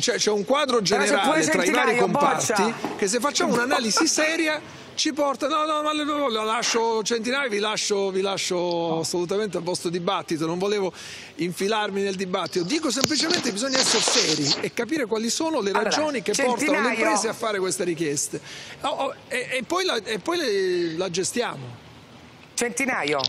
[SPEAKER 50] cioè, c'è un quadro generale tra i vari comparti
[SPEAKER 12] Boccia.
[SPEAKER 50] che se facciamo un'analisi seria ci porta, no, no, ma le- no, la lascio centinaio, vi lascio, vi lascio assolutamente al vostro dibattito, non volevo infilarmi nel dibattito, dico semplicemente che bisogna essere seri e capire quali sono le
[SPEAKER 12] Allora,
[SPEAKER 50] ragioni che portano le
[SPEAKER 12] Centinaio-
[SPEAKER 50] imprese a fare queste richieste. Oh, oh, e, e poi, la, e poi le- la gestiamo.
[SPEAKER 12] Centinaio.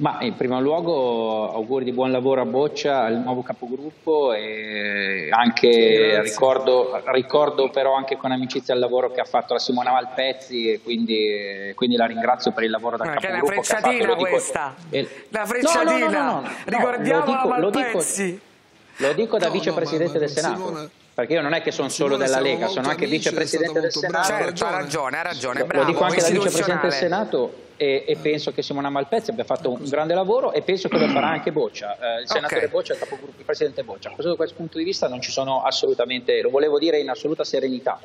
[SPEAKER 48] Ma in primo luogo auguri di buon lavoro a Boccia, al nuovo capogruppo e anche ricordo, ricordo però anche con amicizia il lavoro che ha fatto la Simona Valpezzi e quindi, quindi la ringrazio per il lavoro da
[SPEAKER 12] Ah, che è una
[SPEAKER 48] capogruppo che ha fatto.
[SPEAKER 12] frecciatina
[SPEAKER 48] dico-
[SPEAKER 12] questa. La
[SPEAKER 48] no, no,
[SPEAKER 12] frecciatina.
[SPEAKER 48] no, no, no, no,
[SPEAKER 12] Ricordiamo
[SPEAKER 48] lo dico-
[SPEAKER 12] la
[SPEAKER 48] lo dico-
[SPEAKER 12] Valpezzi.
[SPEAKER 48] Lo dico da
[SPEAKER 50] No, no,
[SPEAKER 48] vicepresidente
[SPEAKER 50] ma
[SPEAKER 48] del Senato,
[SPEAKER 50] Simona-
[SPEAKER 48] perché io non è che sono solo della Lega, sono anche
[SPEAKER 50] amici,
[SPEAKER 48] vicepresidente del Senato.
[SPEAKER 12] Certo, ha ragione, ha ragione,
[SPEAKER 48] Lo-
[SPEAKER 12] bravo.
[SPEAKER 48] Lo dico anche da vicepresidente del. Senato e, e penso che Simona Malpezzi abbia fatto un grande lavoro e penso che lo farà anche Boccia, eh, il senatore
[SPEAKER 12] Ok.
[SPEAKER 48] Boccia, il capogruppo, il presidente Boccia. Questo, da questo punto di vista non ci sono assolutamente, lo volevo dire in assoluta serenità.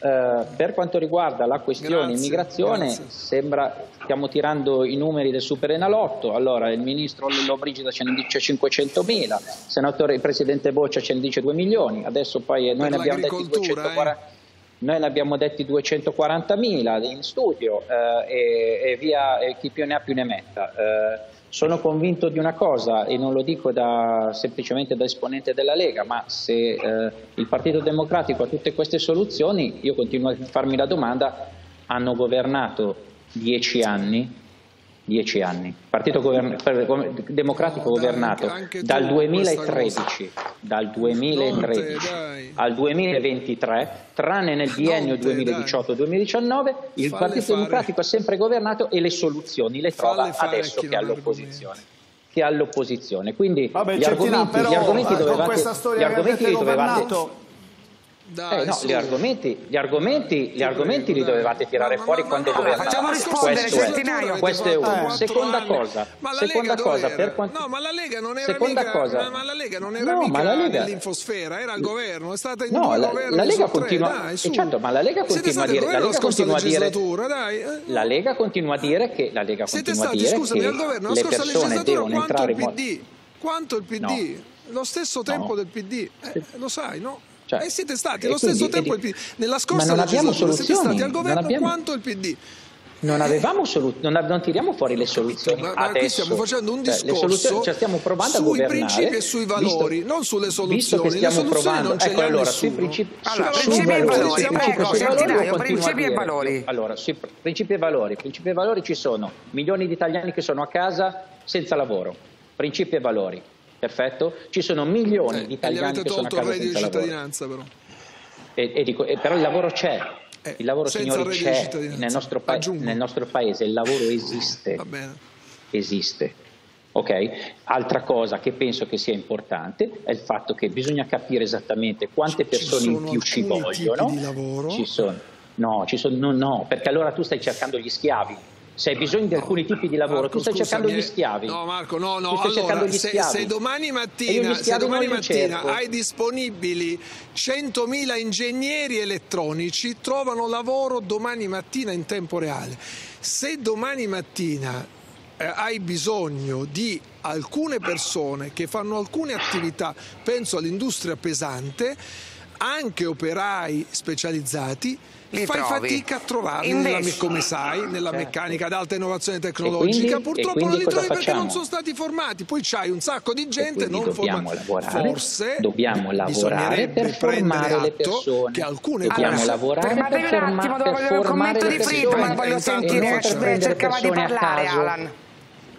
[SPEAKER 48] Eh, per quanto riguarda la questione
[SPEAKER 50] Grazie,
[SPEAKER 48] immigrazione,
[SPEAKER 50] grazie.
[SPEAKER 48] sembra stiamo tirando i numeri del Super Enalotto. Allora, il ministro Lollobrigida ce ne dice 500.000, il senatore il presidente Boccia ce ne dice 2 milioni, adesso poi noi
[SPEAKER 50] Per
[SPEAKER 48] ne abbiamo detti
[SPEAKER 50] l'agricoltura,
[SPEAKER 48] 240. Noi ne abbiamo detti 240.000 in studio eh, e, e via e chi più ne ha più ne metta. Eh, sono convinto di una cosa e non lo dico da- semplicemente da esponente della Lega, ma se eh, il Partito Democratico ha tutte queste soluzioni, io continuo a farmi la domanda, hanno governato dieci anni, dieci anni. Il Partito govern- Democratico governato
[SPEAKER 50] anche
[SPEAKER 48] dal
[SPEAKER 50] questa
[SPEAKER 48] 2013, dal 2013
[SPEAKER 50] Non te, dai.
[SPEAKER 48] al 2023, tranne nel biennio
[SPEAKER 50] Non te,
[SPEAKER 48] 2018-2019, il
[SPEAKER 50] Falle
[SPEAKER 48] Partito
[SPEAKER 50] fare.
[SPEAKER 48] Democratico ha sempre governato e le soluzioni le trova
[SPEAKER 50] Falle
[SPEAKER 48] adesso che
[SPEAKER 50] ha
[SPEAKER 48] all'opposizione. Che all'opposizione. Quindi
[SPEAKER 45] Vabbè,
[SPEAKER 48] gli argomenti,
[SPEAKER 45] però
[SPEAKER 48] gli argomenti
[SPEAKER 45] eh,
[SPEAKER 48] dovevate, gli argomenti li dovevate
[SPEAKER 50] Dai,
[SPEAKER 48] Eh, no, gli argomenti, gli argomenti, gli argomenti li dovevate tirare fuori quando
[SPEAKER 12] Allora,
[SPEAKER 48] governavate.
[SPEAKER 12] facciamo rispondere,
[SPEAKER 48] Questo è,
[SPEAKER 12] Centinaio.
[SPEAKER 48] questo è uno. Seconda cosa,
[SPEAKER 50] Ma la
[SPEAKER 48] seconda
[SPEAKER 50] Lega
[SPEAKER 48] cosa, per quanto...
[SPEAKER 50] No, ma la Lega non era
[SPEAKER 48] Seconda
[SPEAKER 50] mica,
[SPEAKER 48] cosa.
[SPEAKER 50] ma- ma la Lega non era
[SPEAKER 48] No,
[SPEAKER 50] mica
[SPEAKER 48] ma la Lega-
[SPEAKER 50] nell'infosfera, era al governo, è stata in
[SPEAKER 48] No, la,
[SPEAKER 50] governi
[SPEAKER 48] la Lega continua,
[SPEAKER 50] dai,
[SPEAKER 48] eh, certo, ma la Lega continua a dire, la
[SPEAKER 50] governo
[SPEAKER 48] Lega continua a dire,
[SPEAKER 50] dai. eh.
[SPEAKER 48] la Lega continua a dire che, la Lega
[SPEAKER 50] Siete
[SPEAKER 48] continua a
[SPEAKER 50] stati,
[SPEAKER 48] dire
[SPEAKER 50] scusami,
[SPEAKER 48] che
[SPEAKER 50] al governo la
[SPEAKER 48] le
[SPEAKER 50] scorsa
[SPEAKER 48] persone
[SPEAKER 50] legislatura
[SPEAKER 48] devono
[SPEAKER 50] quanto
[SPEAKER 48] entrare
[SPEAKER 50] il PD? Quanto il PD? Lo stesso tempo del PD, eh, lo sai, no?
[SPEAKER 48] Cioè,
[SPEAKER 50] e siete stati
[SPEAKER 48] e
[SPEAKER 50] lo stesso tempo il PD. Nella
[SPEAKER 48] Ma
[SPEAKER 50] scorsa
[SPEAKER 48] non abbiamo
[SPEAKER 50] legislatura siete
[SPEAKER 48] soluzioni,
[SPEAKER 50] stati al governo
[SPEAKER 48] abbiamo-
[SPEAKER 50] quanto il PD.
[SPEAKER 48] Non avevamo solu- non, non tiriamo fuori le soluzioni
[SPEAKER 50] Ma, ma qui stiamo facendo un
[SPEAKER 48] Cioè,
[SPEAKER 50] discorso
[SPEAKER 48] soluzioni, cioè, stiamo provando
[SPEAKER 50] sui principi e sui valori,
[SPEAKER 48] visto-
[SPEAKER 50] non sulle
[SPEAKER 48] Visto
[SPEAKER 50] soluzioni.
[SPEAKER 48] stiamo
[SPEAKER 50] le soluzioni
[SPEAKER 48] provando,
[SPEAKER 50] non ce
[SPEAKER 48] ecco
[SPEAKER 50] le
[SPEAKER 48] allora, sui principi,
[SPEAKER 12] Allora,
[SPEAKER 48] su-
[SPEAKER 12] principi e
[SPEAKER 48] valori. Allora, sui pr- principi e valori, principi e valori ci sono milioni di italiani che sono a casa senza lavoro. Principi e valori. Perfetto? Ci sono milioni di
[SPEAKER 50] E gli
[SPEAKER 48] italiani che sono a casa
[SPEAKER 50] di
[SPEAKER 48] senza lavoro.
[SPEAKER 50] cittadinanza però.
[SPEAKER 48] E, e dico, e però il lavoro c'è, il lavoro
[SPEAKER 50] Eh, senza
[SPEAKER 48] signori
[SPEAKER 50] di
[SPEAKER 48] c'è nel nostro, nel nostro paese, il lavoro esiste, esiste. Ok? Altra cosa che penso che sia importante è il fatto che bisogna capire esattamente quante persone in più ci vogliono.
[SPEAKER 50] di?
[SPEAKER 48] Ci sono. No, ci sono, no, no, perché allora tu stai cercando gli schiavi. Se hai bisogno di alcuni tipi di lavoro,
[SPEAKER 50] Marco,
[SPEAKER 48] tu stai
[SPEAKER 50] scusami,
[SPEAKER 48] cercando gli
[SPEAKER 50] eh.
[SPEAKER 48] schiavi.
[SPEAKER 50] No, Marco, no, no. Allora, se, se domani mattina, se domani mattina hai disponibili 100.000 ingegneri elettronici, trovano lavoro domani mattina in tempo reale. Se domani mattina eh, hai bisogno di alcune persone che fanno alcune attività, penso all'industria pesante, anche operai specializzati,
[SPEAKER 12] Li
[SPEAKER 50] fai
[SPEAKER 12] trovi.
[SPEAKER 50] fatica a trovarli,
[SPEAKER 12] Invece-
[SPEAKER 50] nella- come sai, nella
[SPEAKER 48] Certo.
[SPEAKER 50] meccanica ad alta innovazione
[SPEAKER 48] quindi-
[SPEAKER 50] tecnologica.
[SPEAKER 48] e
[SPEAKER 50] Purtroppo
[SPEAKER 48] quindi
[SPEAKER 50] non li trovi perché
[SPEAKER 48] facciamo?
[SPEAKER 50] non sono stati formati. Poi c'hai un sacco di gente
[SPEAKER 48] Quindi
[SPEAKER 50] non
[SPEAKER 48] dobbiamo
[SPEAKER 50] formata.
[SPEAKER 48] lavorare,
[SPEAKER 50] Forse
[SPEAKER 48] dobbiamo lavorare per
[SPEAKER 50] prendere
[SPEAKER 48] formare le
[SPEAKER 50] atto
[SPEAKER 48] persone.
[SPEAKER 50] Che alcune
[SPEAKER 48] dobbiamo
[SPEAKER 50] persone-
[SPEAKER 48] lavorare per,
[SPEAKER 12] Fermatevi un
[SPEAKER 48] ferma-
[SPEAKER 12] attimo,
[SPEAKER 48] per formare
[SPEAKER 12] commento
[SPEAKER 48] le
[SPEAKER 12] di
[SPEAKER 48] persone
[SPEAKER 12] Friedman, voglio sentire,
[SPEAKER 48] per
[SPEAKER 12] cercava di parlare. Alan.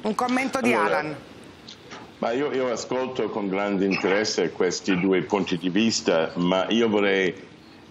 [SPEAKER 12] Un commento di
[SPEAKER 44] Allora,
[SPEAKER 12] Alan.
[SPEAKER 44] Ma io, io ascolto con grande interesse questi due punti di vista, ma io vorrei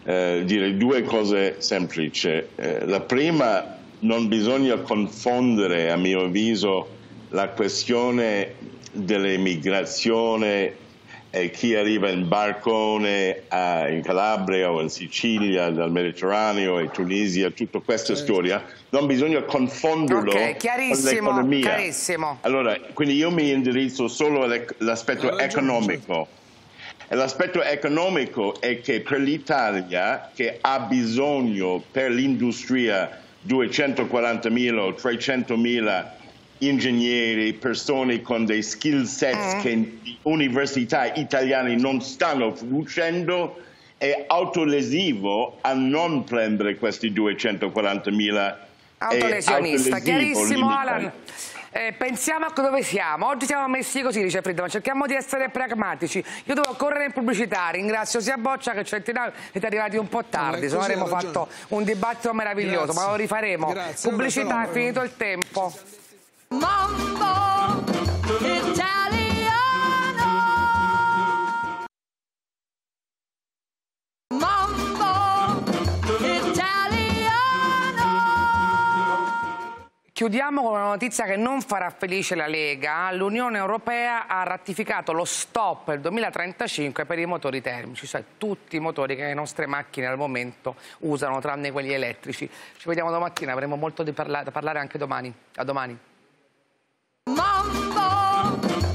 [SPEAKER 44] eh, dire due cose semplici. Eh, la prima, non bisogna confondere, a mio avviso, la questione dell'immigrazione e chi arriva in barcone a- in Calabria o in Sicilia, dal Mediterraneo e Tunisia, tutta questa storia, non bisogna confonderlo
[SPEAKER 12] Ok, chiarissimo,
[SPEAKER 44] con l'economia.
[SPEAKER 12] chiarissimo.
[SPEAKER 44] Allora, quindi io mi indirizzo solo all'aspetto economico. L'aspetto economico è che per l'Italia, che ha bisogno per l'industria 240.000 o 300.000 ingegneri, persone con dei skill sets che le università italiane non stanno producendo, è autolesivo a non prendere questi 240.000 e
[SPEAKER 12] Autolesionista, chiarissimo. Alan. Eh, pensiamo a dove siamo. Oggi siamo messi così, dice Friedman, cerchiamo di essere pragmatici. Io devo correre in pubblicità, ringrazio sia Boccia che Centinaio, siete arrivati un po' tardi, se no avremmo fatto un dibattito meraviglioso,
[SPEAKER 50] Grazie.
[SPEAKER 12] ma lo rifaremo.
[SPEAKER 50] Grazie,
[SPEAKER 12] pubblicità, è finito il tempo.
[SPEAKER 51] Mambo
[SPEAKER 12] Chiudiamo con una notizia che non farà felice la Lega. L'Unione Europea ha ratificato lo stop del 2035 per i motori termici, cioè tutti i motori che le nostre macchine al momento usano, tranne quelli elettrici. Ci vediamo domattina, avremo molto da parlare anche domani. A domani. Mambo!